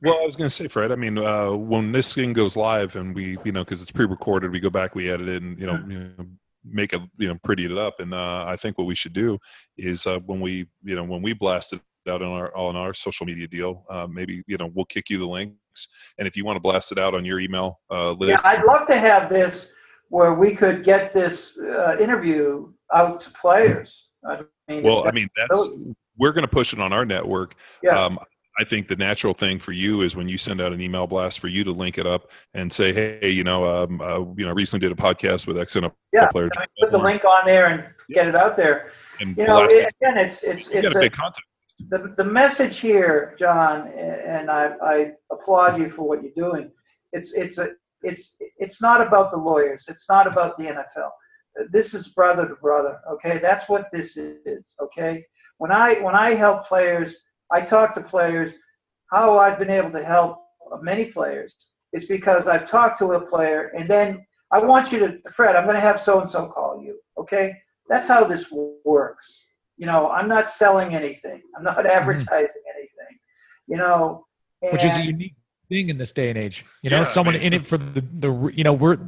S3: Well, I was going to say, Fred. I mean, uh, when this thing goes live, and we, you know, because it's pre-recorded, we go back, we edit it, and you know, you know make it, you know, pretty it up. And uh, I think what we should do is uh, when we, you know, when we blast it out on our on our social media deal, uh, maybe you know, we'll kick you the links, and if you want to blast it out on your email uh, list,
S5: Yeah, I'd love to have this where we could get this uh, interview out to players. I mean,
S3: well, I mean, that's we're going to push it on our network.
S5: yeah,
S3: Um, I think the natural thing for you is when you send out an email blast for you to link it up and say, hey, you know, um, uh, you know, recently did a podcast with X NFL
S5: Yeah,
S3: player
S5: I mean, put the link on there and get it out there.
S3: and
S5: You know, it, again, it's it's
S3: You
S5: it's
S3: a big contact.
S5: the, the message here, John, and I, I applaud you for what you're doing. It's it's a it's it's not about the lawyers. It's not about the NFL. This is brother to brother. Okay, that's what this is. Okay, when I when I help players, I talk to players. How I've been able to help many players is because I've talked to a player, and then I want you to, Fred. I'm going to have so and so call you. Okay, that's how this works you know i'm not selling anything i'm not advertising anything you know
S2: Mm-hmm. Which is a unique thing in this day and age. You know,
S3: Yeah,
S2: someone
S3: mean-
S2: in it for the, the you know, we're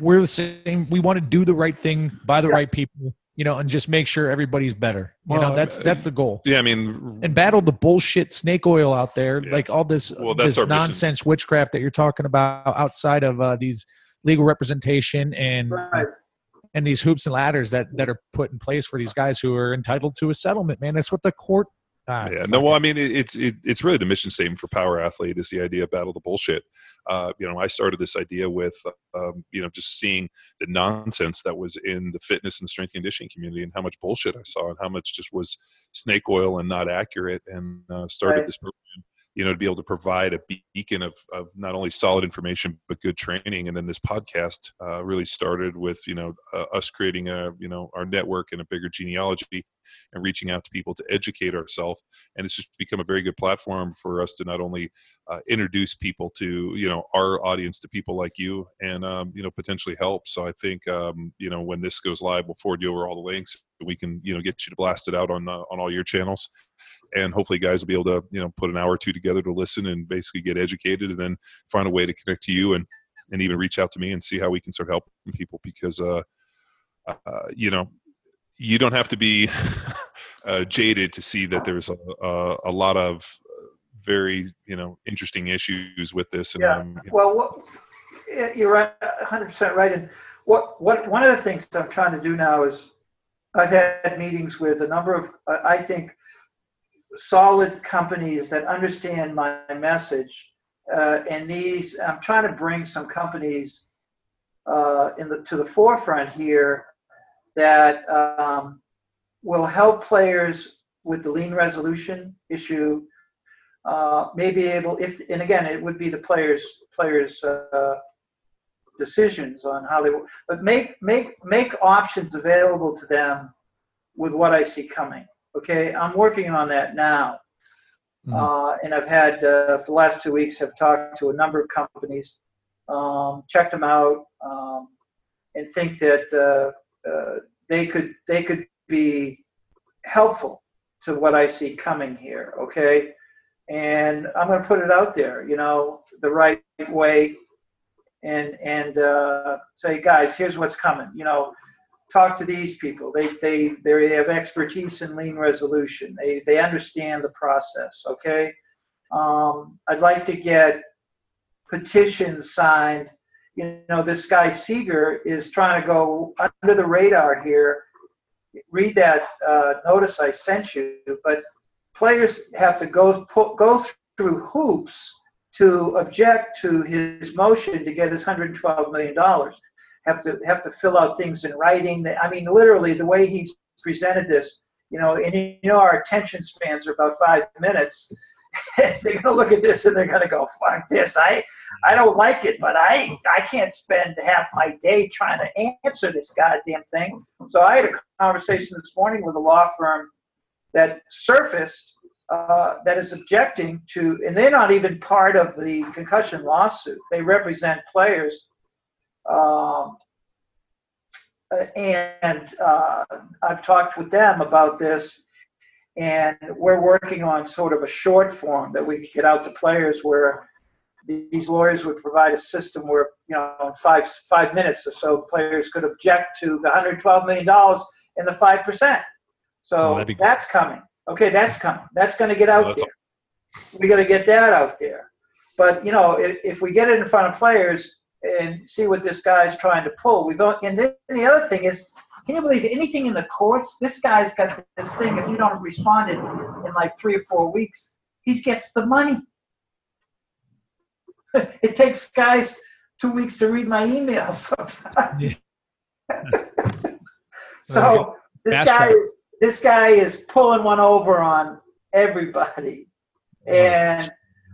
S2: we're the same. We want to do the right thing by the
S5: Yeah.
S2: right people, you know, and just make sure everybody's better. You
S3: Well,
S2: know, that's
S3: uh,
S2: that's the goal.
S3: Yeah, I mean,
S2: and battle the bullshit snake oil out there,
S3: Yeah.
S2: like all this
S3: Well,
S2: this
S3: our mission.
S2: nonsense witchcraft that you're talking about outside of uh, these legal representation and
S5: right.
S2: and these hoops and ladders that that are put in place for these guys who are entitled to a settlement. Man, that's what the court. Ah,
S3: yeah, no. Well, I mean, it, it's it, it's really the mission statement for Power Athlete is the idea of battle the bullshit. Uh, you know, I started this idea with um, you know just seeing the nonsense that was in the fitness and strength and conditioning community and how much bullshit I saw and how much just was snake oil and not accurate. And uh, started
S5: Right.
S3: this program, you know, to be able to provide a beacon of of not only solid information but good training. And then this podcast uh, really started with you know uh, us creating a you know our network and a bigger genealogy and reaching out to people to educate ourselves and it's just become a very good platform for us to not only uh, introduce people to you know our audience to people like you and um, you know potentially help. So i think um, you know when this goes live we'll forward you over all the links. We can you know get you to blast it out on uh, on all your channels. And hopefully guys will be able to you know put an hour or two together to listen and basically get educated and then find a way to connect to you and and even reach out to me and see how we can start helping people because uh, uh you know you don't have to be uh, jaded to see that there's a, a, a lot of uh, very you know interesting issues with this and
S5: Yeah.
S3: um, you know,
S5: well what, you're right 100% right and what what one of the things i'm trying to do now is i've had meetings with a number of uh, i think solid companies that understand my message uh, and these i'm trying to bring some companies uh, in the to the forefront here that um, will help players with the lien resolution issue uh, may be able if and again it would be the players players uh, decisions on how they but make make make options available to them with what I see coming. Okay, I'm working on that now,
S2: Mhm.
S5: uh, and I've had uh, for the last two weeks have talked to a number of companies, um, checked them out, um, and think that uh, they could they could be helpful to what I see coming here. Okay, and I'm going to put it out there, you know, the right way, and and uh, say, guys, here's what's coming. You know, talk to these people. They they they have expertise in lien resolution. They they understand the process. Okay, um, I'd like to get petitions signed. You know, this guy Seeger is trying to go under the radar here. Read that uh, notice I sent you, but players have to go put, go through hoops to object to his motion to get his 112 million dollars. Have to have to fill out things in writing. I mean, literally, the way he's presented this, you know, and you know our attention spans are about five minutes. they're gonna look at this and they're gonna go, "Fuck this! I, I don't like it, but I, I can't spend half my day trying to answer this goddamn thing." So I had a conversation this morning with a law firm that surfaced uh, that is objecting to, and they're not even part of the concussion lawsuit. They represent players. Um, and uh, I've talked with them about this, and we're working on sort of a short form that we could get out to players where these lawyers would provide a system where, you know, in five five minutes or so, players could object to the 112 million dollars and the five percent. So
S2: Oh, be-
S5: that's coming. Okay, that's coming. That's going to get out
S3: Oh,
S5: there. We got to get that out there. But you know, if, if we get it in front of players and see what this guy's trying to pull, we've and then the other thing is, can you believe anything in the courts? This guy's got this thing. If you don't respond in, in like three or four weeks, he gets the money. it takes guys two weeks to read my emails sometimes. so this guy is this guy is pulling one over on everybody, and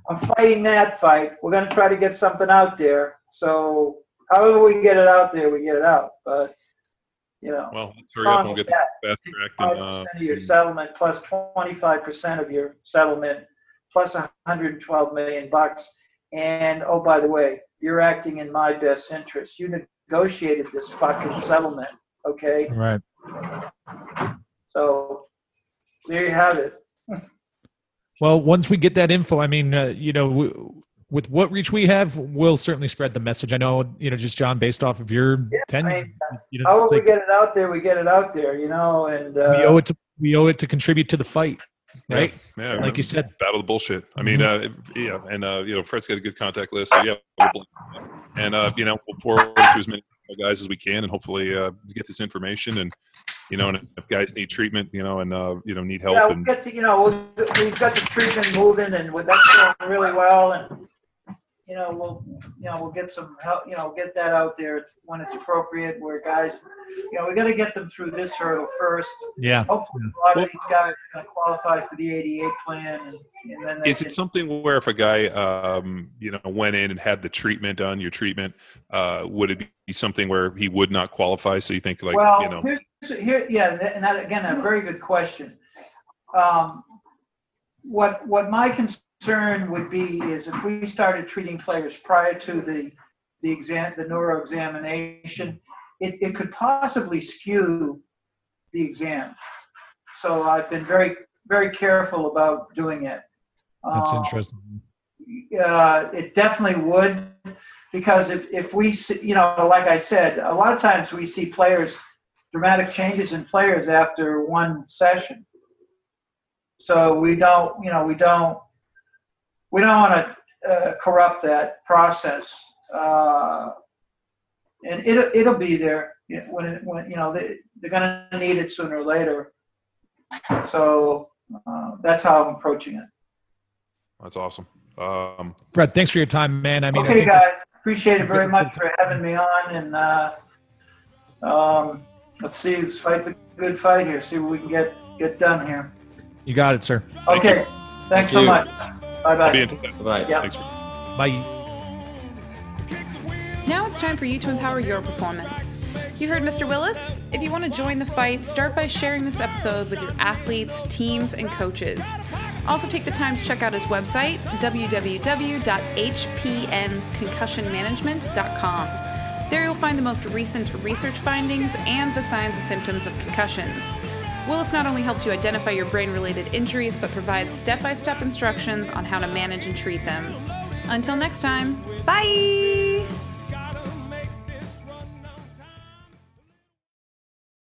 S5: I'm fighting that fight. We're gonna try to get something out there. So however we get it out there, we get it out. But you know,
S3: Well, let's hurry up and we'll get the
S5: that.
S3: fast track
S5: Five
S3: and uh,
S5: percent of your
S3: and-
S5: settlement plus twenty-five percent of your settlement plus hundred and twelve million bucks. And oh, by the way, you're acting in my best interest. You negotiated this fucking settlement, okay?
S2: Right.
S5: So there you have it.
S2: Well, once we get that info, I mean, uh, you know, w- with what reach we have, we'll certainly spread the message. I know, you know, just John, based off of your ten,
S5: I mean,
S2: you know,
S5: However
S2: it's
S5: we get it out there, we get it out there, you know, and
S2: we
S5: uh,
S2: owe it to we owe it to contribute to the fight, right?
S3: Yeah,
S2: Like you said.
S3: battle the bullshit. I mean, uh, yeah, and uh, you know, Fred's got a good contact list, so yeah, we'll, and uh, you know, we'll forward to as many guys as we can, and hopefully uh, get this information. And you know, and if guys need treatment, you know, and uh, you know, need help,
S5: yeah, we'll
S3: and
S5: get to, you know, we'll, we've got the treatment moving and with that's going really well and, you know, we'll, you know, we'll get some help, you know, get that out there when it's appropriate where guys, you know, we got to get them through this hurdle first.
S2: Yeah.
S5: Hopefully a lot of these guys are going to qualify for the 88 plan and, and then they
S3: is
S5: can,
S3: it something where if a guy, um, you know, went in and had the treatment done, your treatment, uh, would it be something where he would not qualify? So you think like,
S5: well,
S3: you know,
S5: here's, here, yeah, and that, again, a very good question. Um, what, what my concern would be is if we started treating players prior to the, the exam, the neuro examination, it, it could possibly skew the exam. So I've been very, very careful about doing it.
S2: That's
S5: Um,
S2: interesting.
S5: uh, it definitely would because if, if we see, you know like i said a lot of times we see players dramatic changes in players after one session so we don't you know we don't we don't want to uh, corrupt that process uh, and it, it'll be there when, it, when you know they, they're going to need it sooner or later so uh, that's how i'm approaching it
S3: that's awesome. Um,
S2: Fred, thanks for your time, man. I mean, I
S5: okay,
S2: think that's-
S5: guys, appreciate it very much for having me on, and uh, um, let's see, let's fight the good fight here. See what we can get get done here.
S2: you got it, sir.
S3: Thank
S5: okay,
S4: Thank
S5: thanks so
S4: you.
S5: much. Bye
S3: I'll be
S5: bye.
S4: Bye.
S5: Yeah.
S3: Thanks for.
S2: Bye.
S1: Now it's time for you to empower your performance. You heard Mr. Willis? If you want to join the fight, start by sharing this episode with your athletes, teams, and coaches. Also, take the time to check out his website, www.hpnconcussionmanagement.com. There you'll find the most recent research findings and the signs and symptoms of concussions. Willis not only helps you identify your brain related injuries, but provides step by step instructions on how to manage and treat them. Until next time, bye!